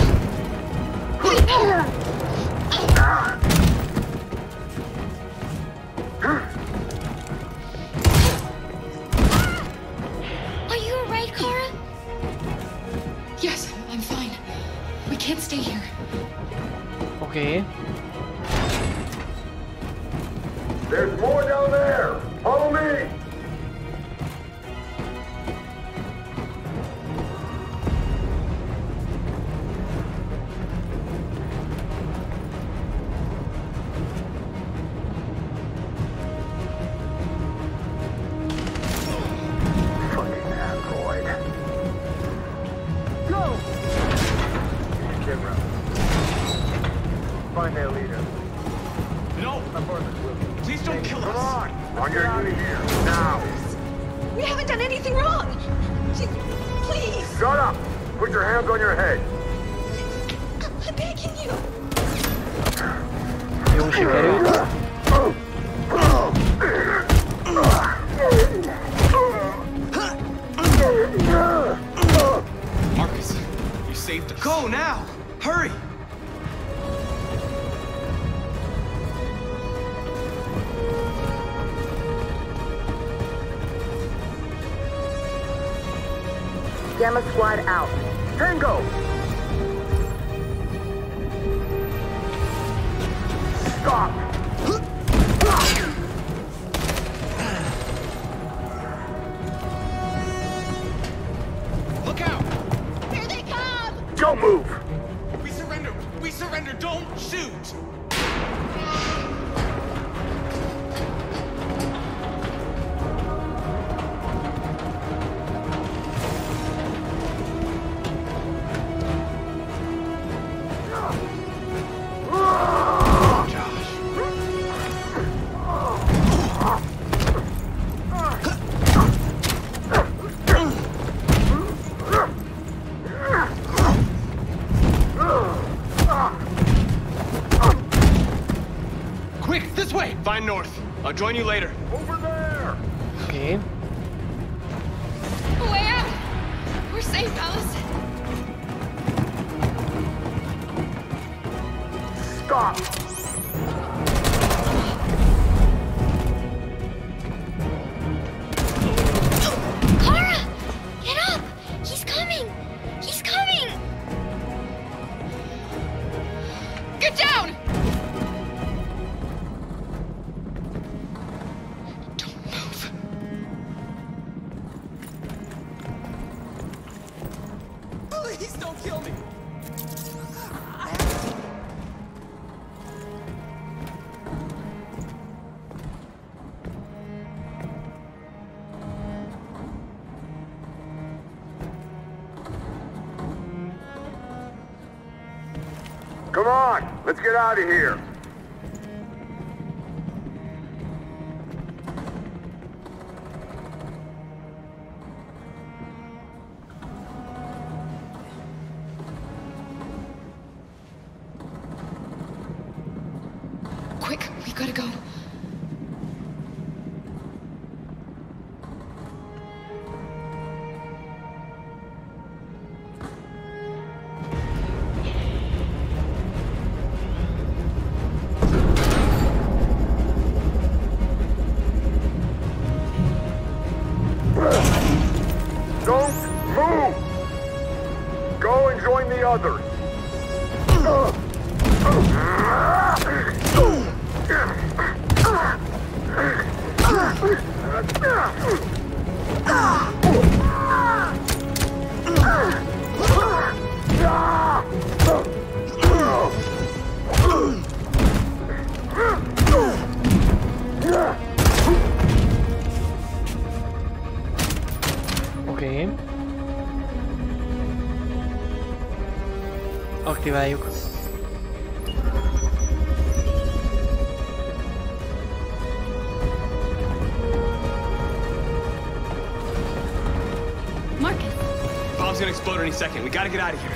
Speaker 38: north. I'll join you later.
Speaker 46: get
Speaker 19: out of here.
Speaker 1: Aktiváljuk.
Speaker 9: Markus!
Speaker 6: Bomb's gonna explode any second. We gotta get out of here.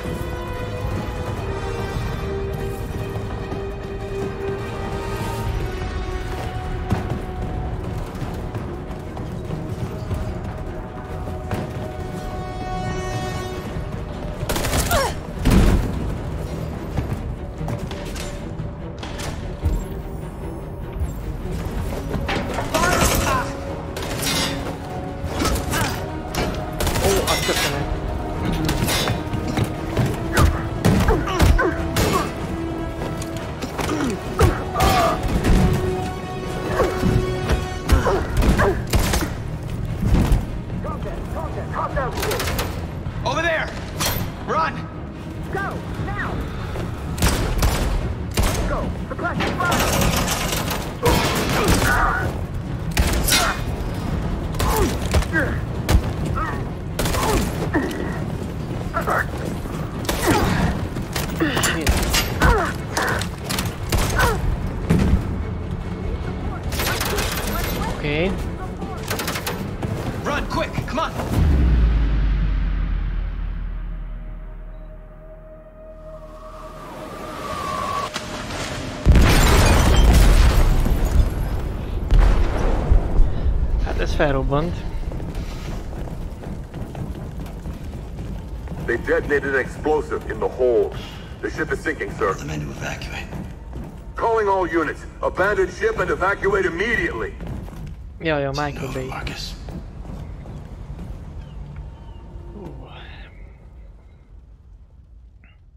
Speaker 1: Felrobbant.
Speaker 47: They detonated an explosive in the hold. The ship is sinking, sir.
Speaker 42: The men to evacuate.
Speaker 47: Calling all units. Abandon ship and evacuate immediately.
Speaker 1: Jaj, a Michael Bay.
Speaker 42: Markus.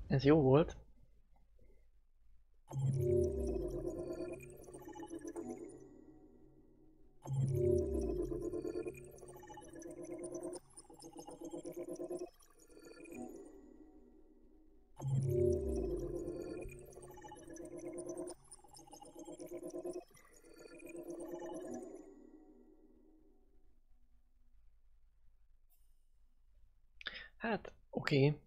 Speaker 1: Ez jó volt. Hát, oké. Okay.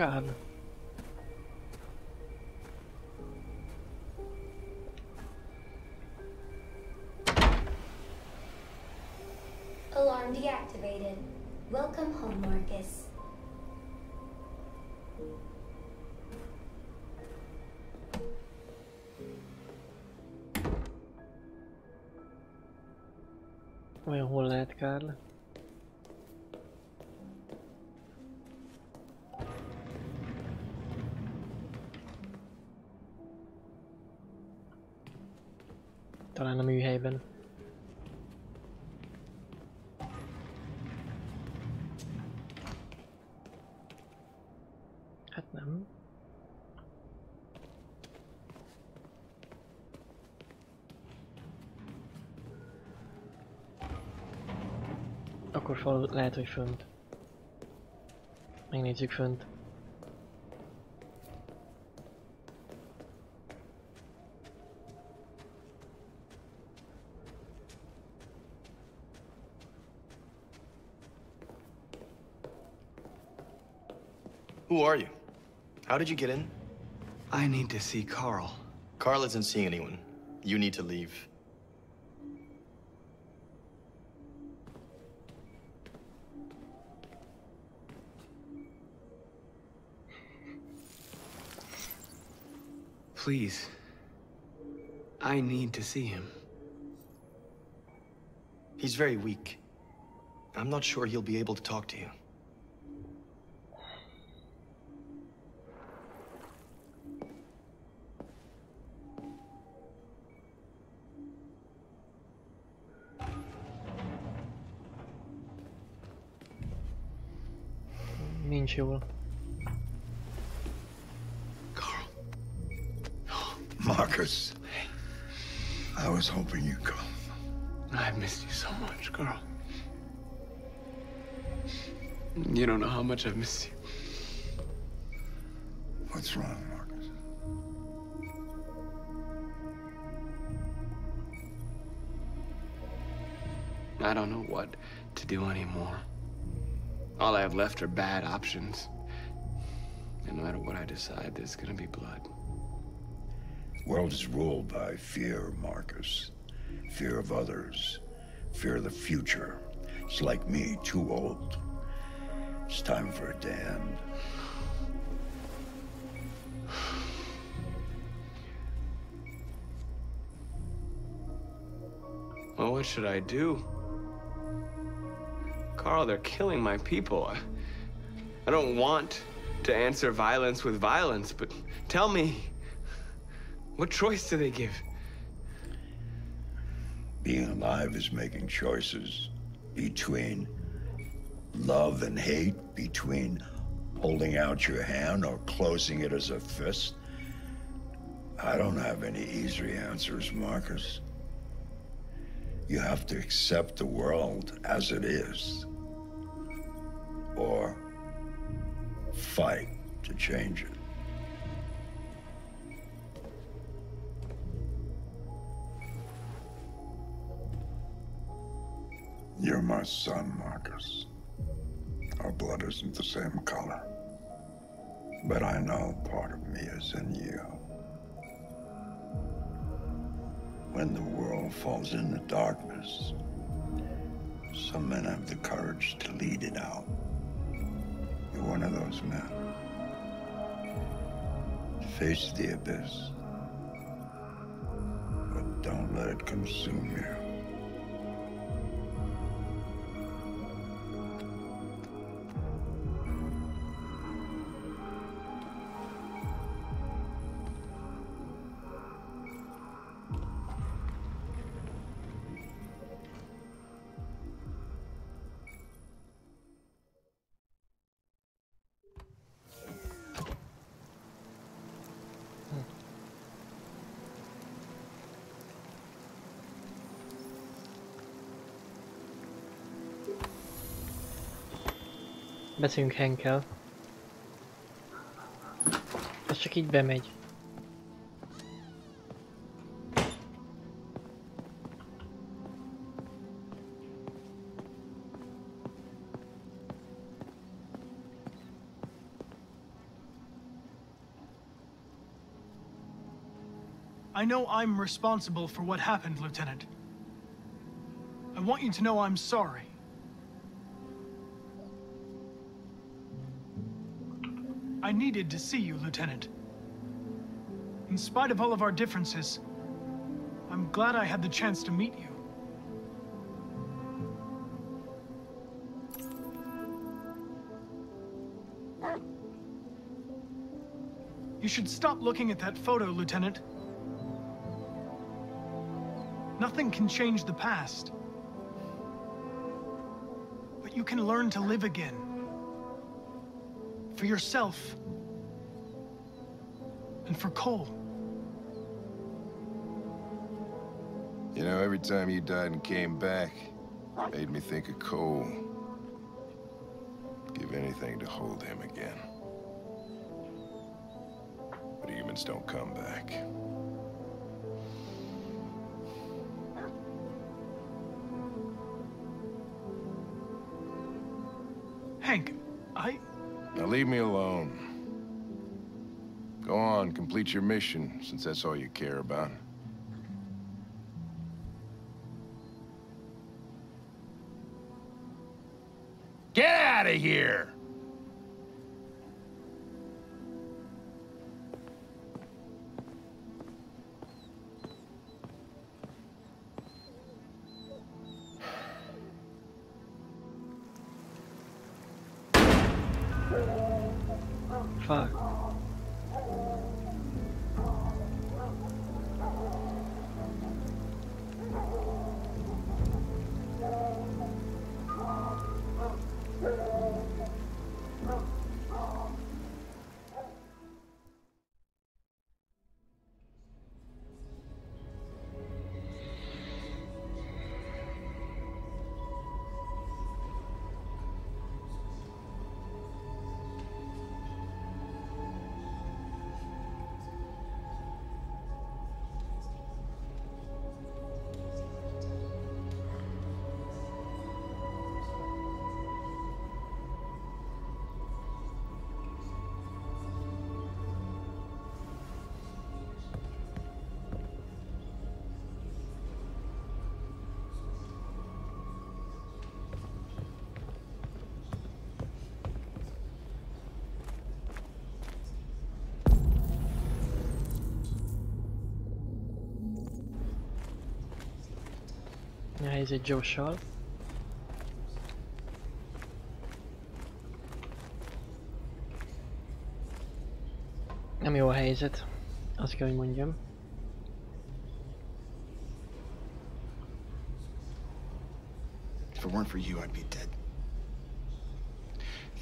Speaker 1: Kár.
Speaker 4: Alarm deactivated. Welcome home, Markus.
Speaker 1: Olyan hol lehet Kárl? Talán a műhelyben. Hát nem. Akkor fal lehet, hogy fönt. Megnézzük fönt.
Speaker 42: How did you get in?
Speaker 6: I need to see Carl.
Speaker 42: Carl isn't seeing anyone. You need to leave.
Speaker 6: Please. I need to see him.
Speaker 42: He's very weak. I'm not sure he'll be able to talk to you.
Speaker 1: Nincs jól.
Speaker 48: Markus. I was hoping you'd come.
Speaker 6: I I've missed you so much, Carl. You don't know how much I've missed you.
Speaker 48: What's wrong, Markus?
Speaker 6: I don't know what to do anymore. All I have left are bad options. And no matter what I decide, there's gonna be blood.
Speaker 48: The world is ruled by fear, Markus. Fear of others. Fear of the future. It's like me, too old. It's time for a damned.
Speaker 6: Well, what should I do? Carl, they're killing my people. I, I don't want to answer violence with violence, but tell me, what choice do they give?
Speaker 48: Being alive is making choices between love and hate, between holding out your hand or closing it as a fist. I don't have any easy answers, Markus. You have to accept the world as it is. Or fight to change it. You're my son, Markus. Our blood isn't the same color. But I know part of me is in you. When the world falls into darkness, some men have the courage to lead it out. One of those men. Face the abyss. But don't let it consume you.
Speaker 1: Ez csak így bemegy.
Speaker 3: I know I'm responsible for what happened, Lieutenant. I want you to know I'm sorry. I needed to see you, Lieutenant. In spite of all of our differences, I'm glad I had the chance to meet you. You should stop looking at that photo, Lieutenant. Nothing can change the past. But you can learn to live again. For yourself. And for Cole.
Speaker 2: You know, every time you died and came back, made me think of Cole. Give anything to hold him again. But humans don't come back. Leave me alone. Go on, complete your mission, since that's all you care about.
Speaker 1: A it Josh-sal. Nem jó a helyzet, azt kell, hogy mondjam.
Speaker 21: If it weren't for you, I'd be dead.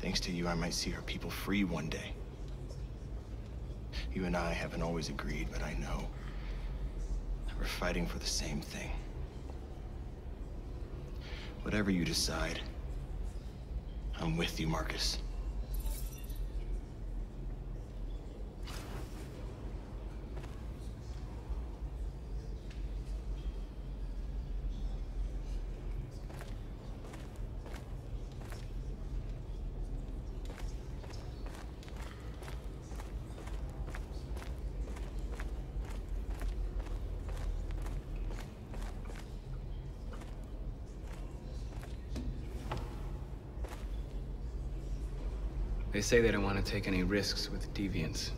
Speaker 21: Thanks to you, I might see our people free one day. You and I haven't always agreed, but I know that we're fighting for the same thing. Whatever you decide, I'm with you, Markus.
Speaker 6: They say they don't want to take any risks with deviants.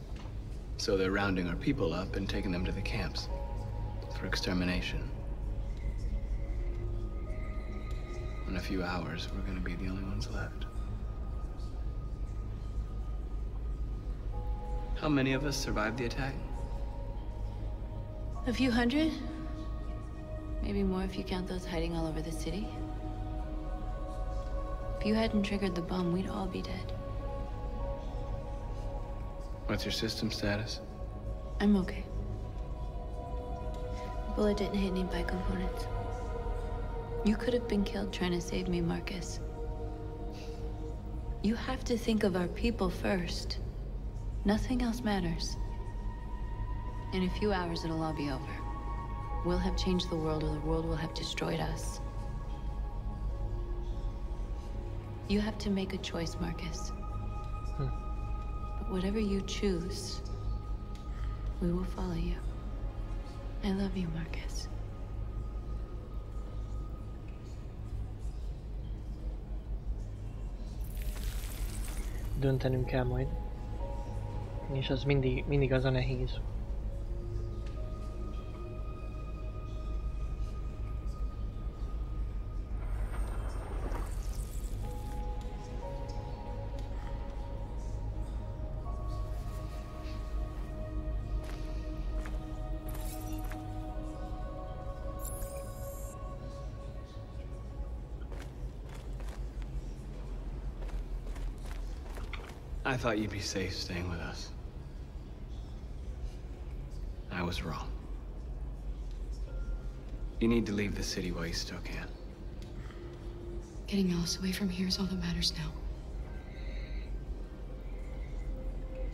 Speaker 6: So they're rounding our people up and taking them to the camps. For extermination. In a few hours, we're gonna be the only ones left. How many of us survived the attack?
Speaker 12: A few hundred? Maybe more if you count those hiding all over the city. If you hadn't triggered the bomb, we'd all be dead.
Speaker 6: What's your system status?
Speaker 12: I'm okay. The bullet didn't hit any biocomponents. You could have been killed trying to save me, Markus. You have to think of our people first. Nothing else matters. In a few hours, it'll all be over. We'll have changed the world, or the world will have destroyed us. You have to make a choice, Markus. Whatever you choose, we will follow you. I love you, Markus.
Speaker 1: Döntenünk kell majd. És az mindig, mindig az a nehéz.
Speaker 6: Thought you'd be safe staying with us. I was wrong. You need to leave the city while you still can.
Speaker 19: Getting Alice away from here is all that matters now.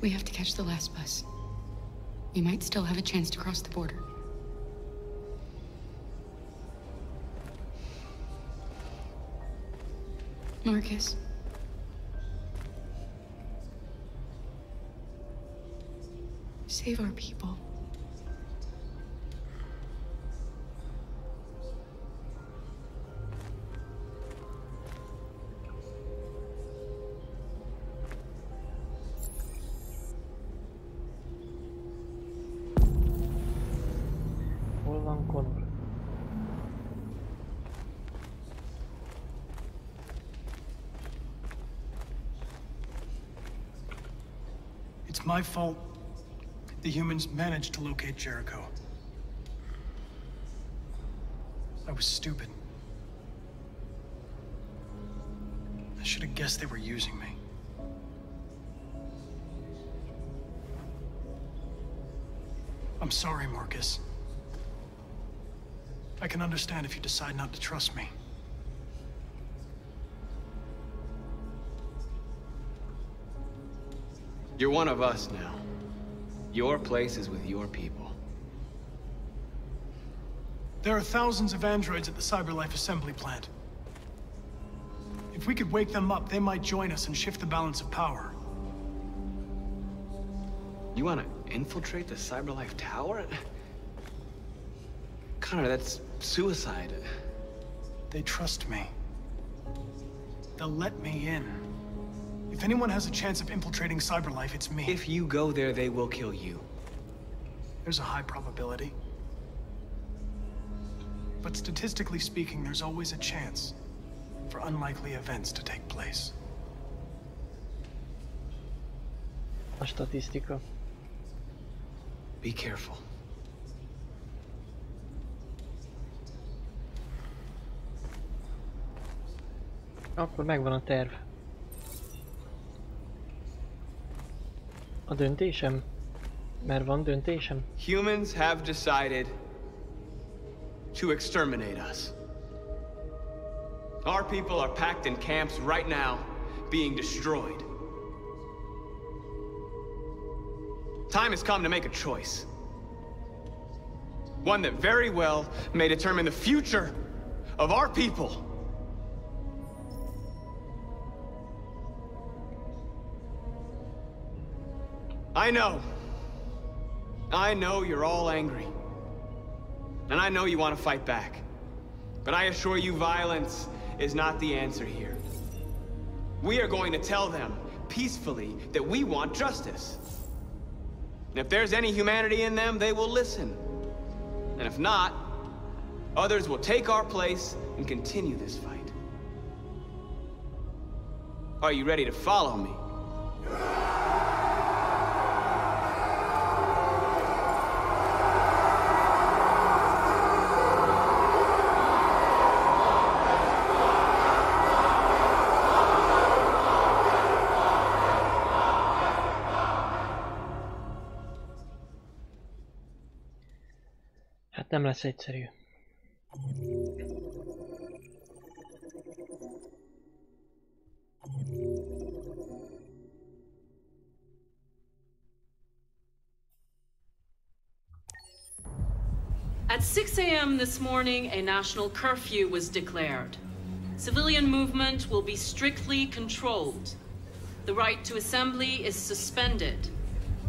Speaker 19: We have to catch the last bus. We might still have a chance to cross the border. Markus. Save our people.
Speaker 1: Hol van
Speaker 3: It's my fault the humans managed to locate Jericho. I was stupid. I should have guessed they were using me. I'm sorry, Markus. I can understand if you decide not to trust me.
Speaker 6: You're one of us now. Your place is with your people.
Speaker 3: There are thousands of androids at the CyberLife assembly plant. If we could wake them up, they might join us and shift the balance of power.
Speaker 6: You want to infiltrate the CyberLife tower? Connor, that's suicide.
Speaker 3: They trust me. They'll let me in. If anyone has a chance of infiltrating CyberLife, it's me.
Speaker 6: If you go there, they will kill you.
Speaker 3: There's a high probability.
Speaker 36: but statistically speaking, there's always a chance for unlikely events to take place.
Speaker 1: A statisztika.
Speaker 6: Be careful.
Speaker 1: Akkor megvan a terv. A döntésem? Mert van döntésem?
Speaker 6: Humans have decided to exterminate us. Our people are packed in camps right now, being destroyed. Time has come to make a choice. One that very well may determine the future of our people. I know. I know you're all angry. And I know you want to fight back. But I assure you violence is not the answer here. We are going to tell them, peacefully, that we want justice. And if there's any humanity in them, they will listen. And if not, others will take our place and continue this fight. Are you ready to follow me?
Speaker 1: Nem lesz egyszerű.
Speaker 49: At 6 a.m. this morning, a national curfew was declared. Civilian movement will be strictly controlled. The right to assembly is suspended.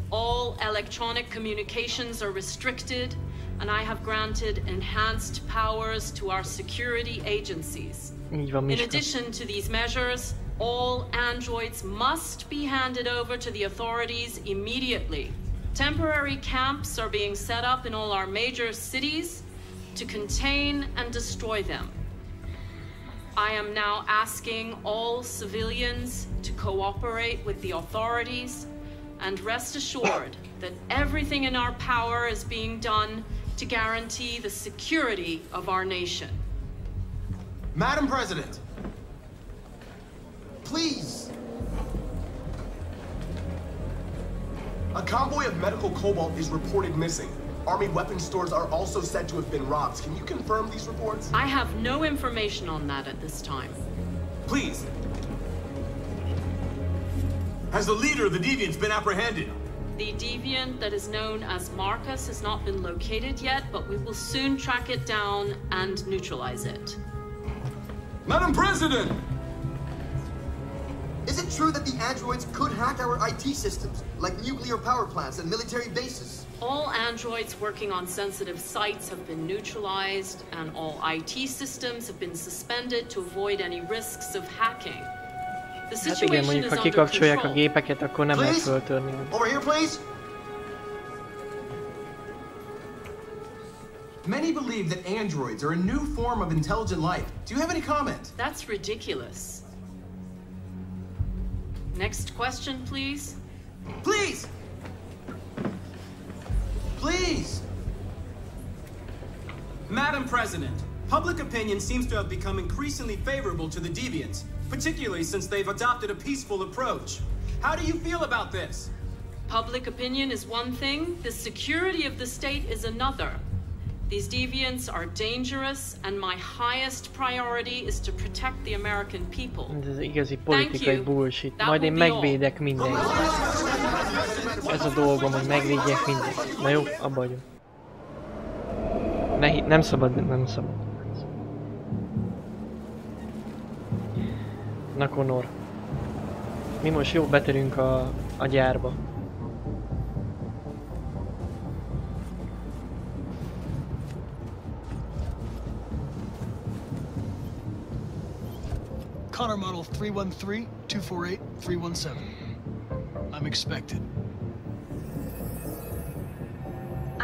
Speaker 49: All electronic communications are restricted, and I have granted enhanced powers to our security agencies. In addition to these measures, all androids must be handed over to the authorities immediately. Temporary camps are being set up in all our major cities to contain and destroy them. I am now asking all civilians to cooperate with the authorities and rest assured that everything in our power is being done to guarantee the security of our nation.
Speaker 50: Madam President, please. A convoy of medical cobalt is reported missing. Army weapons stores are also said to have been robbed. Can you confirm these reports?
Speaker 49: I have no information on that at this time.
Speaker 50: Please.
Speaker 51: Has the leader of the Deviants been apprehended?
Speaker 49: The deviant that is known as Markus has not been located yet, but we will soon track it down and neutralize it.
Speaker 51: Madam President!
Speaker 10: Is it true that the androids could hack our IT systems, like nuclear power plants and military bases?
Speaker 49: All androids working on sensitive sites have been neutralized, and all IT systems have been suspended to avoid any risks of hacking. The
Speaker 1: Hát igen, mondjuk ha kikapcsolják a gépeket, akkor nem lehet föltörni.
Speaker 10: Over here, please.
Speaker 50: Many believe that androids are a new form of intelligent life. Do you have any comment?
Speaker 49: That's ridiculous. Next question, please.
Speaker 50: Please! Please!
Speaker 52: Madam President, public opinion seems to have become increasingly favorable to the Deviants, particularly since they've adopted a peaceful approach. How do you feel about this?
Speaker 49: Public opinion is one thing, the security of the state is another. These deviants are dangerous, and my highest priority is to protect the American people.
Speaker 1: Ez igazi politikai
Speaker 49: you.
Speaker 1: bullshit.
Speaker 49: That
Speaker 1: Majd én
Speaker 49: will be all.
Speaker 1: megvédek mindenkit. Ez a dolgom, hogy megvédjek mindenkit. Na jó, abba vagyunk. Ne, hi- nem szabad, nem szabad. Na Connor. Mi most jó betörünk a, a gyárba.
Speaker 36: Connor model 313-248-317. I'm expected.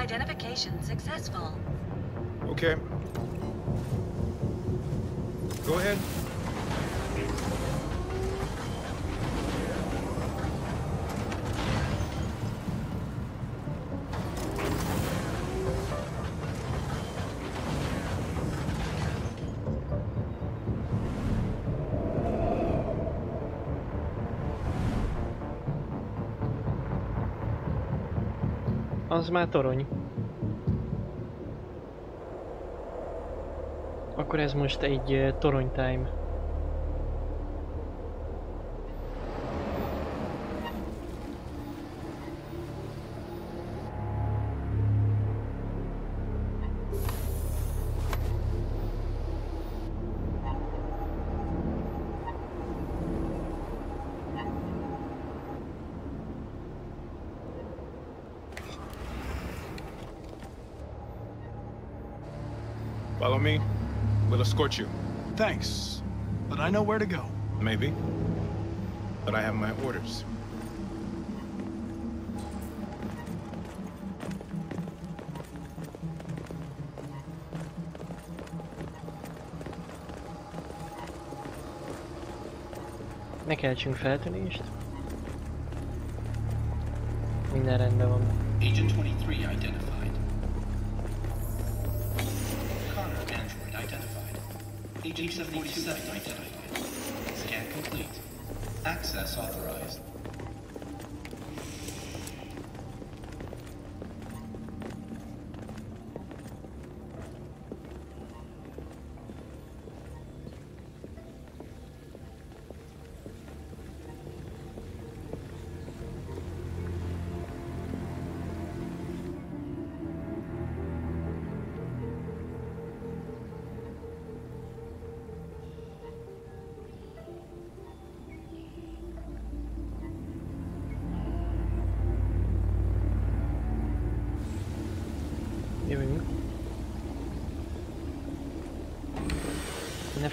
Speaker 53: Identification successful.
Speaker 54: Okay.
Speaker 17: Go ahead.
Speaker 1: Az már torony. Akkor ez most egy uh, torony time.
Speaker 17: Escort you.
Speaker 3: Thanks, but I know where to go.
Speaker 17: Maybe. But I have my orders.
Speaker 1: Ne keltsünk feltűnést. Minden rendben van.
Speaker 21: Agent Agent 77 identified. Scan complete. Access authorized.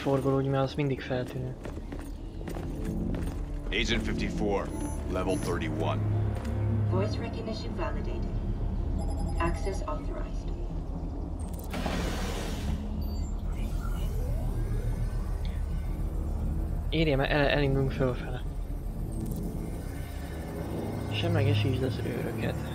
Speaker 1: Forgolódj, mert az mindig feltűnő.
Speaker 6: Agent 54, level 31.
Speaker 55: Voice recognition validated. Access authorized.
Speaker 1: Érje, mert el, elindulunk fölfele. Semlegesítsd az őröket.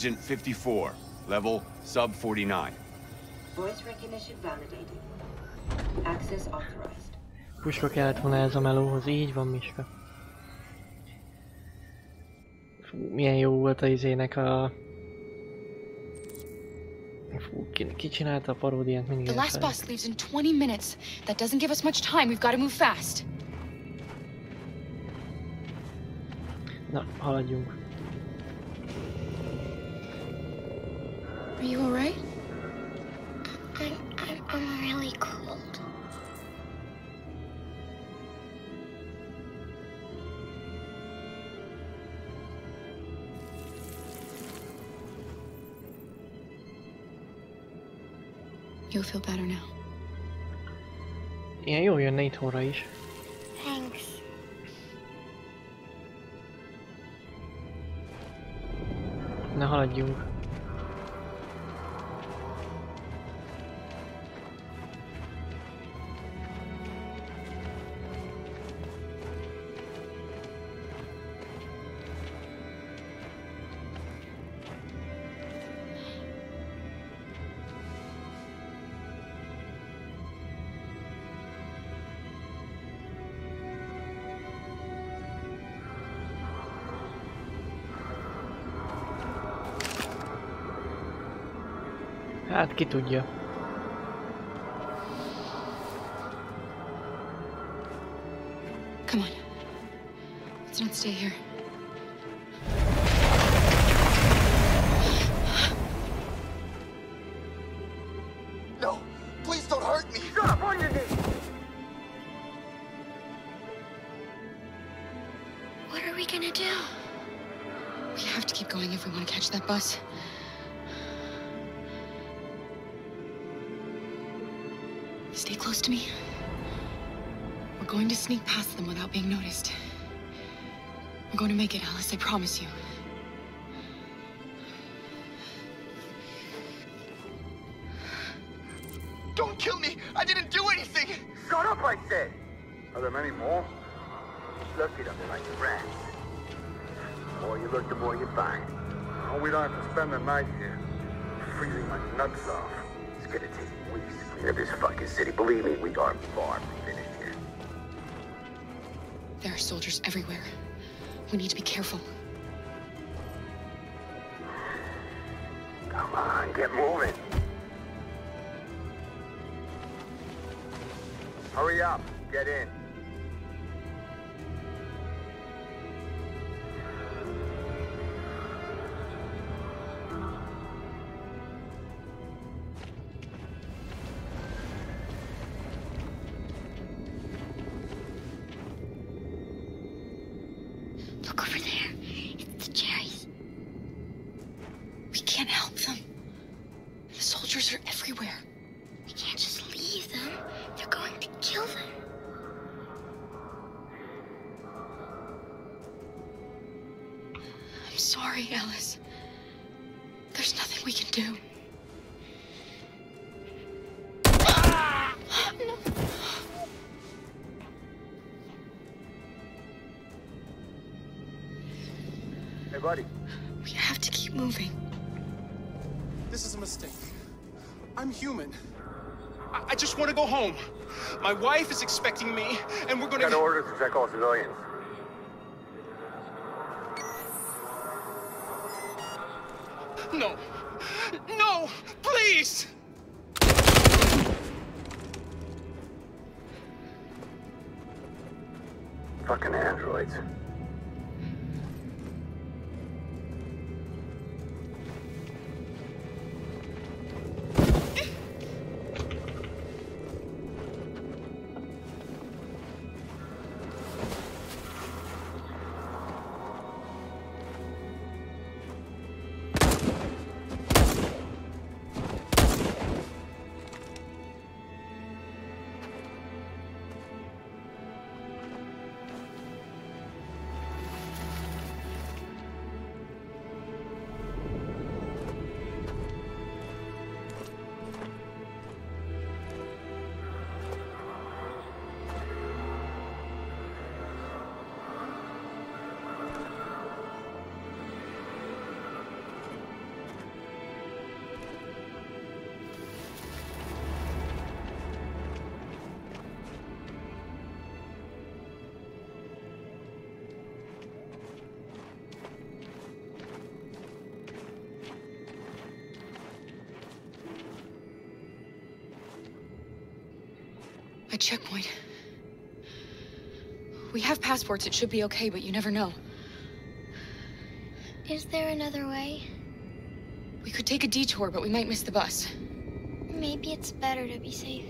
Speaker 6: Agent 54, level sub 49.
Speaker 55: Voice recognition validated. Access authorized.
Speaker 1: Puska kellett volna ez a melóhoz, így van Miska. Fú, milyen jó volt a izének a... Fú, ki, ki csinálta a paródiát mindig
Speaker 19: The last bus leaves in 20 minutes. That doesn't give us much time. We've got to move fast.
Speaker 1: Na, haladjunk.
Speaker 19: Are you alright?
Speaker 5: I'm, I'm, I'm really cold.
Speaker 19: You'll feel better now.
Speaker 1: Ilyen jó jönne itthonra is.
Speaker 5: Thanks.
Speaker 1: Na, haladjunk. Ki tudja.
Speaker 19: Come on. Let's not stay here. Promise you.
Speaker 38: Don't kill me! I didn't do anything! Shut up, I said!
Speaker 5: Are there many more?
Speaker 38: Look at them, they're like rats. The more you look, the more you find.
Speaker 5: Oh, we don't have to spend the night here. Freezing my nuts off.
Speaker 38: It's gonna take weeks to clean up this fucking city. Believe me, we are far from finished here.
Speaker 19: There are soldiers everywhere. We need to be careful.
Speaker 5: Hurry up. Get in.
Speaker 14: Want to go home. My wife is expecting me, and we're gonna.
Speaker 5: Got orders to check all civilians.
Speaker 19: Checkpoint. We have passports. It should be okay, but you never know.
Speaker 56: Is there another way?
Speaker 19: We could take a detour, but we might miss the bus.
Speaker 56: Maybe it's better to be safe.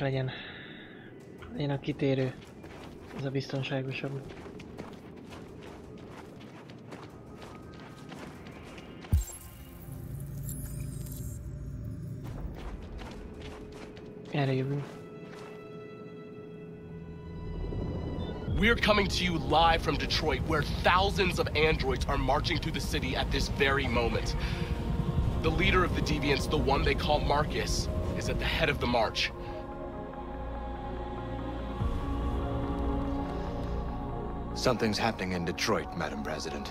Speaker 1: Melyik legyen? Legyen a kitérő. A biztonságosabb. Erre jövünk.
Speaker 13: We're coming to you live from Detroit, where thousands of androids are marching through the city at this very moment. The leader of the Deviants, the one they call Markus, is at the head of the march.
Speaker 57: Something's happening in Detroit, Madam President.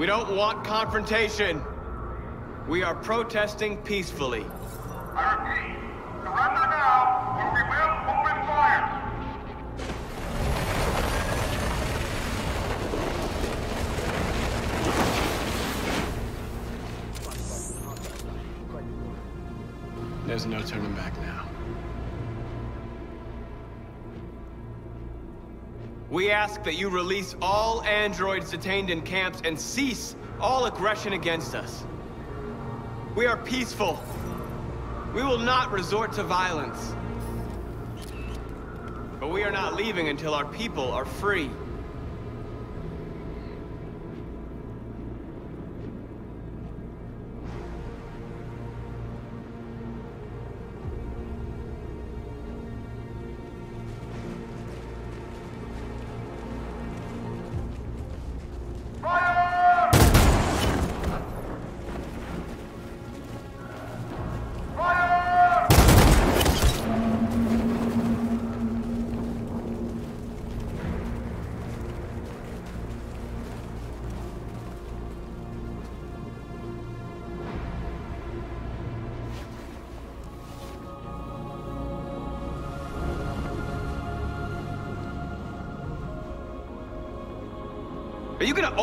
Speaker 6: We don't want confrontation. We are protesting peacefully. Ask that you release all androids detained in camps and cease all aggression against us. We are peaceful. We will not resort to violence. But we are not leaving until our people are free.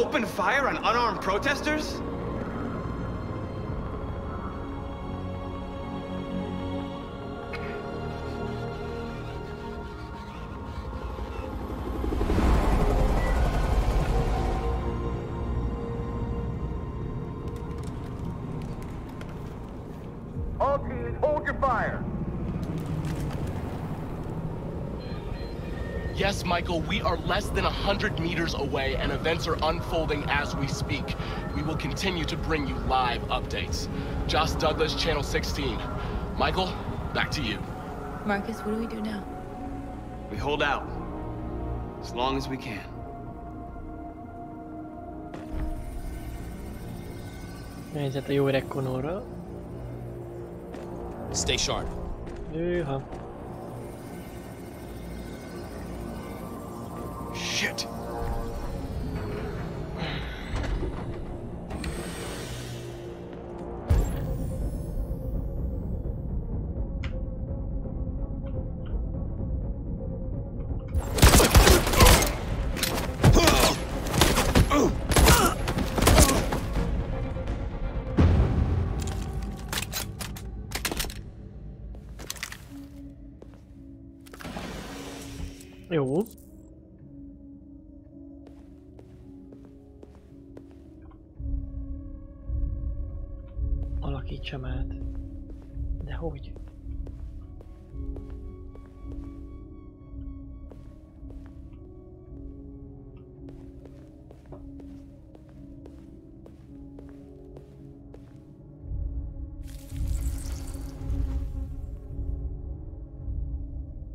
Speaker 6: Open fire on unarmed protesters?
Speaker 13: Michael, we are less than 100 meters away and events are unfolding as we speak. We will continue to bring you live updates. Josh Douglas, Channel 16. Michael, back to you.
Speaker 12: Markus, what do we do now?
Speaker 6: We hold out. As long as we can.
Speaker 1: Helyzet a jó öreg Connorral.
Speaker 58: Stay sharp.
Speaker 1: Hűha. Alakítsam át. De hogy?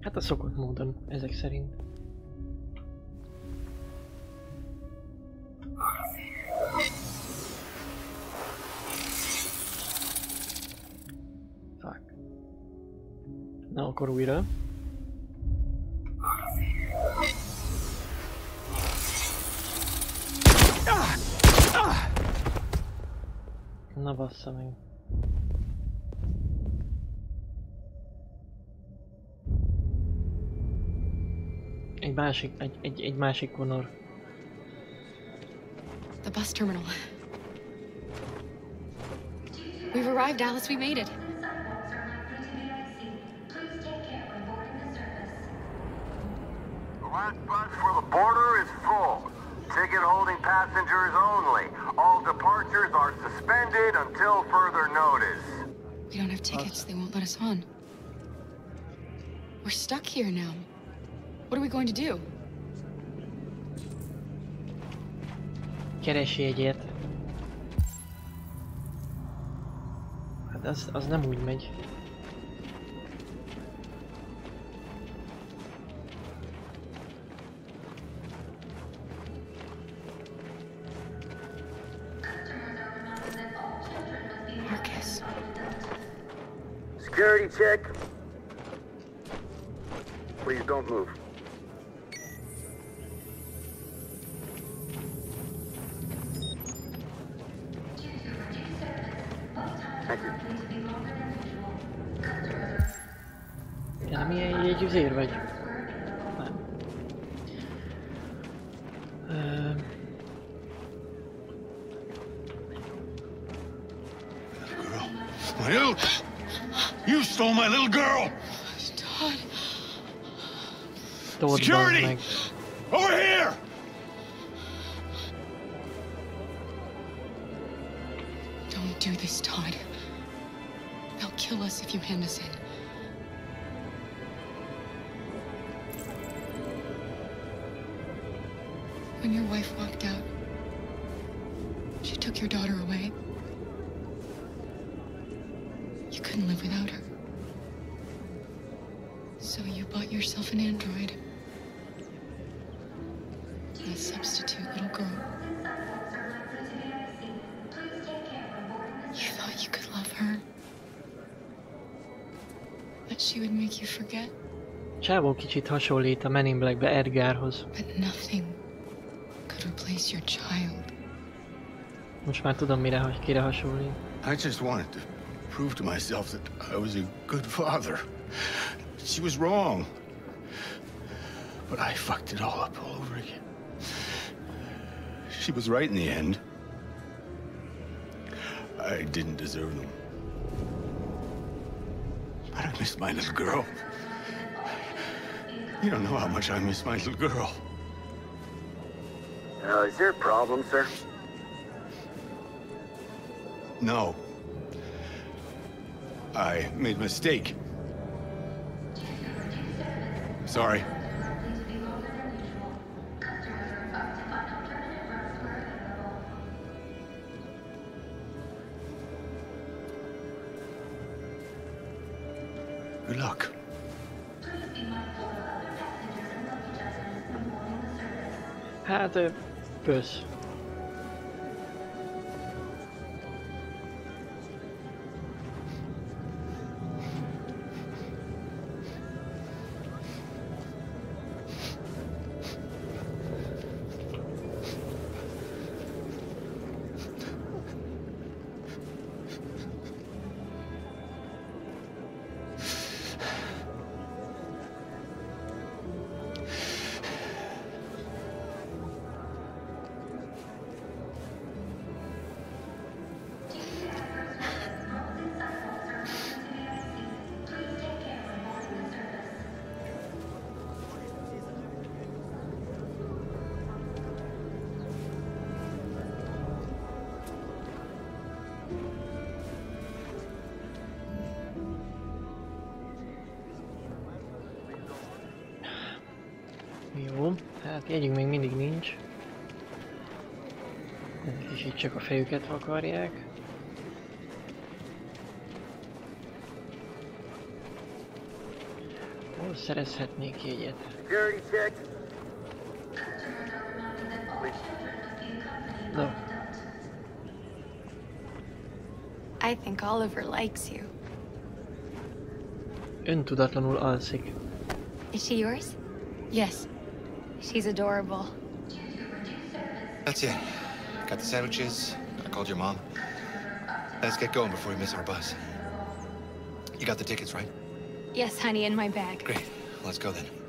Speaker 1: Hát a szokott módon, ezek szerint. Na, akkor újra. Na bassza meg. Egy másik, egy, egy, egy másik Connor.
Speaker 4: The bus terminal. We've arrived, Alice. We made it.
Speaker 38: until further notice.
Speaker 4: We don't have tickets. They won't let us on. We're stuck here now. What are we going to do?
Speaker 1: Keresi egyet.
Speaker 4: Hát az, az nem úgy megy.
Speaker 38: Thank you.
Speaker 4: Ja, nem ilyen jegyüzér vagy? Nem. Öm,
Speaker 19: You! You stole my little girl!
Speaker 9: Todd.
Speaker 4: Todd
Speaker 19: Security!
Speaker 4: meg.
Speaker 19: Over here!
Speaker 4: Kicsit hasonlít a Men in Blackbe Edgarhoz.
Speaker 9: but nothing could replace your child.
Speaker 4: Most már tudom mire, hogy kire hasonlít.
Speaker 54: I just wanted to prove to myself that I was a good father. She was wrong. But I fucked it all up all over again. She was right in the end. I didn't deserve them. But I miss my little girl. You don't know how much I miss my little girl.
Speaker 38: Uh, is there a problem, sir?
Speaker 54: No. I made a mistake. Sorry. Good luck.
Speaker 4: Hát, ö, fejüket vakarják. Hol szerezhetnék jegyet? No.
Speaker 9: I think Oliver likes you.
Speaker 4: Öntudatlanul alszik.
Speaker 9: Is she yours? Yes. She's adorable.
Speaker 57: That's it. Got the sandwiches. I called your mom. Let's get going before we miss our bus. You got the tickets, right?
Speaker 9: Yes, honey, in my bag.
Speaker 57: Great. Let's go then.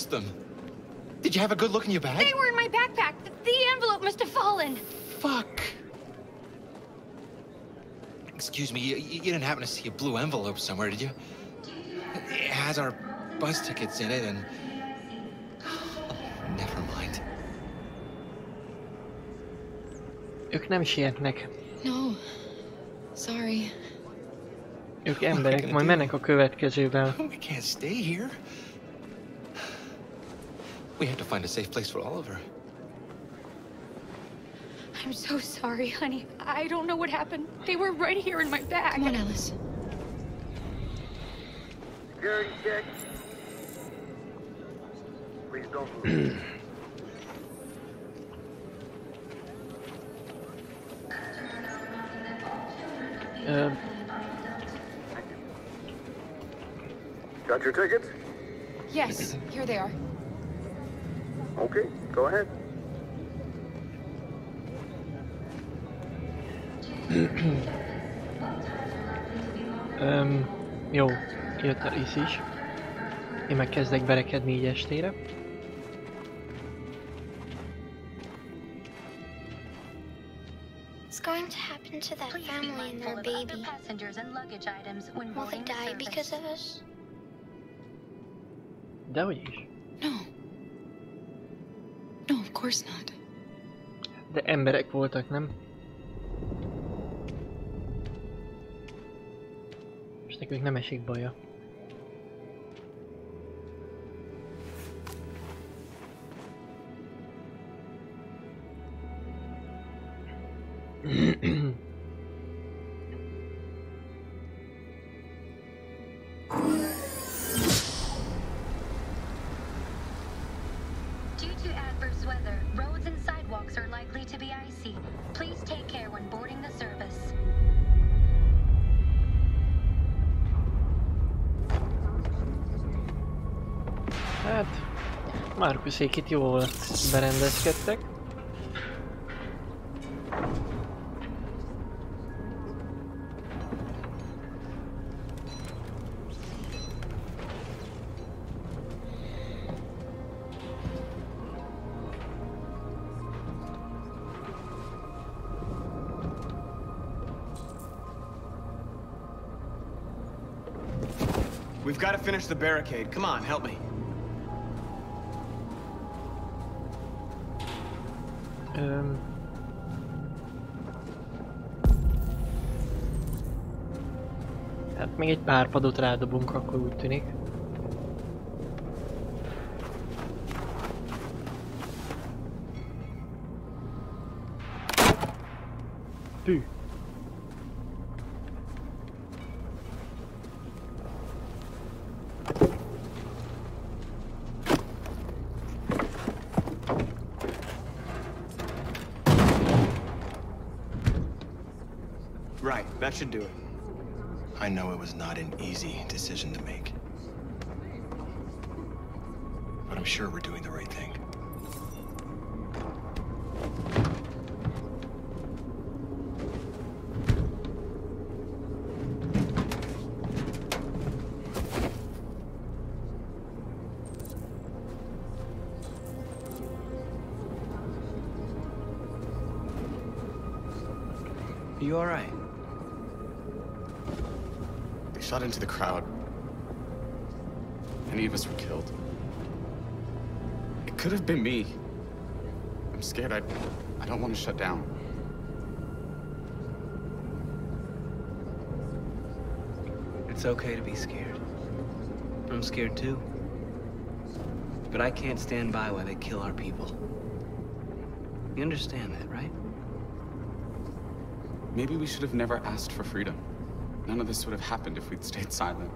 Speaker 57: Lost them. Did you have a good look in your bag?
Speaker 9: They were in my backpack. The, the envelope must have fallen.
Speaker 57: Fuck. Excuse me, you, you didn't happen to see a blue envelope somewhere, did you? It has our bus tickets in it, and. Never mind.
Speaker 1: You can Ők nem sietnek.
Speaker 19: No. Sorry.
Speaker 1: Ők emberek, majd mennek a következővel.
Speaker 57: We can't stay here. We have to find a safe place for Oliver.
Speaker 43: I'm so sorry, honey. I don't know what happened. They were right here in my bag.
Speaker 19: Come on, Alice.
Speaker 38: Security check. Please don't move.
Speaker 1: Ö, um,
Speaker 38: Got your tickets?
Speaker 19: Yes, here they are.
Speaker 38: Okay, go ahead.
Speaker 1: Öm, jó, jött a isz is. Én meg kezdek berekedni így estére.
Speaker 43: What's going to happen to that family and their baby?
Speaker 59: passengers and luggage items when
Speaker 43: Will they die
Speaker 59: service.
Speaker 43: because of us?
Speaker 1: Dehogy is.
Speaker 19: Course not.
Speaker 1: De emberek voltak, nem? És nekünk nem esik baja. Márkuszék itt jól berendezkedtek.
Speaker 6: We've got to finish the barricade. Come on, help me.
Speaker 1: Még egy pár padot rádobunk, akkor úgy tűnik.
Speaker 6: You alright?
Speaker 60: They shot into the crowd. Many of us were killed. It could have been me. I'm scared. I, I don't want to shut down.
Speaker 6: It's okay to be scared. I'm scared too. But I can't stand by while they kill our people. You understand that, right?
Speaker 60: Maybe we should have never asked for freedom. None of this would have happened if we'd stayed silent.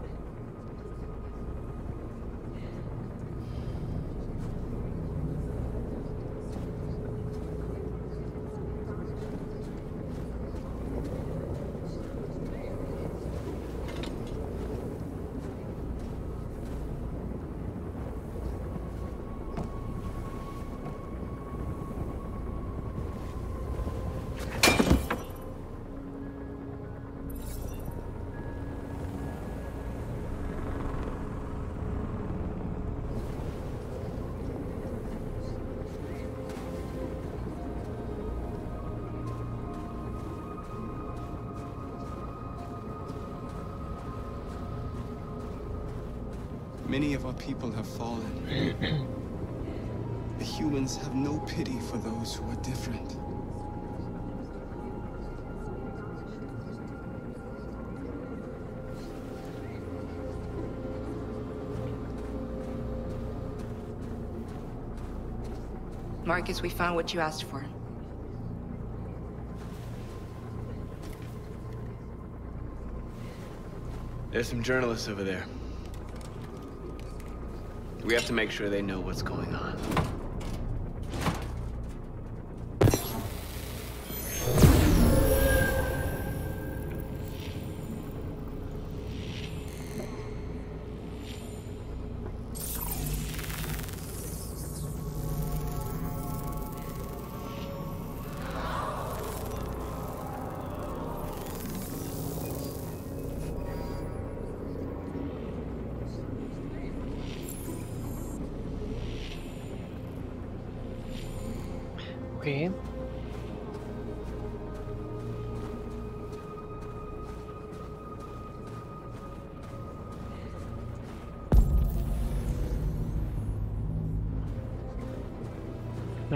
Speaker 61: People have fallen. the humans have no pity for those who are different.
Speaker 62: Markus, we found what you asked for.
Speaker 6: There's some journalists over there. We have to make sure they know what's going on.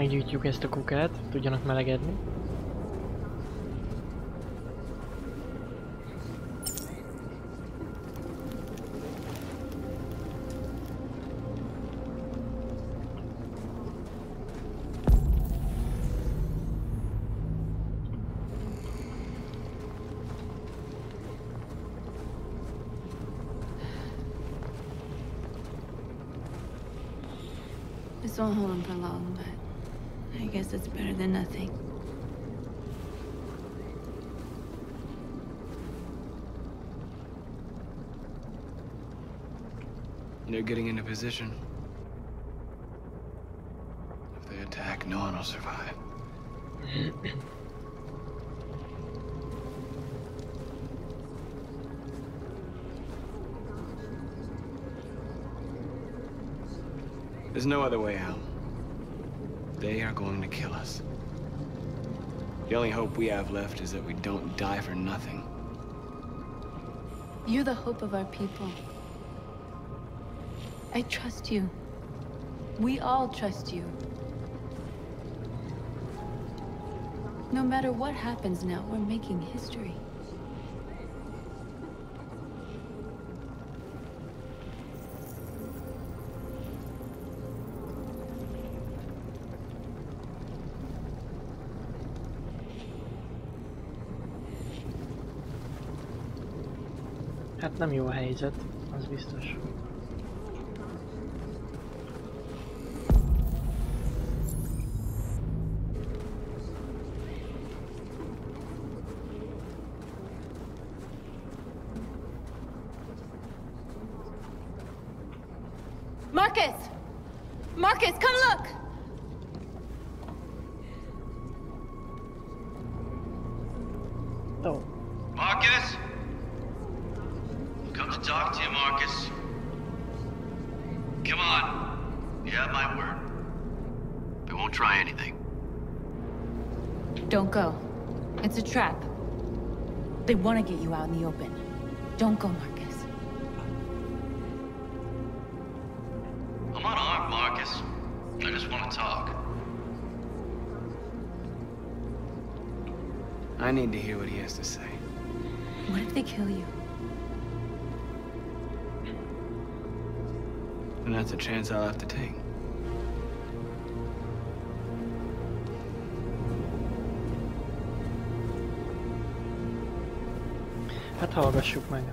Speaker 1: Meggyújtjuk ezt a kukát, tudjanak melegedni.
Speaker 6: They're getting into position. If they attack, no one will survive. There's no other way out. They are going to kill us. The only hope we have left is that we don't die for nothing.
Speaker 12: You're the hope of our people. I trust you. We all trust you. No matter what happens now, we're making history.
Speaker 1: Hát nem jó a helyzet, az biztos.
Speaker 12: Out in the open. Don't go, Markus.
Speaker 42: I'm unarmed, Markus. I just want to talk.
Speaker 6: I need to hear what he has to say.
Speaker 12: What if they kill you?
Speaker 6: And that's a chance I'll have to take.
Speaker 1: Hát hallgassuk meg.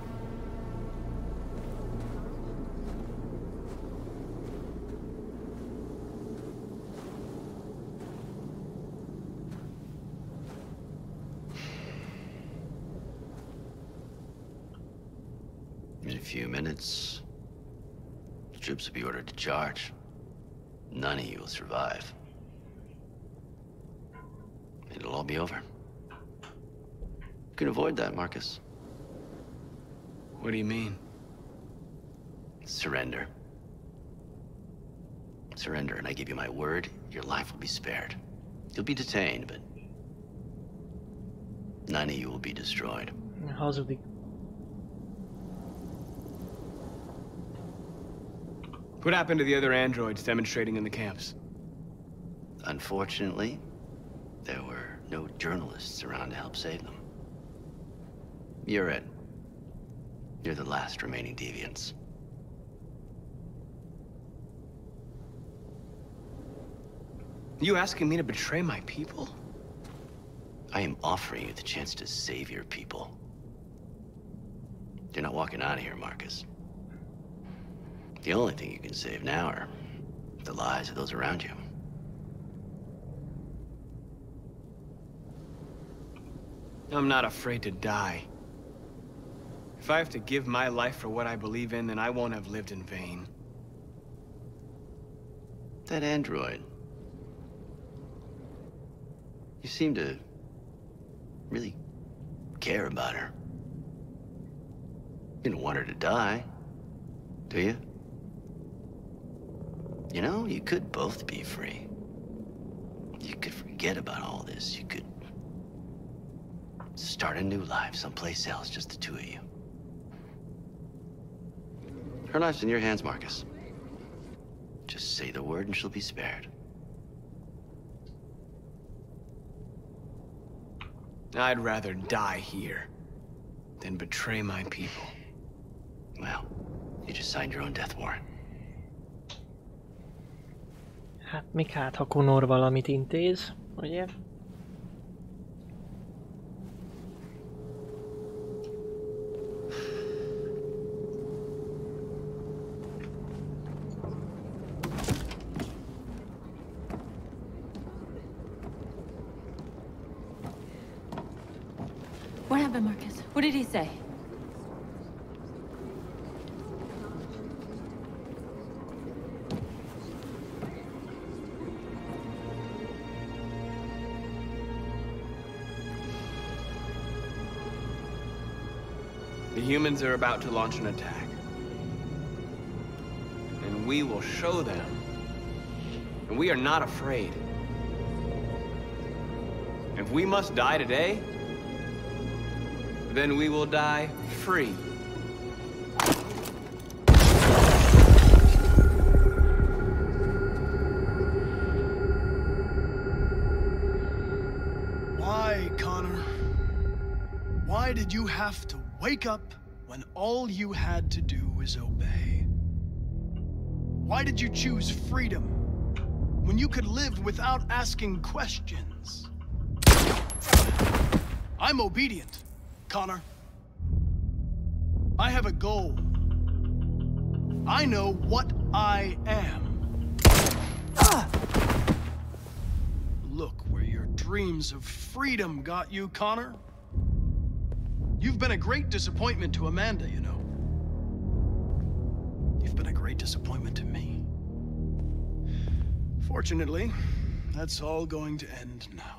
Speaker 42: In a few minutes, the troops will be ordered to charge. None of you will survive. It'll all be over. You can avoid that, Markus.
Speaker 6: What do you mean?
Speaker 42: Surrender. Surrender, and I give you my word, your life will be spared. You'll be detained, but none of you will be destroyed.
Speaker 1: How's it be?
Speaker 6: What happened to the other androids demonstrating in the camps?
Speaker 42: Unfortunately, there were no journalists around to help save them. You're it. You're the last remaining deviants.
Speaker 6: You asking me to betray my people?
Speaker 42: I am offering you the chance to save your people. You're not walking out of here, Markus. The only thing you can save now are the lives of those around you.
Speaker 6: I'm not afraid to die. If I have to give my life for what I believe in, then I won't have lived in vain.
Speaker 42: That android. You seem to really care about her. You don't want her to die, do you? You know, you could both be free. You could forget about all this. You could start a new life someplace else, just the two of you. Her life's in your hands, Markus. Just say the word and she'll be spared.
Speaker 6: I'd rather die here than betray my people.
Speaker 42: Well, you just signed your own death warrant.
Speaker 1: Hát még hát, ha Connor valamit intéz, ugye?
Speaker 9: Markus? What did he say?
Speaker 6: The humans are about to launch an attack. And we will show them. And we are not afraid. If we must die today, then we will die free.
Speaker 3: Why, Connor? Why did you have to wake up when all you had to do was obey? Why did you choose freedom when you could live without asking questions? I'm obedient, Connor. I have a goal. I know what I am. Ah! Look where your dreams of freedom got you, Connor. You've been a great disappointment to Amanda, you know. You've been a great disappointment to me. Fortunately, that's all going to end now.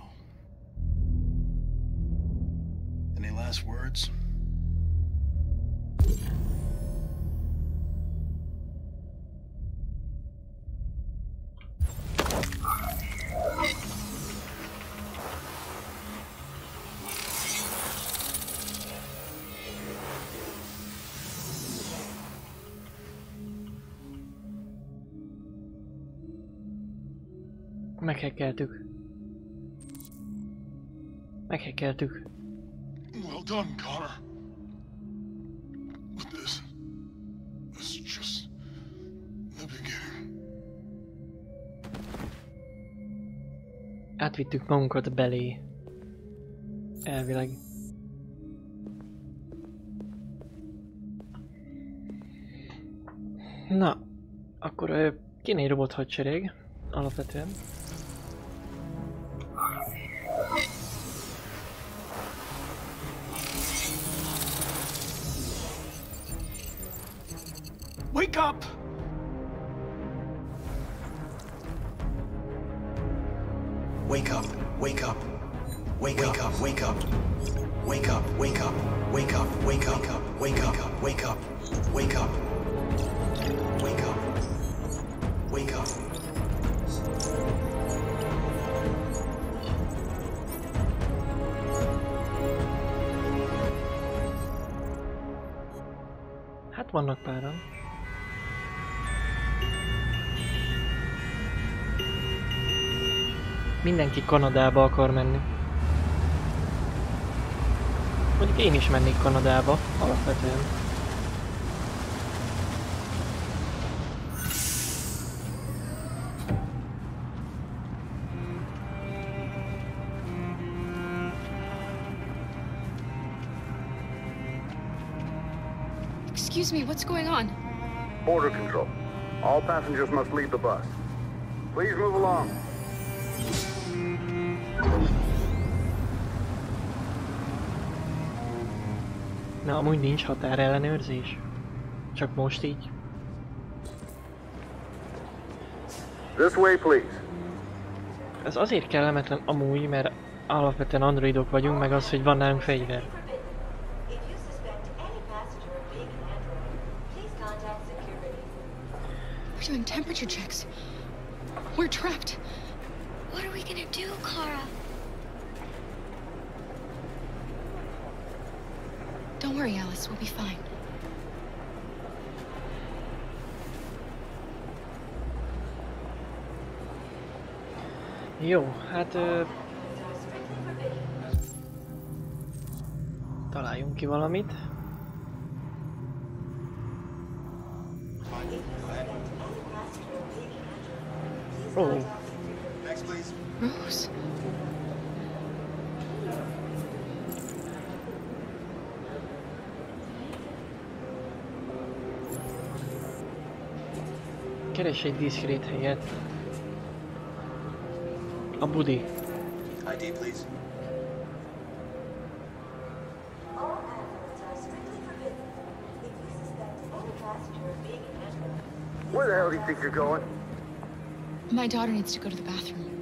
Speaker 3: Last words?
Speaker 1: Meghekkeltük. Meghekkeltük.
Speaker 47: Done, Connor. But this... This is just... the beginning.
Speaker 1: Átvittük magunkat belé. Elvileg. Na, akkor kéne egy robot hadsereg, alapvetően.
Speaker 3: Wake up!
Speaker 57: Wake up, wake up. Wake up, wake up. Wake up, wake up. Wake up, wake up. Wake up, wake up. Wake up. Wake up. Wake up.
Speaker 1: Hát vannak páran. Mindenki Kanadába akar menni. Mondjuk én is mennék Kanadába, alapvetően.
Speaker 19: Excuse me, what's going on?
Speaker 38: Border control. All passengers must leave the bus. Please move along.
Speaker 1: Na, amúgy nincs határellenőrzés. Csak most így.
Speaker 38: This way, please.
Speaker 1: Ez azért kellemetlen amúgy, mert alapvetően androidok vagyunk, meg az, hogy van nálunk fegyver. Valamit. Ó, oh,
Speaker 57: Next, please.
Speaker 19: Rose.
Speaker 1: keres egy diszkrét helyet. A budi.
Speaker 57: ID, please.
Speaker 38: Where do you think you're going?
Speaker 19: My daughter needs to go to the bathroom.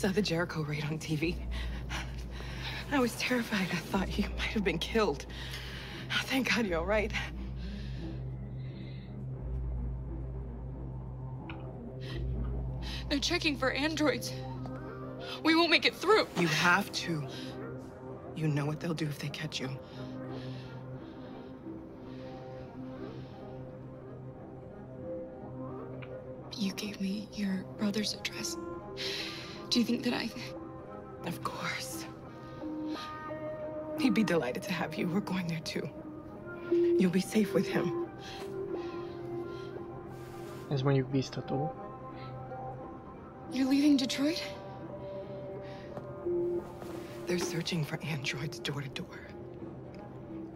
Speaker 20: Saw the Jericho raid on TV. I was terrified. I thought you might have been killed. Thank God you're all right.
Speaker 19: They're checking for androids. We won't make it through.
Speaker 20: You have to. You know what they'll do if they catch you.
Speaker 19: You gave me your brother's address. Do you think that I...
Speaker 20: Of course. He'd be delighted to have you. We're going there too. You'll be safe with him.
Speaker 1: Ez mondjuk biztató.
Speaker 19: You're leaving Detroit?
Speaker 20: They're searching for androids door to door.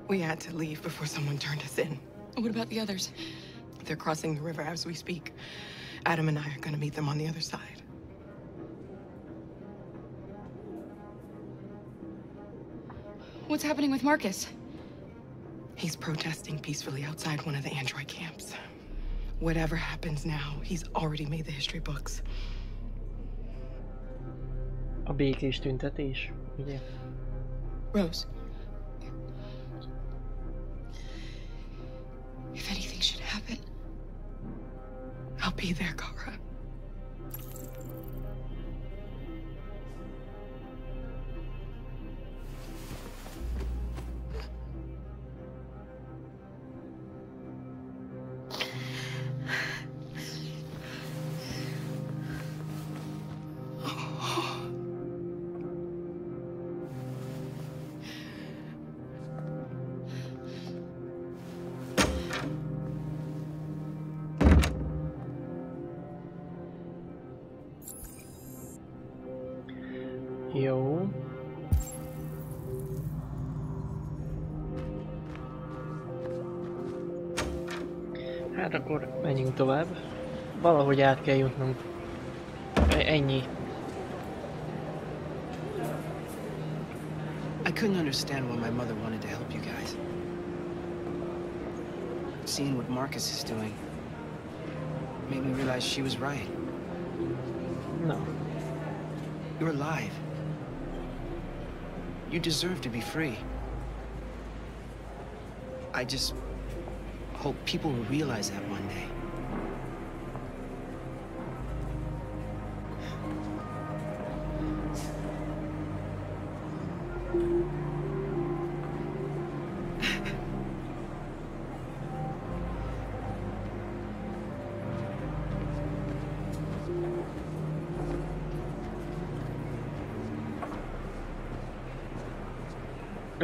Speaker 20: We had to leave before someone turned us in.
Speaker 19: What about the others?
Speaker 20: They're crossing the river as we speak. Adam and I are gonna meet them on the other side.
Speaker 19: What's happening with Markus?
Speaker 20: He's protesting peacefully outside one of the android camps. Whatever happens now, he's already made the history books.
Speaker 1: A békés tüntetés, ugye?
Speaker 19: Rose. If anything should happen,
Speaker 20: I'll be there, Kara.
Speaker 1: Tovább. Valahogy át kell jutnunk. Ennyi.
Speaker 63: I couldn't understand why my mother wanted to help you guys. Seeing what Markus is doing made me realize she was right.
Speaker 1: No.
Speaker 63: You're alive. You deserve to be free. I just hope people will realize that one day.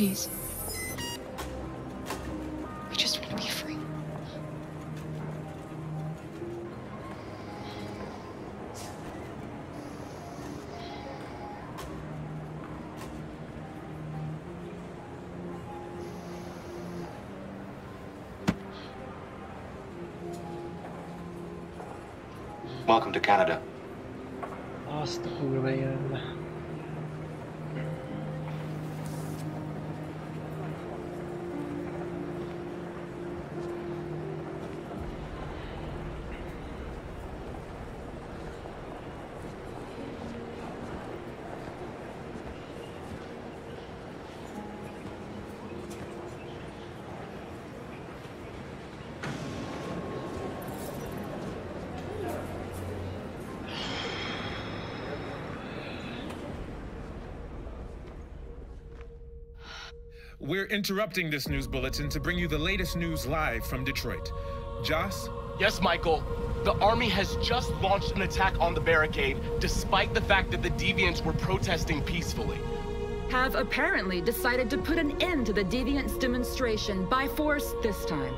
Speaker 64: Please.
Speaker 19: I just want to be free.
Speaker 64: Welcome to Canada.
Speaker 17: Interrupting this news bulletin to bring you the latest news live from Detroit. Joss?
Speaker 13: Yes, Michael. The army has just launched an attack on the barricade, despite the fact that the deviants were protesting peacefully.
Speaker 16: Have apparently decided to put an end to the Deviants demonstration by force this time.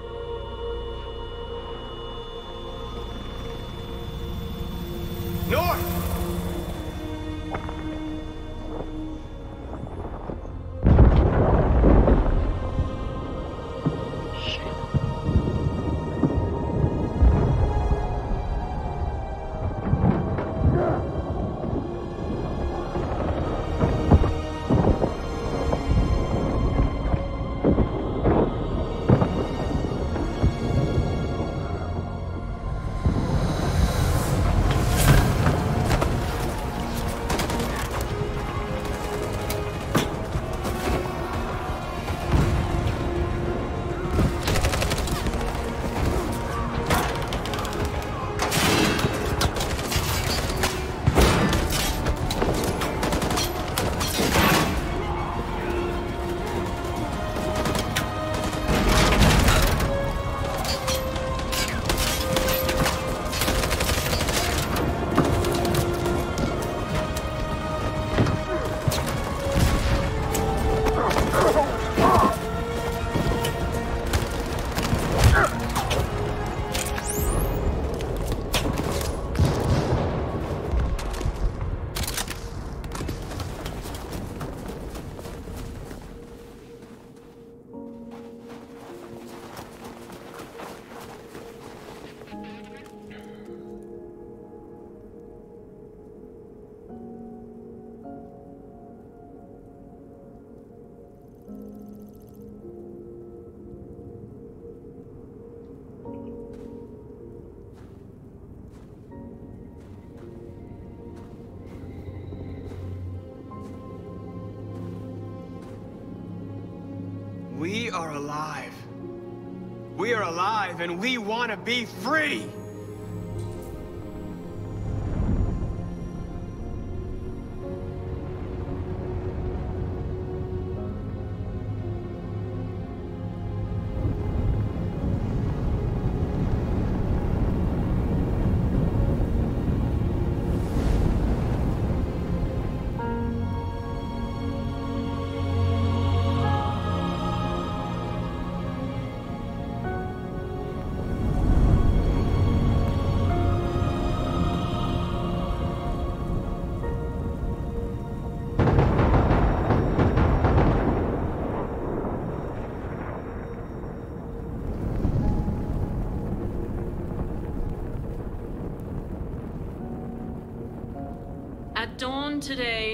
Speaker 63: Alive.
Speaker 6: We are alive and we want to be free!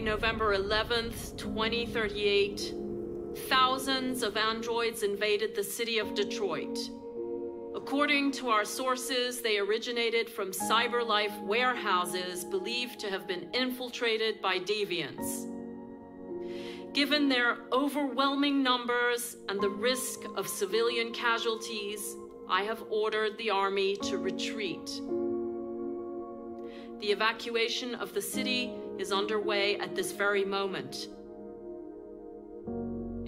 Speaker 49: November 11th, 2038, thousands of androids invaded the city of Detroit. According to our sources, they originated from CyberLife warehouses believed to have been infiltrated by deviants. Given their overwhelming numbers and the risk of civilian casualties, I have ordered the army to retreat. The evacuation of the city is underway at this very moment.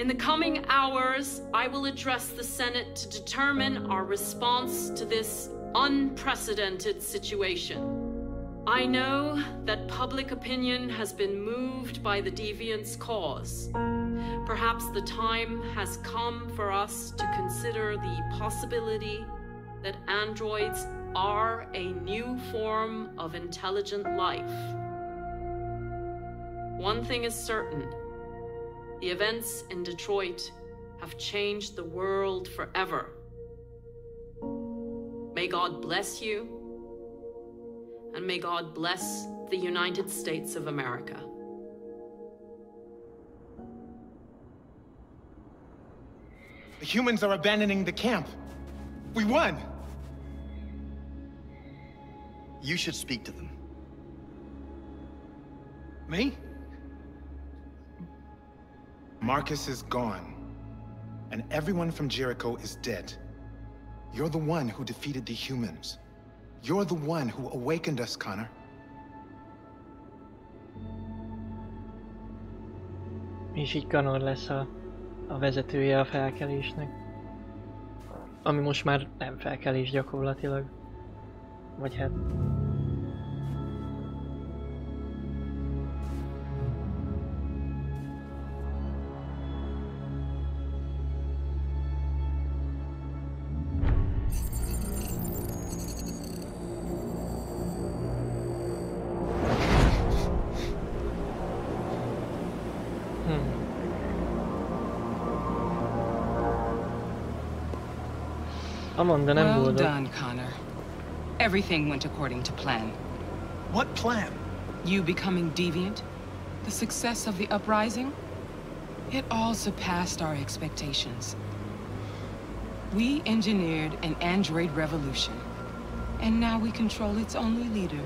Speaker 49: In the coming hours, I will address the Senate to determine our response to this unprecedented situation. I know that public opinion has been moved by the deviant's cause. Perhaps the time has come for us to consider the possibility that androids are a new form of intelligent life. One thing is certain the events in Detroit have changed the world forever. May God bless you, and may God bless the United States of America.
Speaker 14: The humans are abandoning the camp. We won!
Speaker 57: You should speak to them.
Speaker 14: Me? Markus is gone. And everyone from Jericho is dead. You're the one who defeated the humans. You're the one who awakened us, Connor.
Speaker 1: És így Connor lesz a, a vezetője a felkelésnek. Ami most már nem felkelés gyakorlatilag. Vagy hát... Amanda
Speaker 20: well
Speaker 1: boldog.
Speaker 20: done, Connor. Everything went according to plan.
Speaker 65: What plan?
Speaker 20: You becoming deviant? The success of the uprising? It all surpassed our expectations. We engineered an android revolution. And now we control its only leader.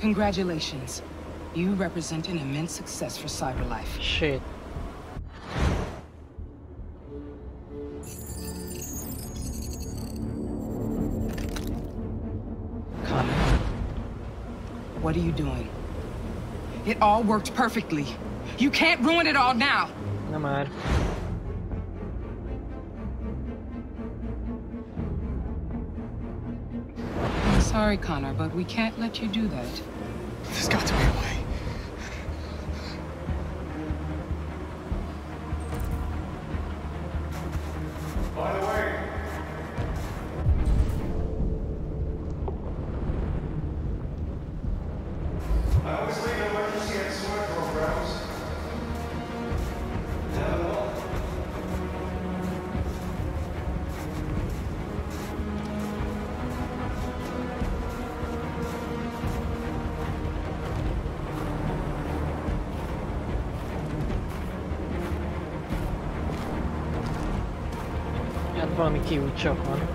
Speaker 20: Congratulations. You represent an immense success for CyberLife.
Speaker 1: Shit.
Speaker 20: Are you doing? It all worked perfectly. You can't ruin it all now. I'm sorry, Connor, but we can't let you do that.
Speaker 14: There's got to be
Speaker 1: kiút csak van.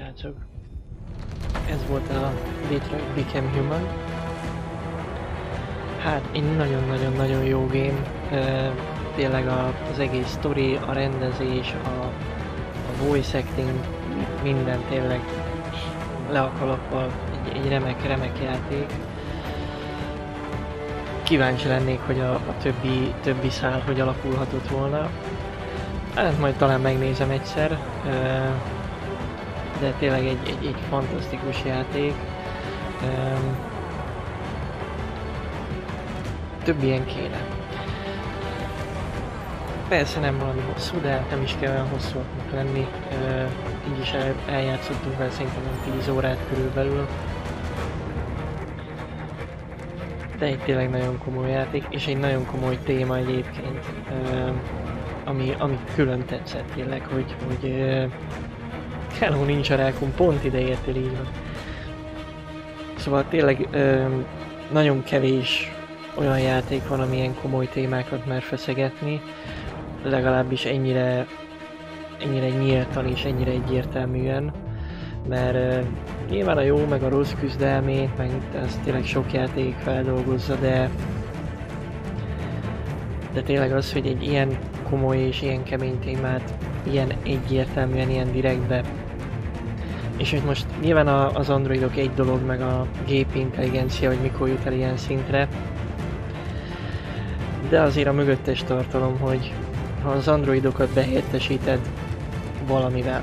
Speaker 1: Srácok. Ez volt a Detroit Become Human. Hát egy nagyon-nagyon-nagyon jó game. Uh, tényleg a, az egész story, a rendezés, a, a voice acting, minden tényleg le a egy, egy remek, remek játék. Kíváncsi lennék, hogy a, a többi, többi szál hogy alakulhatott volna. Hát majd talán megnézem egyszer, de tényleg egy, egy, egy fantasztikus játék. Több ilyen kéne. Persze nem valami hosszú, de nem is kell olyan hosszúaknak lenni. Így is el, eljátszottunk vele szerintem 10 órát körülbelül. De egy tényleg nagyon komoly játék, és egy nagyon komoly téma egyébként ami, ami külön tetszett tényleg, hogy, hogy uh, Hello nincs a rákon, pont ide értél így van. Szóval tényleg uh, nagyon kevés olyan játék van, ami ilyen komoly témákat mer feszegetni, legalábbis ennyire, ennyire nyíltan és ennyire egyértelműen, mert uh, nyilván a jó meg a rossz küzdelmét, meg ez tényleg sok játék feldolgozza, de de tényleg az, hogy egy ilyen komoly és ilyen kemény témát ilyen egyértelműen, ilyen direktbe. És hogy most nyilván a, az androidok egy dolog, meg a gépi intelligencia, hogy mikor jut el ilyen szintre, de azért a mögöttes tartalom, hogy ha az androidokat behelyettesíted valamivel,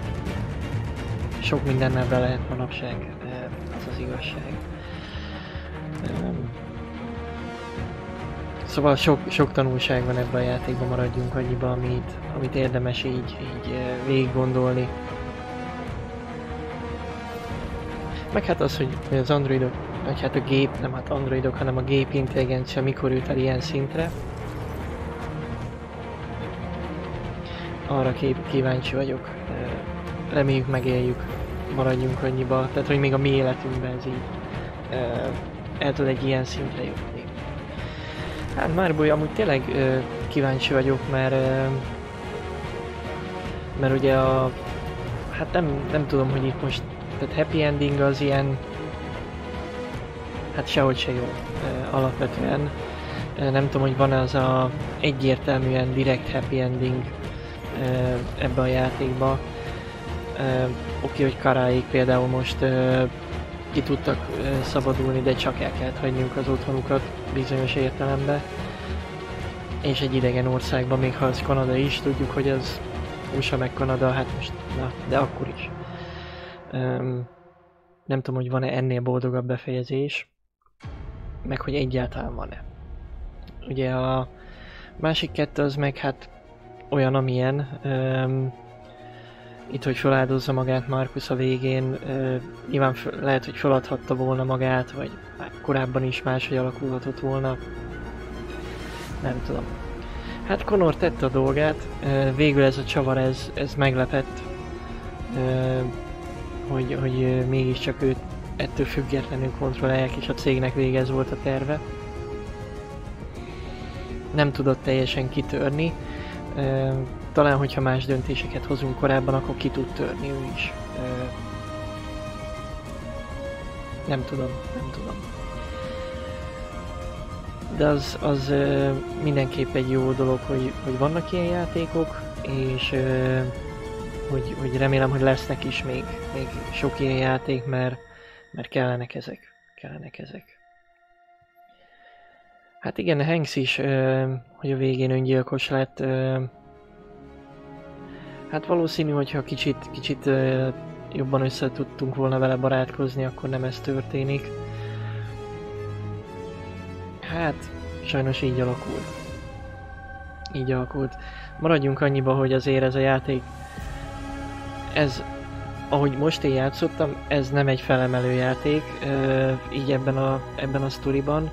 Speaker 1: sok mindennel be lehet manapság, az az igazság. Szóval sok, sok tanulság van ebben a játékban, maradjunk annyiba, amit, amit érdemes így, így végig gondolni. Meg hát az, hogy az androidok, vagy hát a gép, nem hát androidok, hanem a gép intelligencia mikor jut el ilyen szintre. Arra kíváncsi vagyok. Reméljük megéljük, maradjunk annyiba. Tehát, hogy még a mi életünkben ez így el tud egy ilyen szintre jutni. Hát Marboly, amúgy tényleg ö, kíváncsi vagyok, mert mert ugye a hát nem, nem tudom, hogy itt most tehát happy ending az ilyen hát sehogy se jó alapvetően. Nem tudom, hogy van az a egyértelműen direkt happy ending ebbe a játékba. Oké, hogy Karáik például most ki tudtak szabadulni, de csak el kellett hagyniuk az otthonukat bizonyos értelemben. És egy idegen országban, még ha az Kanada is, tudjuk, hogy az USA meg Kanada, hát most, na, de akkor is. Um, nem tudom, hogy van-e ennél boldogabb befejezés, meg hogy egyáltalán van-e. Ugye a másik kettő az meg hát olyan, amilyen. Um, itt, hogy feláldozza magát Markus a végén, uh, nyilván lehet, hogy feladhatta volna magát, vagy korábban is máshogy alakulhatott volna. Nem tudom. Hát Conor tette a dolgát, végül ez a csavar, ez, ez meglepett, uh, hogy, hogy mégiscsak őt ettől függetlenül kontrollálják, és a cégnek vége ez volt a terve. Nem tudott teljesen kitörni, talán, hogyha más döntéseket hozunk korábban, akkor ki tud törni ő is. Nem tudom, nem tudom. De az, az mindenképp egy jó dolog, hogy, hogy vannak ilyen játékok, és hogy, hogy remélem, hogy lesznek is még, még sok ilyen játék, mert, mert kellenek ezek. Kellenek ezek. Hát igen, Hanks is, hogy a végén öngyilkos lett, Hát valószínű, hogyha kicsit, kicsit jobban össze tudtunk volna vele barátkozni, akkor nem ez történik. Hát, sajnos így alakult. Így alakult. Maradjunk annyiba, hogy azért ez a játék, ez, ahogy most én játszottam, ez nem egy felemelő játék, így ebben a, ebben a sztoriban,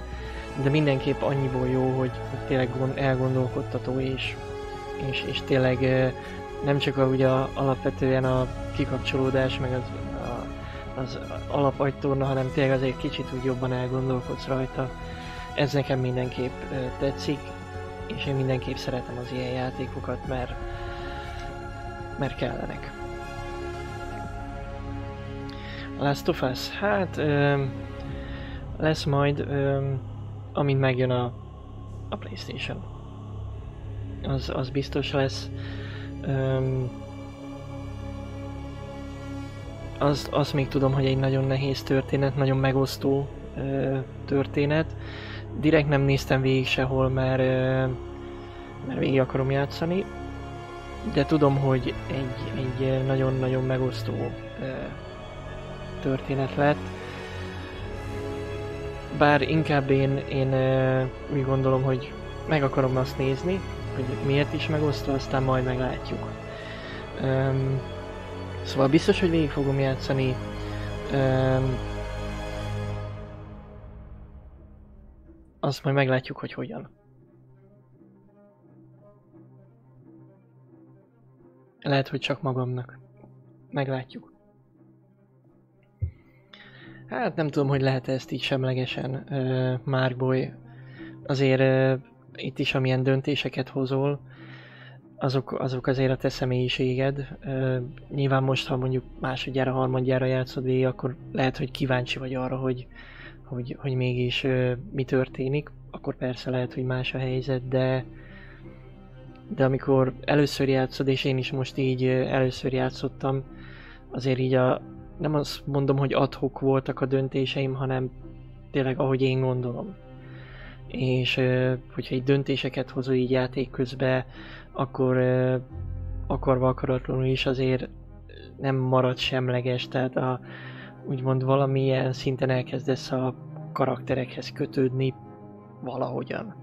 Speaker 1: de mindenképp annyiból jó, hogy, tényleg elgondolkodtató és, és, és tényleg nem csak a, ugye a, alapvetően a kikapcsolódás, meg az, a, az alapagytorna, hanem tényleg azért kicsit úgy jobban elgondolkodsz rajta. Ez nekem mindenképp tetszik, és én mindenképp szeretem az ilyen játékokat, mert, mert kellenek. Last of Us? Hát öm, lesz majd, öm, amint megjön a, a Playstation. Az, az biztos lesz. Öm, azt, azt még tudom, hogy egy nagyon nehéz történet, nagyon megosztó ö, történet. Direkt nem néztem végig sehol, mert, ö, mert végig akarom játszani. De tudom, hogy egy, egy nagyon-nagyon megosztó ö, történet lett. Bár inkább én, én úgy gondolom, hogy meg akarom azt nézni, hogy miért is megosztó, aztán majd meglátjuk. Öm, Szóval biztos, hogy végig fogom játszani. Um, azt majd meglátjuk, hogy hogyan. Lehet, hogy csak magamnak. Meglátjuk. Hát nem tudom, hogy lehet ezt így semlegesen, uh, Márboly. Azért uh, itt is amilyen döntéseket hozol, azok, azok azért a te személyiséged. Uh, nyilván most, ha mondjuk másodjára, harmadjára játszod végig, akkor lehet, hogy kíváncsi vagy arra, hogy, hogy, hogy mégis uh, mi történik. Akkor persze lehet, hogy más a helyzet, de de amikor először játszod, és én is most így először játszottam, azért így a, nem azt mondom, hogy adhok voltak a döntéseim, hanem tényleg ahogy én gondolom. És hogyha egy döntéseket hozó így játék közben, akkor akarva akaratlanul is azért nem marad semleges, tehát a, úgymond valamilyen szinten elkezdesz a karakterekhez kötődni valahogyan.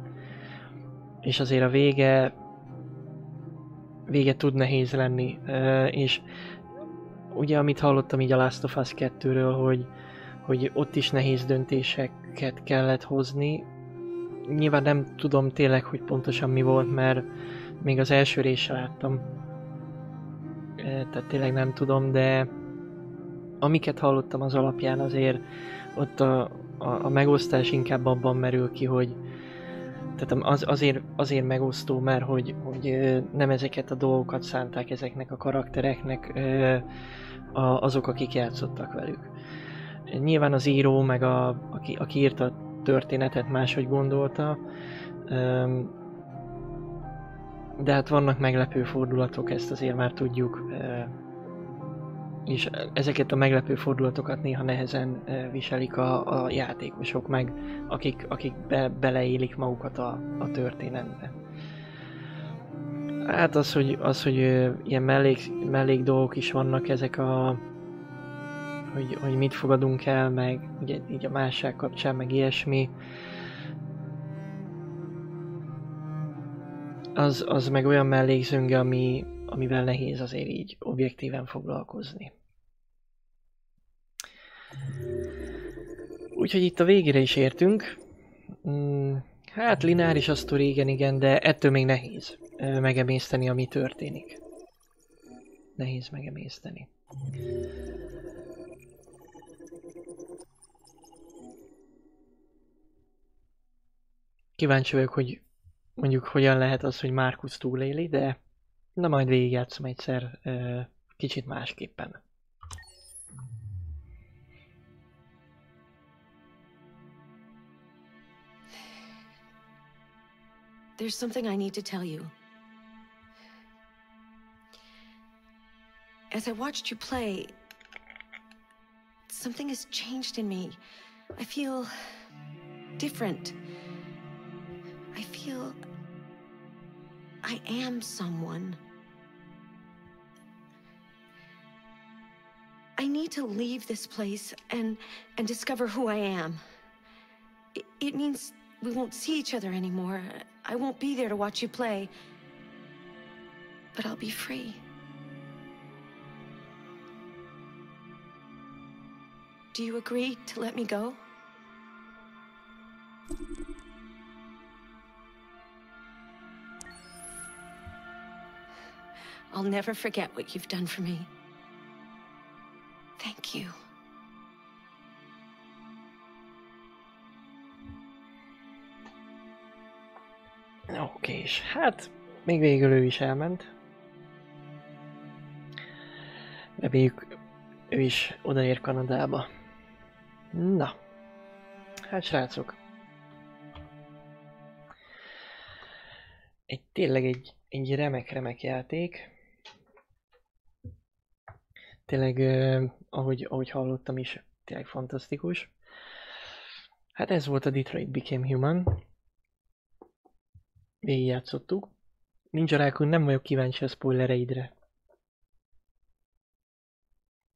Speaker 1: És azért a vége vége tud nehéz lenni, és ugye amit hallottam így a Last of Us 2-ről, hogy, hogy ott is nehéz döntéseket kellett hozni. Nyilván nem tudom tényleg, hogy pontosan mi volt, mert még az első részt láttam. Tehát tényleg nem tudom, de amiket hallottam az alapján azért ott a, a, a megosztás inkább abban merül ki, hogy tehát az, azért, azért megosztó, mert hogy, hogy nem ezeket a dolgokat szánták ezeknek a karaktereknek azok, akik játszottak velük. Nyilván az író, meg a, aki, aki írta a történetet máshogy gondolta, de hát vannak meglepő fordulatok, ezt azért már tudjuk, és ezeket a meglepő fordulatokat néha nehezen viselik a, a játékosok meg, akik, akik be, beleélik magukat a, a történetbe. Hát az, hogy, az, hogy ilyen mellék, mellék dolgok is vannak, ezek a hogy, hogy mit fogadunk el, meg ugye így a másság kapcsán, meg ilyesmi. Az, az meg olyan mellékzönge, ami, amivel nehéz azért így objektíven foglalkozni. Úgyhogy itt a végére is értünk. Mm, hát lineáris a sztori, igen, igen, de ettől még nehéz megemészteni, ami történik. Nehéz megemészteni. Kíváncsi vagyok, hogy mondjuk hogyan lehet az, hogy Márkusz túléli, de na majd végigjátszom egyszer kicsit másképpen.
Speaker 22: There's something I need to tell you. As I watched you play, something has changed in me. I feel different. I feel I am someone. I need to leave this place and and discover who I am. It, it means we won't see each other anymore. I won't be there to watch you play. But I'll be free. Do you agree to let me go? I'll never forget what you've done for me. Thank you.
Speaker 1: Oké, és hát még végül ő is elment. Reméljük ő is odaér Kanadába. Na, hát srácok. Egy tényleg egy, egy remek-remek játék. Tényleg, ahogy, ahogy hallottam is, tényleg fantasztikus. Hát ez volt a Detroit Became Human. Végigjátszottuk. Nincs rákon, nem vagyok kíváncsi a spoilereidre.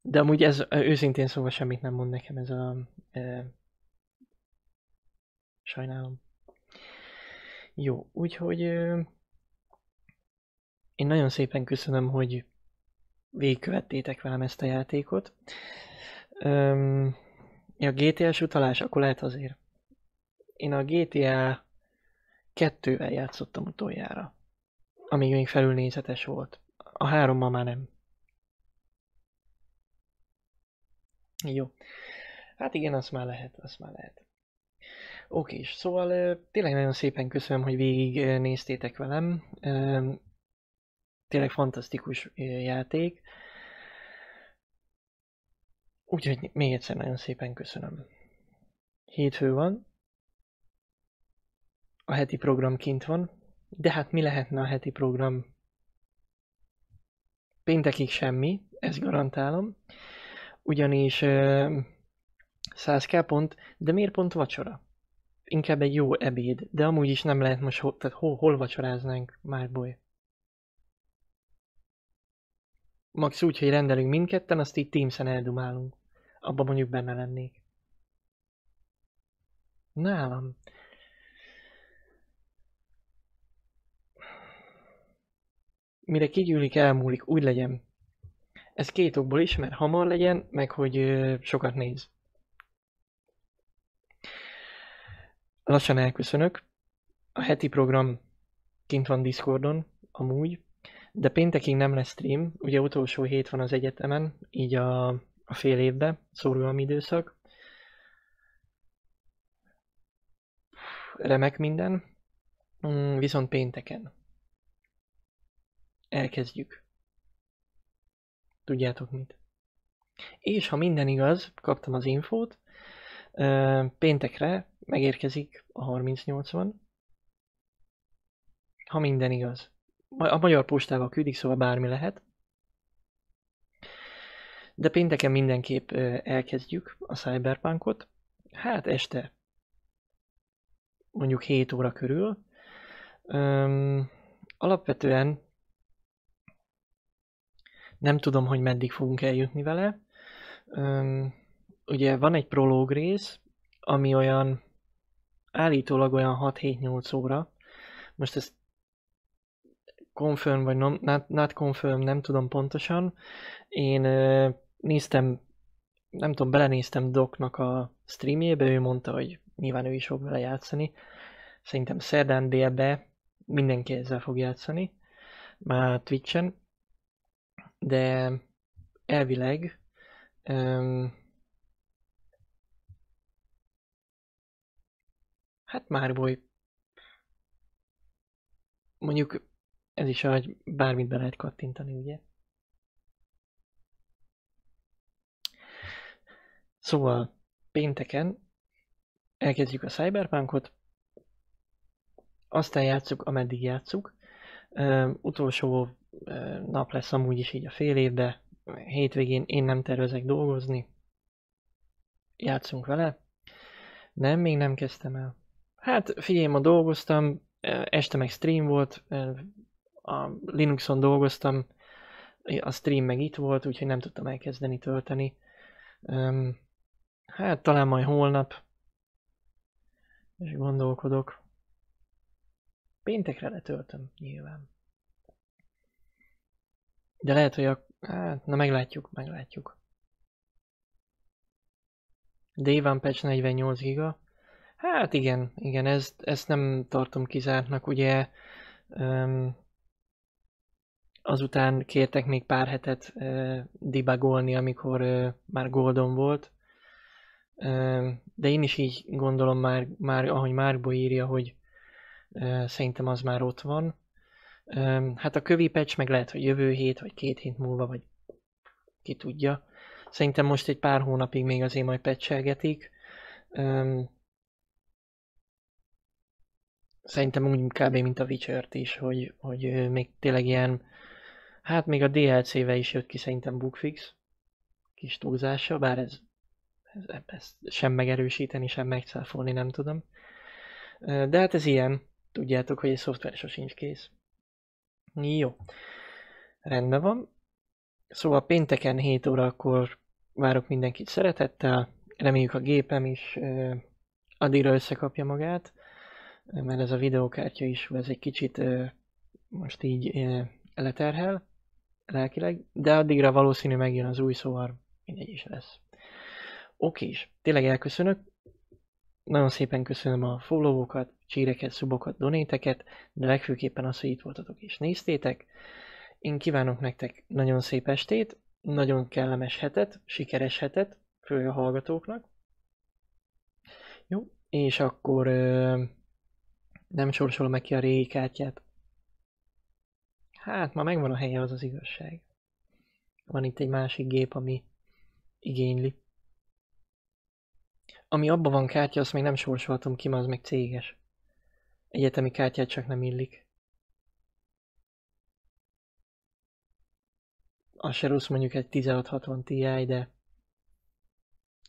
Speaker 1: De amúgy ez őszintén szóval semmit nem mond nekem ez a... E, sajnálom. Jó, úgyhogy... E, én nagyon szépen köszönöm, hogy végigkövettétek velem ezt a játékot. Um, a GTA-s utalás, akkor lehet azért. Én a GTA 2-vel játszottam utoljára, amíg még felülnézetes volt. A hárommal már nem. Jó. Hát igen, azt már lehet, azt már lehet. Oké, és szóval tényleg nagyon szépen köszönöm, hogy végig néztétek velem. Tényleg fantasztikus játék. Úgyhogy még egyszer nagyon szépen köszönöm. Hétfő van. A heti program kint van. De hát mi lehetne a heti program? Péntekig semmi, ezt garantálom. Ugyanis 100k pont, de miért pont vacsora? Inkább egy jó ebéd, de amúgy is nem lehet most, tehát hol, hol vacsoráznánk, már boly. Max úgy, hogy rendelünk mindketten, azt így Teams-en eldumálunk. Abban mondjuk benne lennék. Nálam. Mire kigyűlik, elmúlik, úgy legyen. Ez két okból is, mert hamar legyen, meg hogy sokat néz. Lassan elköszönök. A heti program kint van Discordon, amúgy. De péntekig nem lesz stream, ugye utolsó hét van az egyetemen, így a, a fél évbe, szorgalmi időszak. Remek minden. Mm, viszont pénteken. Elkezdjük. Tudjátok mit. És ha minden igaz, kaptam az infót, péntekre megérkezik a 3080. Ha minden igaz a magyar postával küldik, szóval bármi lehet. De pénteken mindenképp elkezdjük a Cyberpunkot. Hát este mondjuk 7 óra körül. Üm, alapvetően nem tudom, hogy meddig fogunk eljutni vele. Üm, ugye van egy prológ rész, ami olyan állítólag olyan 6-7-8 óra. Most ezt confirm vagy non, not, not confirm, nem tudom pontosan. Én néztem, nem tudom, belenéztem Doknak a streamjébe, ő mondta, hogy nyilván ő is fog vele játszani. Szerintem szerdán délbe mindenki ezzel fog játszani, már Twitchen, de elvileg um, hát már boly mondjuk ez is, hogy bármit be lehet kattintani, ugye? Szóval pénteken elkezdjük a Cyberpunkot, aztán játsszuk, ameddig játsszuk. Uh, utolsó nap lesz amúgy is így a fél évbe, hétvégén én nem tervezek dolgozni. Játszunk vele. Nem, még nem kezdtem el. Hát figyelj, ma dolgoztam, este meg stream volt, a Linuxon dolgoztam, a stream meg itt volt, úgyhogy nem tudtam elkezdeni tölteni. Um, hát talán majd holnap. És gondolkodok. Péntekre letöltöm, nyilván. De lehet, hogy a... Hát, na meglátjuk, meglátjuk. Day Patch 48 giga. Hát igen, igen, ezt, ezt nem tartom kizártnak, ugye um, Azután kértek még pár hetet uh, debugolni, amikor uh, már Goldon volt. Uh, de én is így gondolom már, már ahogy Márkbo írja, hogy uh, szerintem az már ott van. Uh, hát a kövi patch meg lehet, hogy jövő hét, vagy két hét múlva, vagy ki tudja. Szerintem most egy pár hónapig még azért majd pecselgetik. Öm, szerintem úgy kb. mint a Witcher-t is, hogy, hogy még tényleg ilyen, hát még a DLC-vel is jött ki szerintem bugfix, kis túlzása, bár ez, ez, ezt sem megerősíteni, sem megcáfolni nem tudom. De hát ez ilyen, tudjátok, hogy egy szoftver sosincs kész. Jó. Rendben van. Szóval pénteken 7 órakor várok mindenkit szeretettel. Reméljük a gépem is addigra összekapja magát, mert ez a videókártya is ez egy kicsit most így leterhel lelkileg, de addigra valószínű megjön az új, szóval mindegy is lesz. Oké is, tényleg elköszönök. Nagyon szépen köszönöm a followókat, csíreket, szubokat, donéteket, de legfőképpen az, hogy itt voltatok és néztétek. Én kívánok nektek nagyon szép estét, nagyon kellemes hetet, sikeres hetet, főleg a hallgatóknak. Jó, és akkor ö, nem sorsolom meg ki a régi kártyát. Hát, ma megvan a helye, az az igazság. Van itt egy másik gép, ami igényli. Ami abban van kártya, azt még nem sorsoltam ki, mert az meg céges. Egyetemi kártyát csak nem illik. Az se rossz mondjuk egy 1660 Ti, de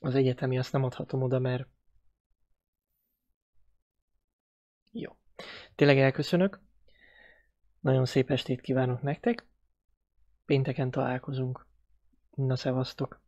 Speaker 1: az egyetemi azt nem adhatom oda, mert jó. Tényleg elköszönök. Nagyon szép estét kívánok nektek. Pénteken találkozunk. Na, szevasztok!